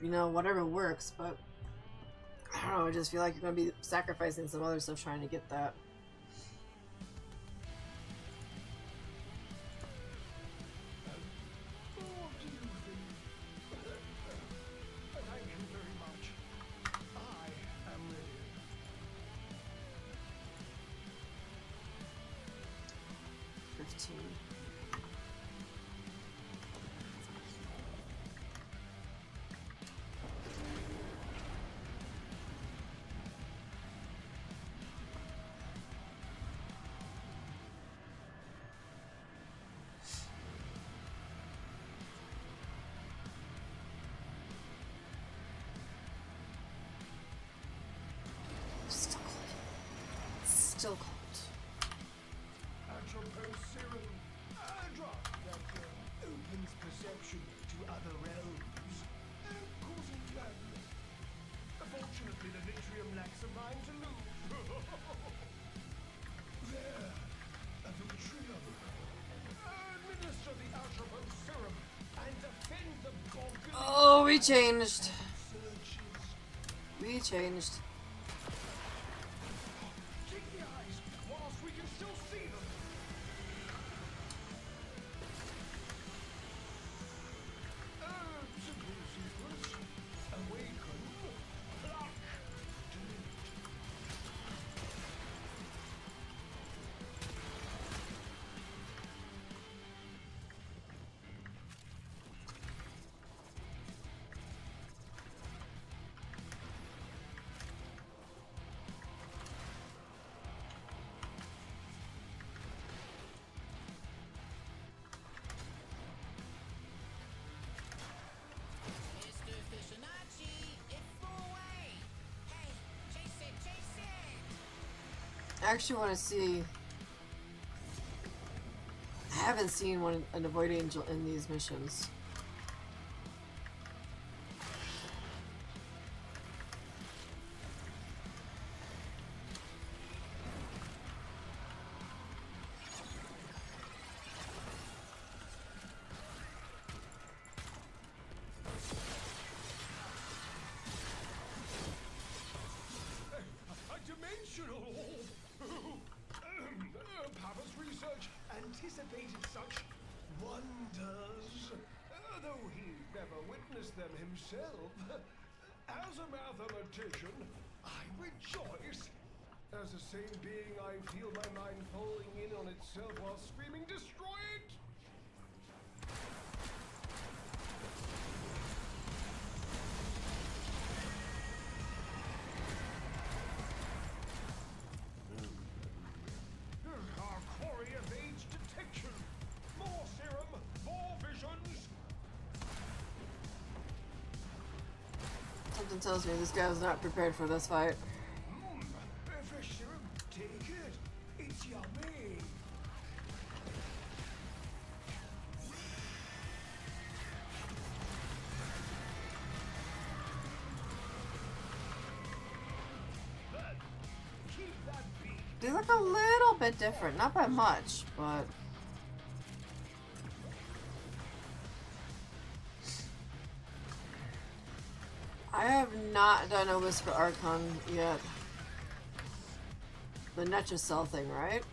You know, whatever works, but I don't know, I just feel like you're gonna be sacrificing some other stuff trying to get that. Changed. We changed. I actually want to see. I haven't seen one a Void Angel in these missions. Them himself. As a mathematician, I rejoice. As a same being, I feel my mind falling in on itself while screaming, Destroy it! Tells me this guy was not prepared for this fight. They look a little bit different, not by much, but not done a Whisper Archon yet. The Netracell thing, right?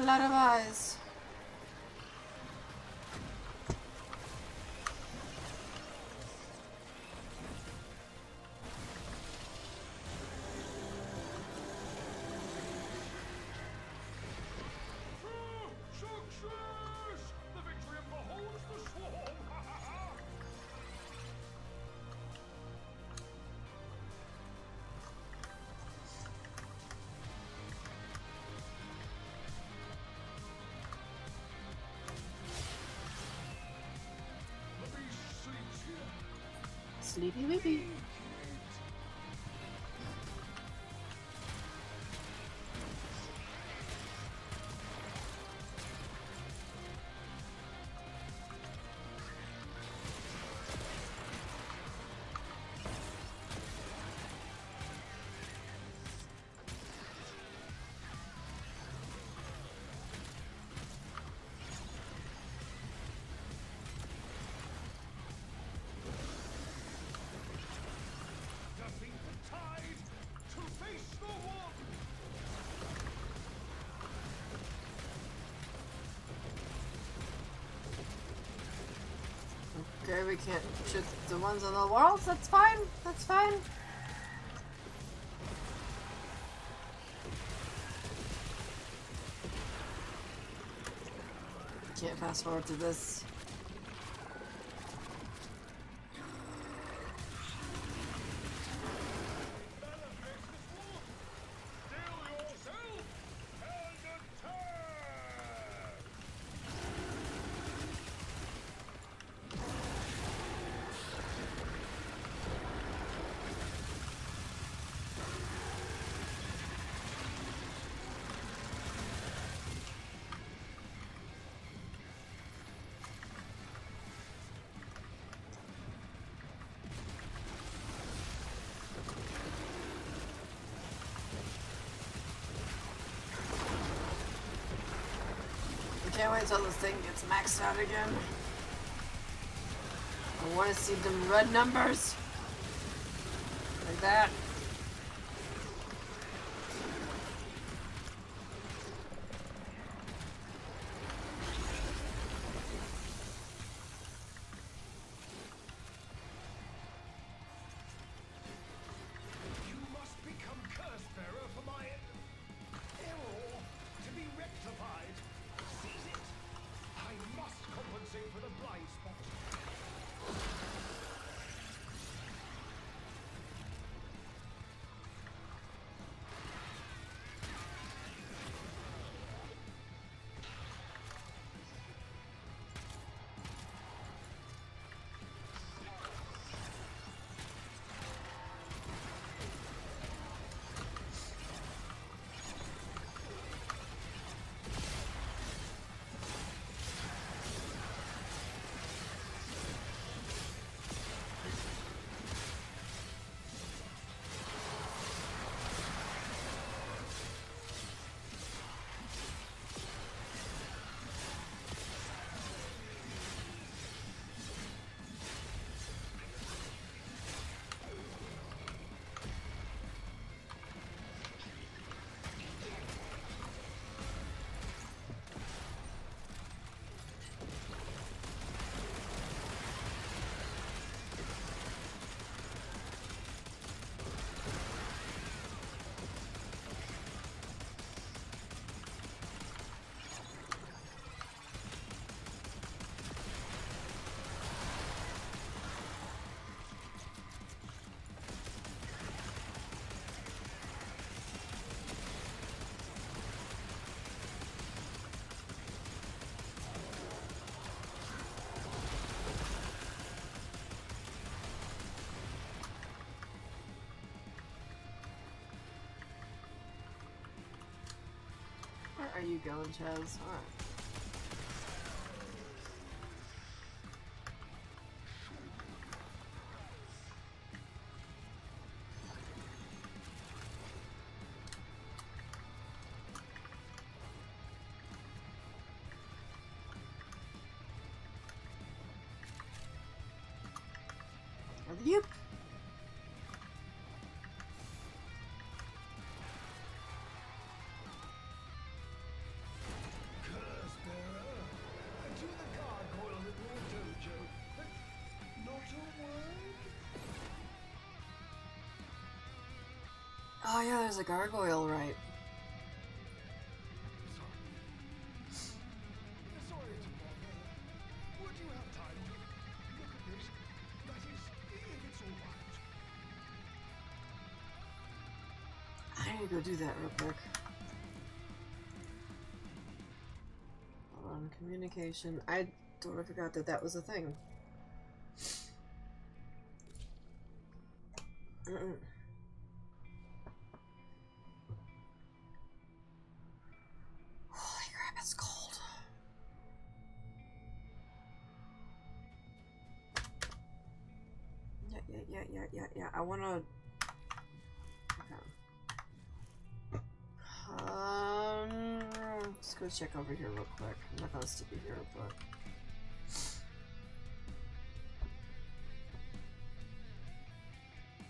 Ooh, we Sleepy weepy. Okay, we can't shoot the ones on the walls. That's fine. That's fine. Can't fast forward to this. Till this thing gets maxed out again. I want to see them red numbers. Like that. Are you going, Chaz? Alright. Yep. Oh yeah, there's a gargoyle, right? I need to go do that real quick. Hold on, communication. I totally forgot that that was a thing. Check over here real quick. I'm not gonna stick it here, but.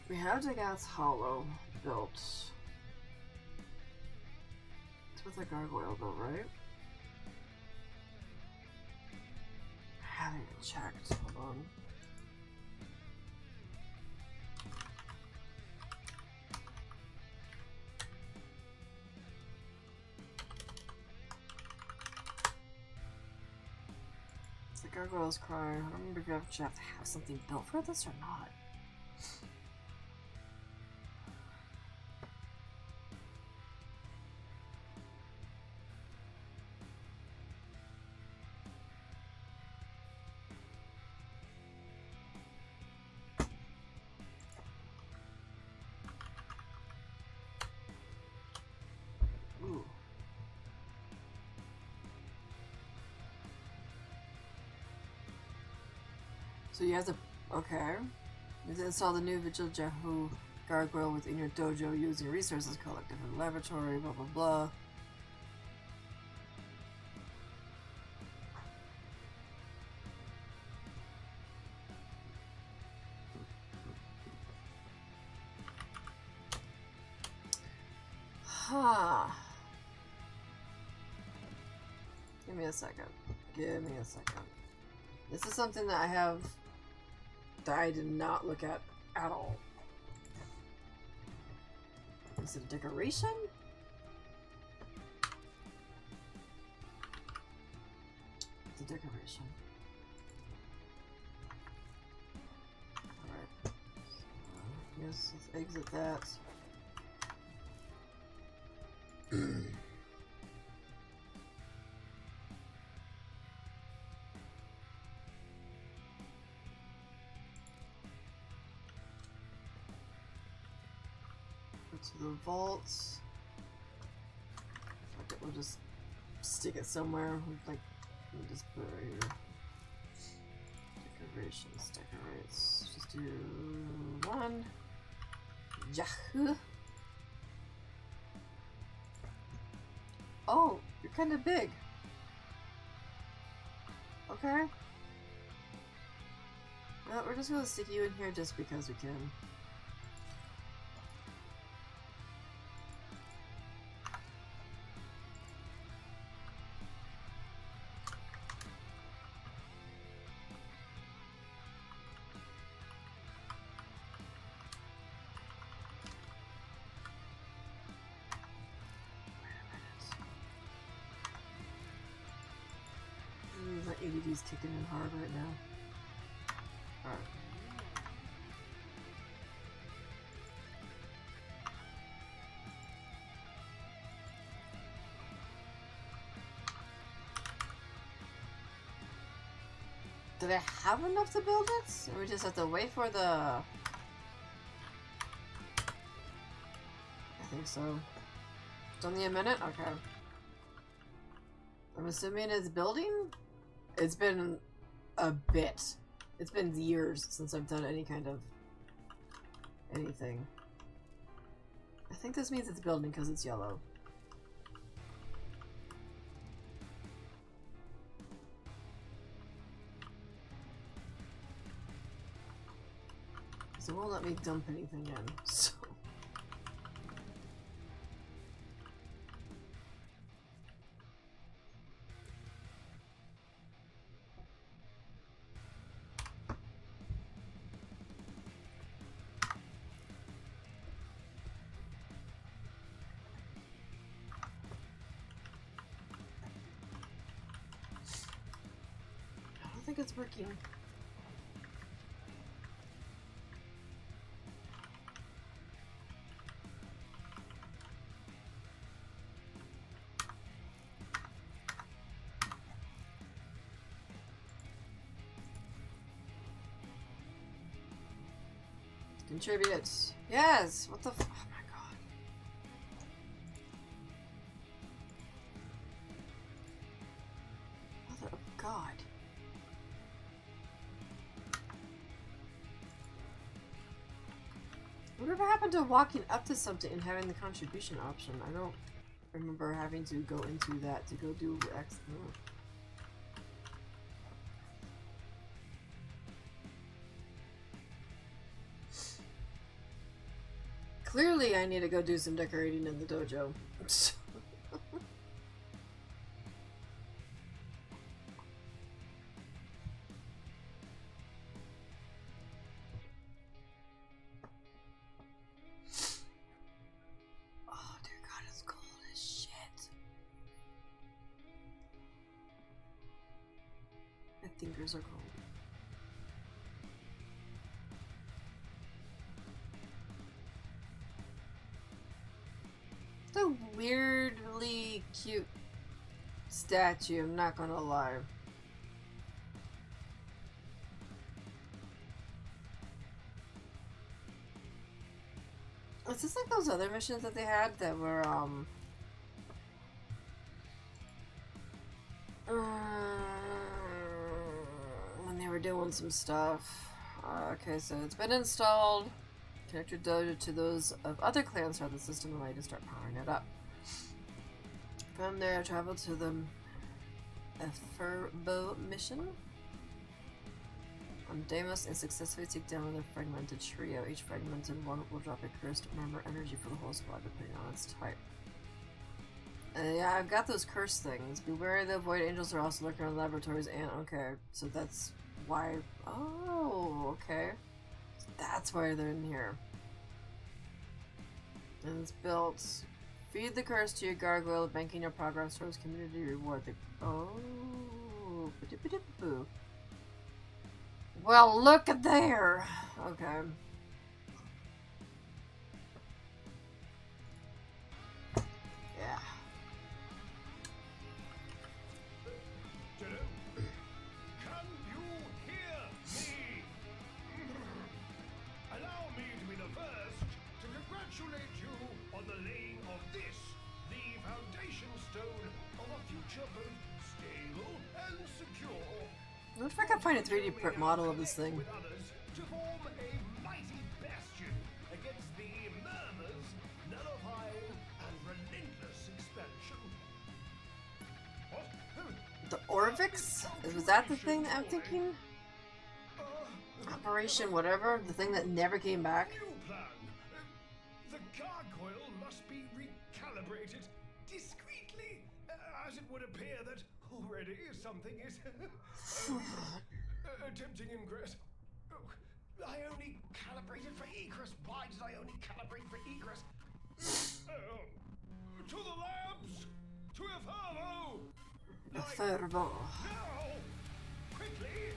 We have gas hollow built. It's with a gargoyle though, right? I haven't checked. Hold on. Gargoyle's cry. I don't remember if to have something built for this or not. you have. Okay. You install the new Vigil Jehu gargoyle within your dojo using resources collected from the laboratory, blah blah blah. Give me a second. Give me a second. This is something that I have that I did not look at at all. Is it a decoration? It's a decoration. Alright. So, yes, let's exit that. vaults. We'll just stick it somewhere. Like, we'll just put it right here. Decorations, decorates. Just do one. Yahoo! Oh, you're kind of big. Okay. Well, we're just gonna stick you in here just because we can. Did they have enough to build it? Or we just have to wait for the... I think so. It's only a minute? Okay. I'm assuming it's building? It's been a bit. It's been years since I've done any kind of anything. I think this means it's building because it's yellow. Let me dump anything in, so... I don't think it's working. Contribute. Yes! What the f- Oh my god. Mother of God. Whatever happened to walking up to something and having the contribution option? I don't remember having to go into that to go do X. I need to go do some decorating in the dojo. statue, I'm not gonna lie. Is this like those other missions that they had that were, um... uh, when they were doing some stuff. Uh, okay, so it's been installed. Connect your to those of other clans throughout the system and way to start powering it up. From there, I travel to the Efurbo mission. On Deimos and successfully take down the fragmented trio. Each fragmented one will drop a cursed murmur energy for the whole squad depending on its type. Uh, yeah, I've got those curse things. Beware the void angels are also lurking around laboratories and okay, so that's why oh okay. That's why they're in here. And it's built feed the curse to your gargoyle, banking your progress towards community reward the oh. Well look at there! Okay. Model of this thing. With others to form a mighty bastion against the murmurs, nullifying, and relentless expansion. What? The Orvix? Was that the thing that I'm thinking? Operation whatever? The thing that never came back? The gargoyle must be recalibrated discreetly, as it would appear that already something is attempting ingress. Oh, I only calibrated for egress. Why did I only calibrate for egress? Oh, to the labs! To Efarvo! Fervo. Now! Quickly!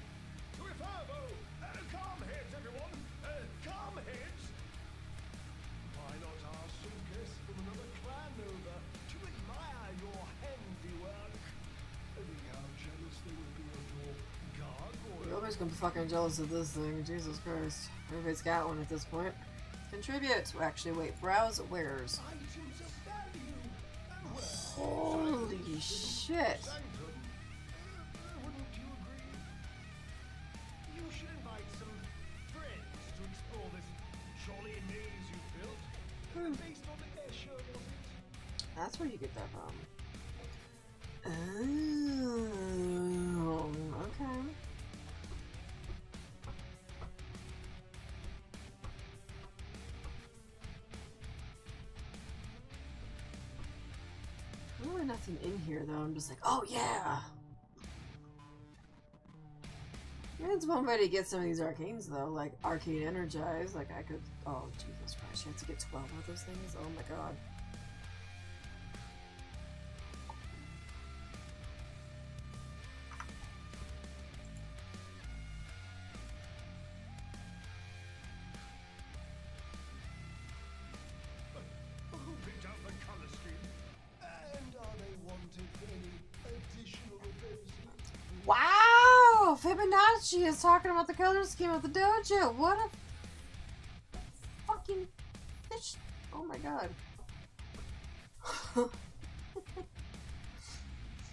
Nobody's fucking jealous of this thing. Jesus Christ. Everybody's got one at this point. Contribute. Actually, wait. Browse wares. Well, Holy shit. Hmm. That's where you get that from. Oh, okay. Really nothing in here though. I'm just like, oh yeah. It's one way to get some of these arcanes though, like arcane energize. Like I could. Oh Jesus Christ! You have to get twelve of those things. Oh my God. Fibonacci is talking about the color scheme of the dojo. What a fucking fish! Oh my god.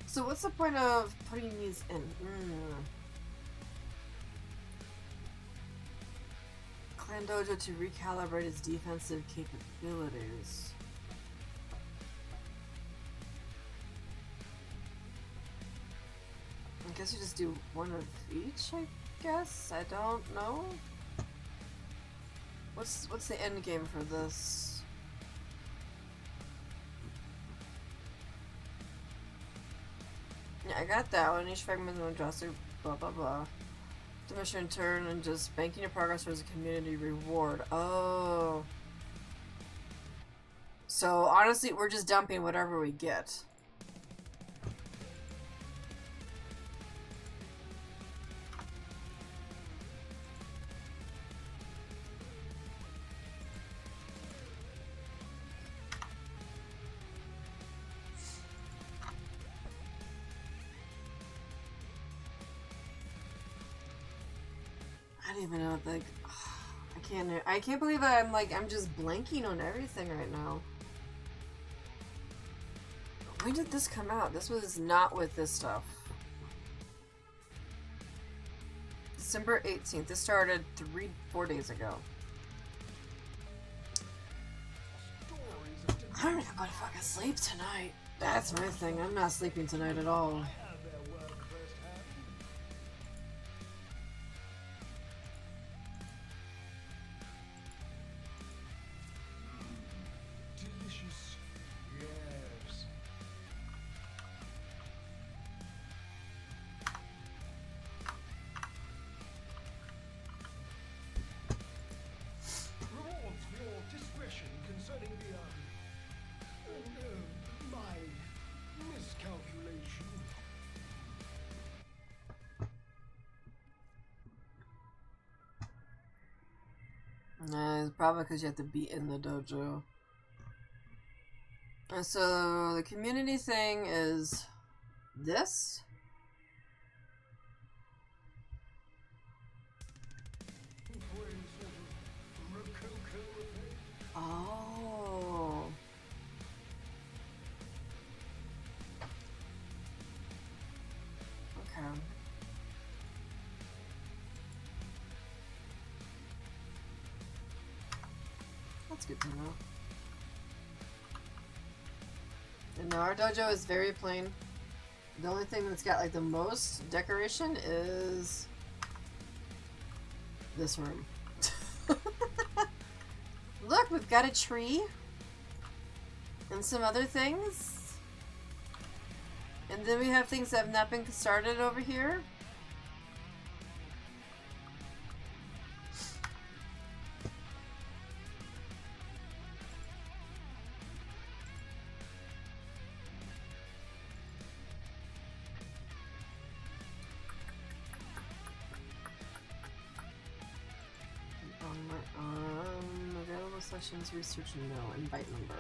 so what's the point of putting these in? Mm. Clan Dojo to recalibrate its defensive capabilities. Guess you just do one of each, I guess? I don't know. What's what's the end game for this? Yeah, I got that one. Each fragment of dresser, blah blah blah. Dimension turn and just banking your progress towards a community reward. Oh. So honestly, we're just dumping whatever we get. I can't believe I'm like I'm just blanking on everything right now. When did this come out? This was not with this stuff. December 18th. This started three, four days ago. I'm not know gonna fucking sleep tonight. That's my thing. I'm not sleeping tonight at all. Probably because you have to be in the dojo. And so the community thing is this. Our dojo is very plain. The only thing that's got like the most decoration is this room. Look, we've got a tree and some other things. And then we have things that have not been started over here. Research no, invite number.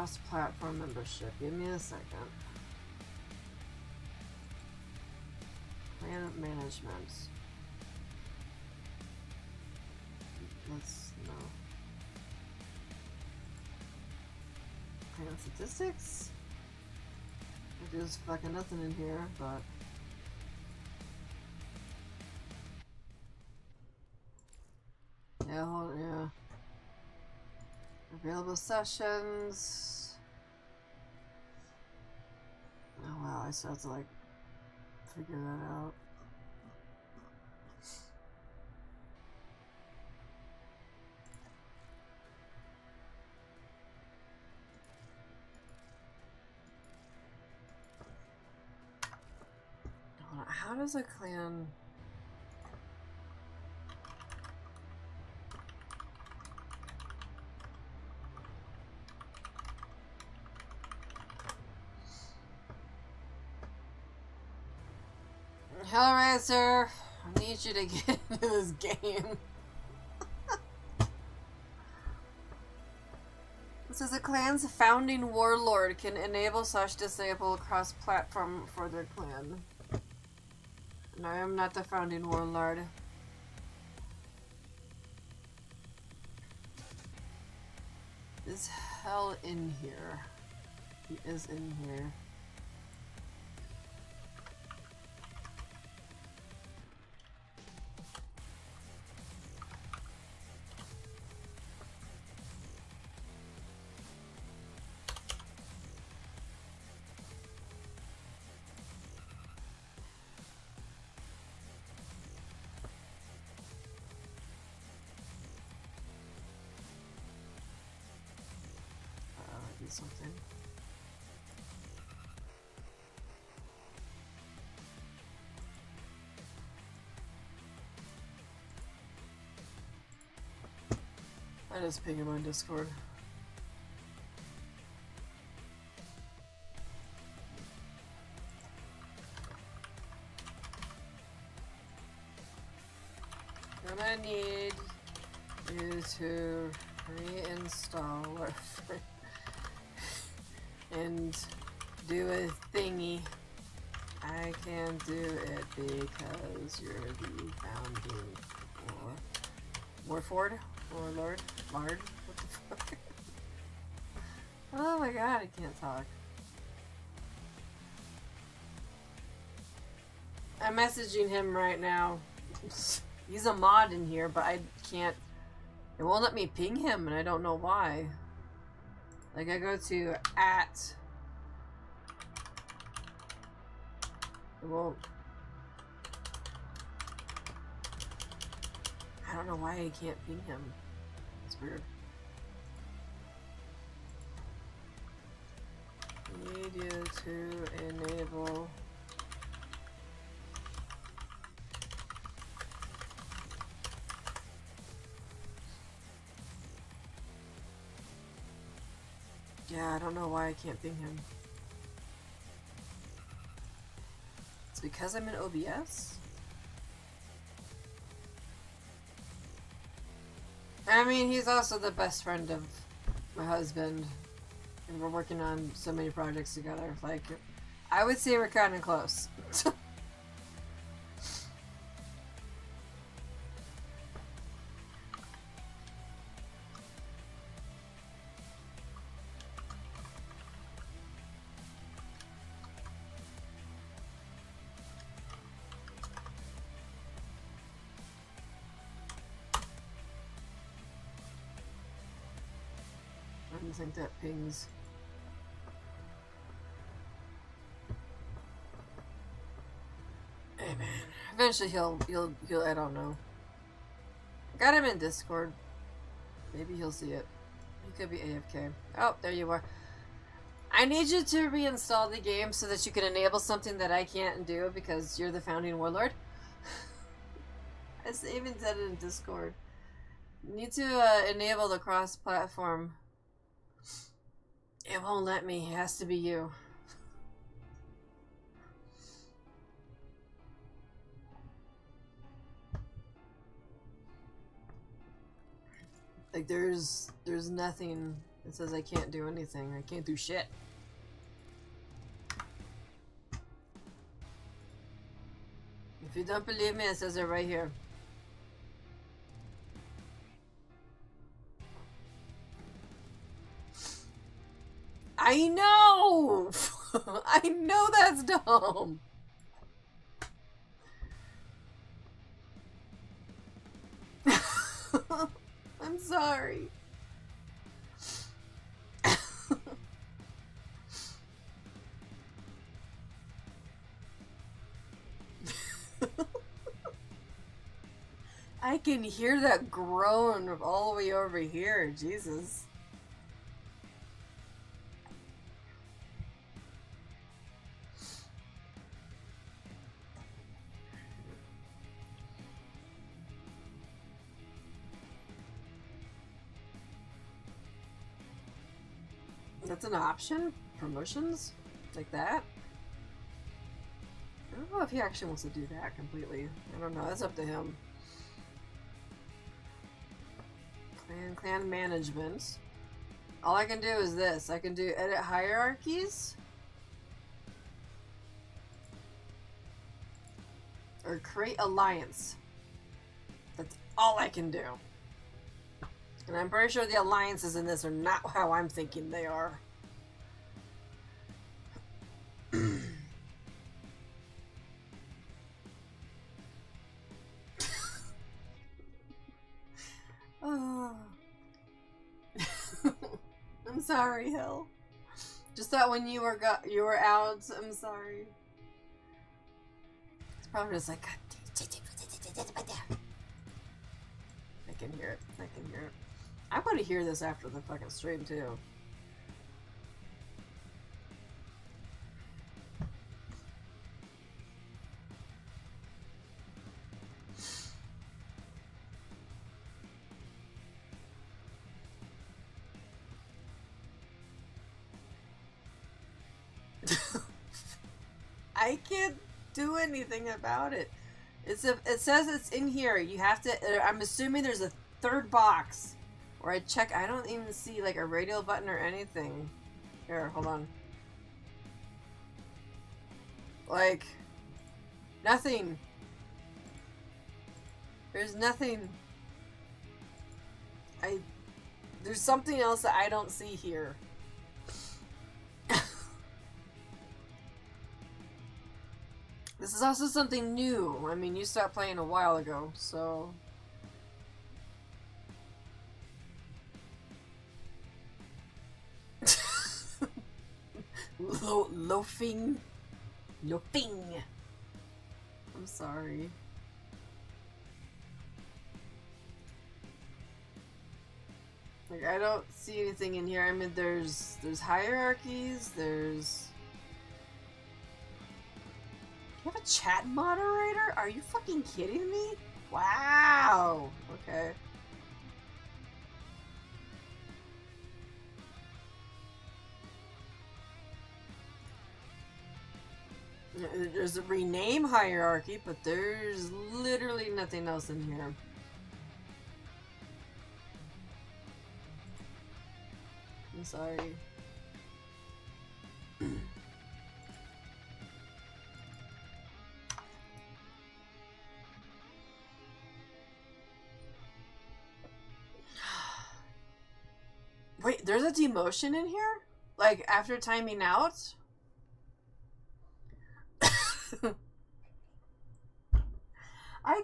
Cross-platform membership? Give me a second. Plan of management. Let's no. Plan statistics? There's fucking nothing in here, but Available sessions. Oh wow, I still have to like figure that out. How does a clan Hellraiser, I need you to get into this game. this is a clan's founding warlord can enable slash disable cross-platform for their clan. And I am not the founding warlord. Is Hell in here? He is in here. Something. I just ping him on Discord. Gonna need is to reinstall Warframe and do a thingy. I can do it because you're the founding war Warford? Warlord? Lard? What the fuck? oh my god, I can't talk. I'm messaging him right now. He's a mod in here, but I can't. It won't let me ping him, and I don't know why. Like I go to at, well. I don't know why I can't ping him. It's weird. Media to enable Yeah, I don't know why I can't ping him. It's because I'm in OBS? I mean, he's also the best friend of my husband. And we're working on so many projects together. Like, I would say we're kind of close. That pings. Hey man, eventually he'll he'll he'll I don't know. Got him in Discord. Maybe he'll see it. He could be AFK. Oh, there you are. I need you to reinstall the game so that you can enable something that I can't do because you're the founding warlord. I even said it in Discord. Need to uh, enable the cross-platform it won't let me. It has to be you. Like there's there's nothing that says I can't do anything. I can't do shit. If you don't believe me, it says it right here. I know! I know that's dumb! I'm sorry. I can hear that groan all the way over here. Jesus. That's an option? Promotions? Like that? I don't know if he actually wants to do that completely. I don't know. That's up to him. Clan, clan management. All I can do is this. I can do edit hierarchies. Or create alliance. That's all I can do. And I'm pretty sure the alliances in this are not how I'm thinking they are. Sorry, Hill. Just thought when you were you were out. I'm sorry. It's probably just like. I can hear it. I can hear it. I want to hear this after the fucking stream too. Can't do anything about it. It's a, it says it's in here. You have to. uh, I'm assuming there's a third box where I check. I don't even see like a radio button or anything. Here, hold on. Like nothing. There's nothing. I. There's something else that I don't see here. This is also something new. I mean, you stopped playing a while ago, so... Lo loafing? Loafing! I'm sorry. Like, I don't see anything in here. I mean, there's, there's hierarchies, there's... You have a chat moderator? Are you fucking kidding me? Wow. Okay. There's a rename hierarchy, but there's literally nothing else in here. I'm sorry. Wait, there's a demotion in here? Like, after timing out? I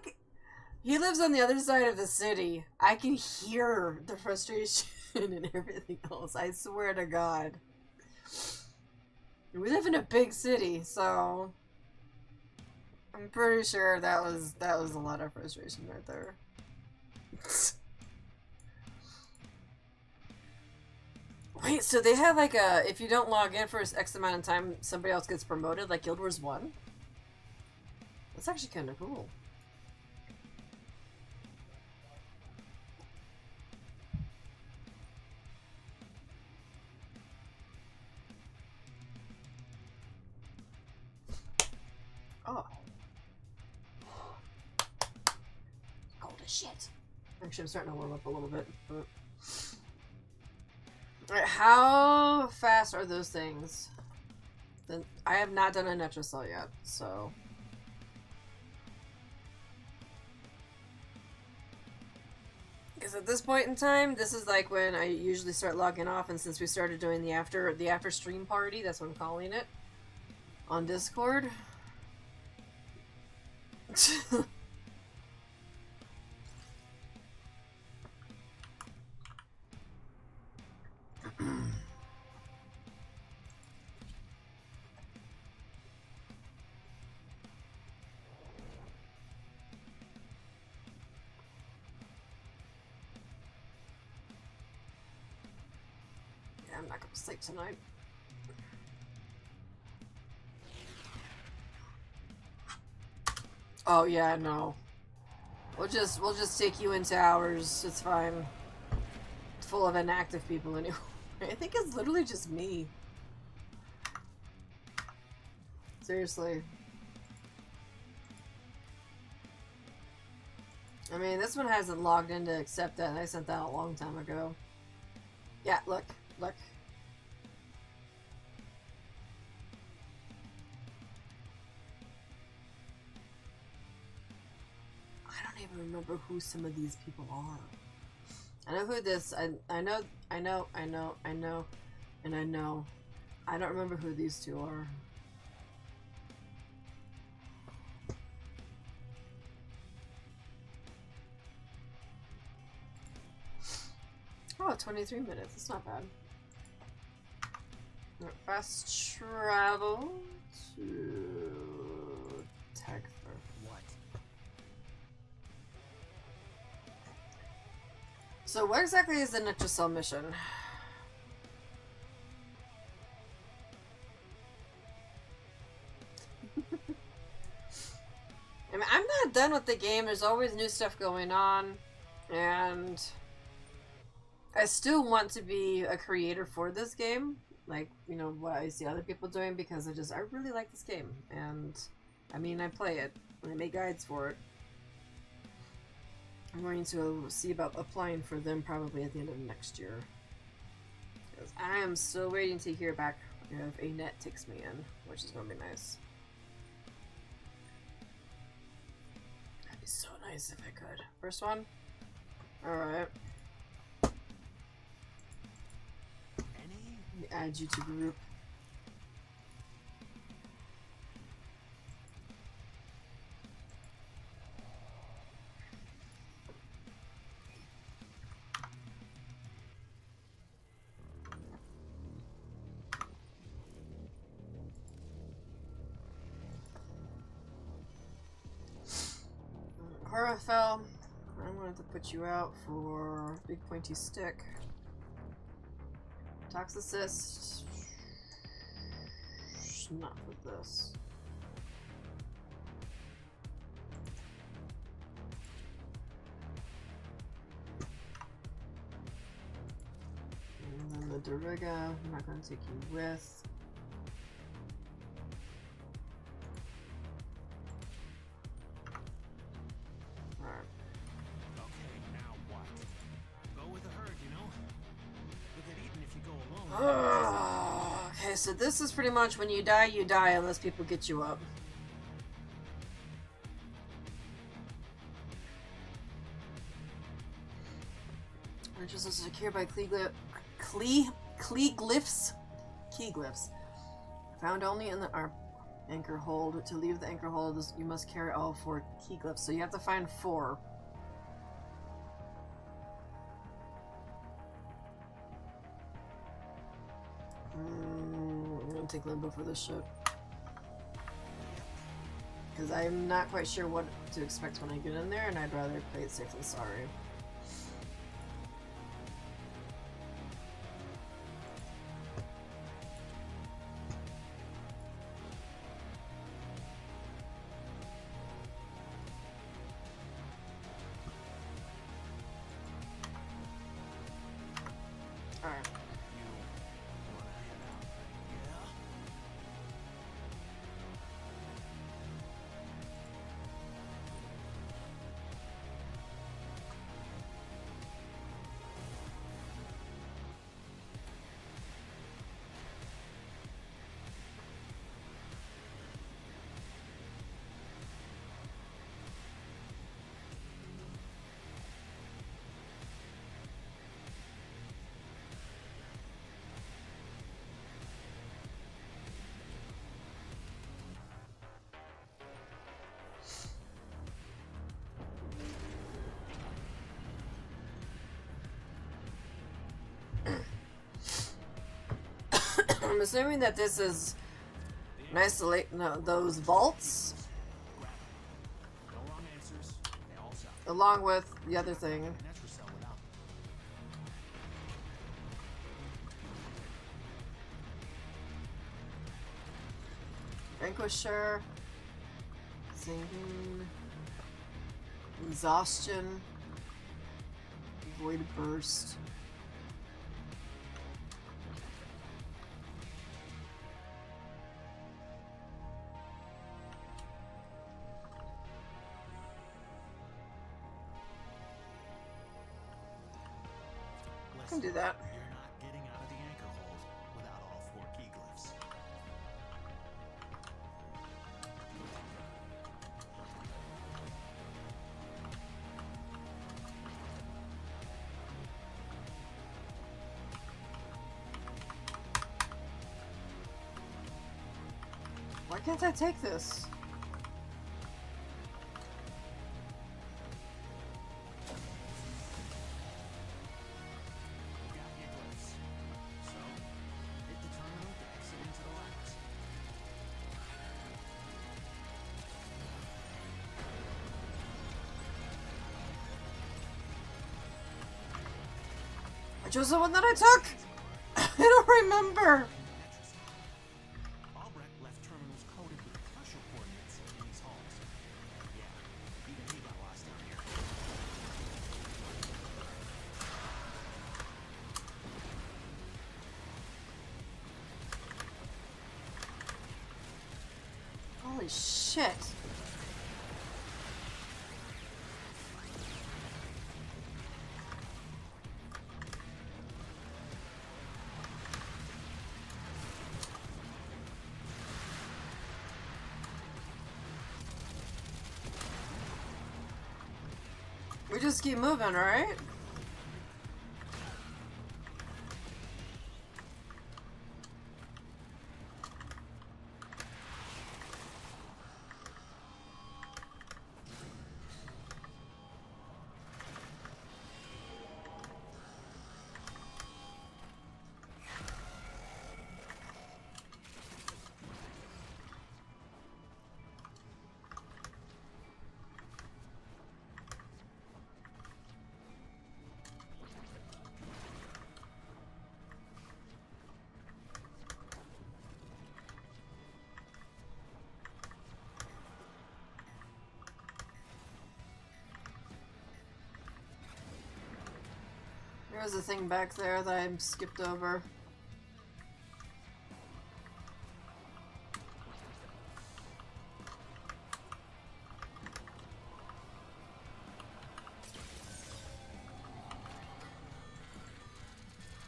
he lives on the other side of the city. I can hear the frustration and everything else. I swear to God. We live in a big city, so I'm pretty sure that was that was a lot of frustration right there. Wait, so they have like a if you don't log in for X amount of time, somebody else gets promoted, like Guild Wars One. That's actually kind of cool. Oh. Cold as shit. Actually, I'm starting to warm up a little bit, but. How fast are those things? Then I have not done a Netracell yet, so. Because at this point in time, this is like when I usually start logging off, and since we started doing the after the after stream party, that's what I'm calling it, on Discord. Sleep tonight. Oh yeah, no. We'll just we'll just take you into ours. It's fine. It's full of inactive people anyway. I think it's literally just me. Seriously. I mean, this one hasn't logged in to accept that. I sent that a long time ago. Yeah, look, look. Remember who some of these people are. I know who this. I I know. I know. I know. I know. And I know. I don't remember who these two are. Oh, 23 minutes. It's not bad. Fast travel to Tagfer. So what exactly is the Netracell mission? I mean, I'm not done with the game. There's always new stuff going on. And I still want to be a creator for this game. Like, you know, what I see other people doing because I just, I really like this game. And, I mean, I play it. And I make guides for it. I'm going to see about applying for them probably at the end of next year. Because I am still waiting to hear back if a net takes me in, which is going to be nice. That'd be so nice if I could. First one? Alright. Add you to group. I fell. I'm gonna have to put you out for big pointy stick. Toxicist. Not with this. And then the Deriga, I'm not gonna take you with. This is pretty much when you die, you die unless people get you up. Riches are secured by Kleeglyph, Klee, Kleeglyphs, Keyglyphs, found only in the anchor hold. To leave the anchor hold, you must carry all four Keyglyphs. So you have to find four. Gonna take Limbo for this shit. Because I'm not quite sure what to expect when I get in there, and I'd rather play it safe than sorry. I'm assuming that this is an isolate no, those vaults along with the other thing. Vanquisher, Singing, Exhaustion, Void Burst. Key glyphs. Why can't I take this? Which was the one that I took? I don't remember. Keep moving, right? Thing back there that I skipped over.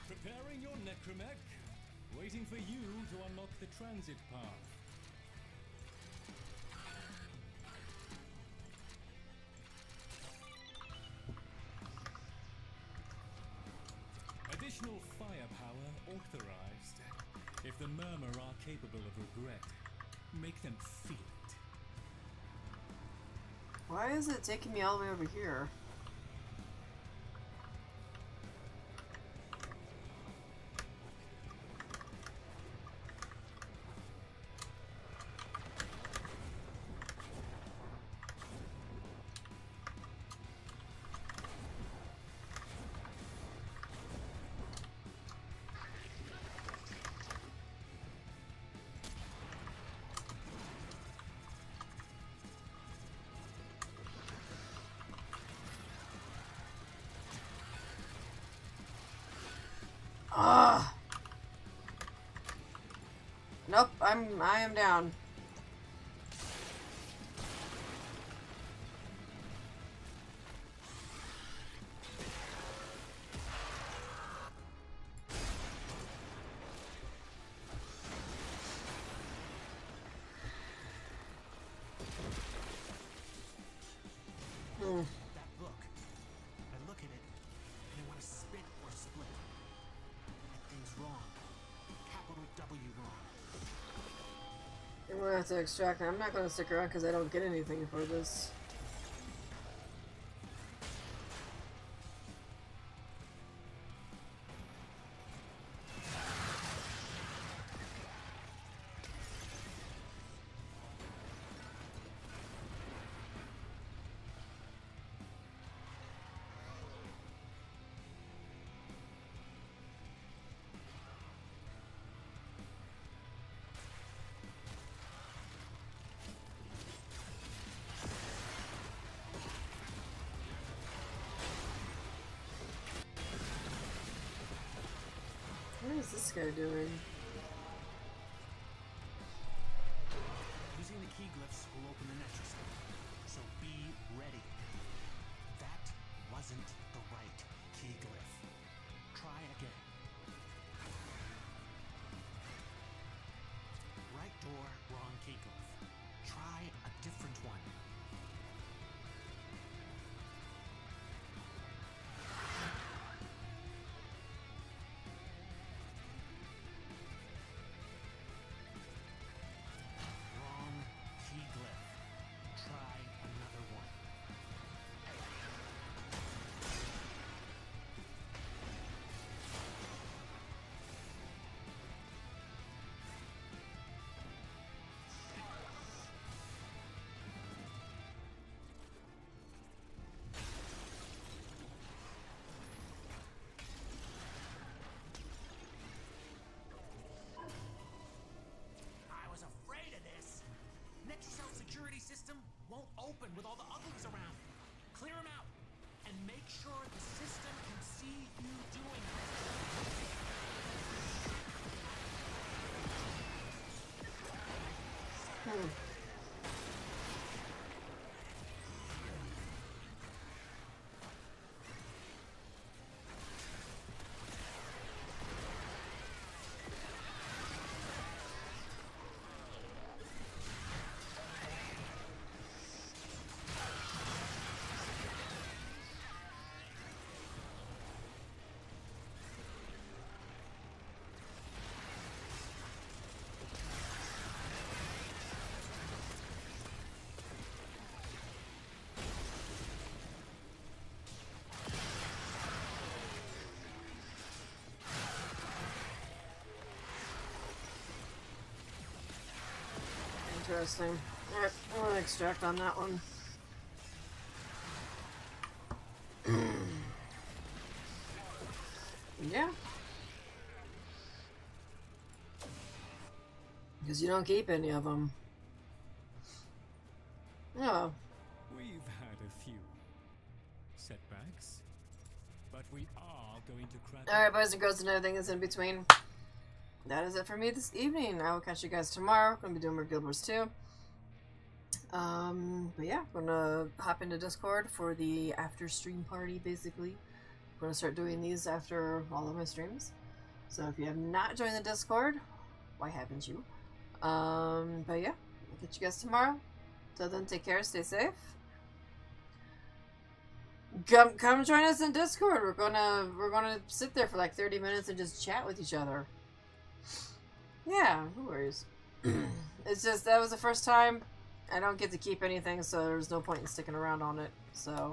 Preparing your necramech. Waiting for you to unlock the transit path. If the Murmur are capable of regret, make them feel it. Why is it taking me all the way over here? Nope, I'm I am down. To extract. I'm not gonna stick around because I don't get anything for this. Doing? System won't open with all the uglies around. Clear them out and make sure the system can see you doing it. Hmm. Interesting. Alright, I'm gonna extract on that one. yeah. Because you don't keep any of them. Oh, We've had a few setbacks. But we are going to crack. Alright, boys and girls, and everything is in between. That is it for me this evening. I will catch you guys tomorrow. Gonna be doing more Guild Wars 2. Um, but yeah, I'm gonna hop into Discord for the after stream party, basically. I'm gonna start doing these after all of my streams. So if you have not joined the Discord, why haven't you? Um, but yeah, I'll catch you guys tomorrow. Till then, take care, stay safe. Come, come join us in Discord. We're gonna, we're gonna sit there for like 30 minutes and just chat with each other. Yeah, no worries. it's just that was the first time I don't get to keep anything, so there's no point in sticking around on it. So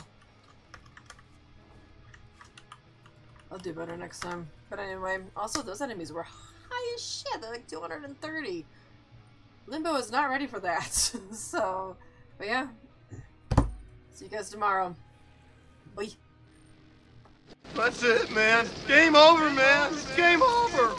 I'll do better next time. But anyway, also those enemies were high as shit. They're like 230. Limbo is not ready for that. so, but yeah. See you guys tomorrow. Bye. That's it, man. Game over, man. It's game over.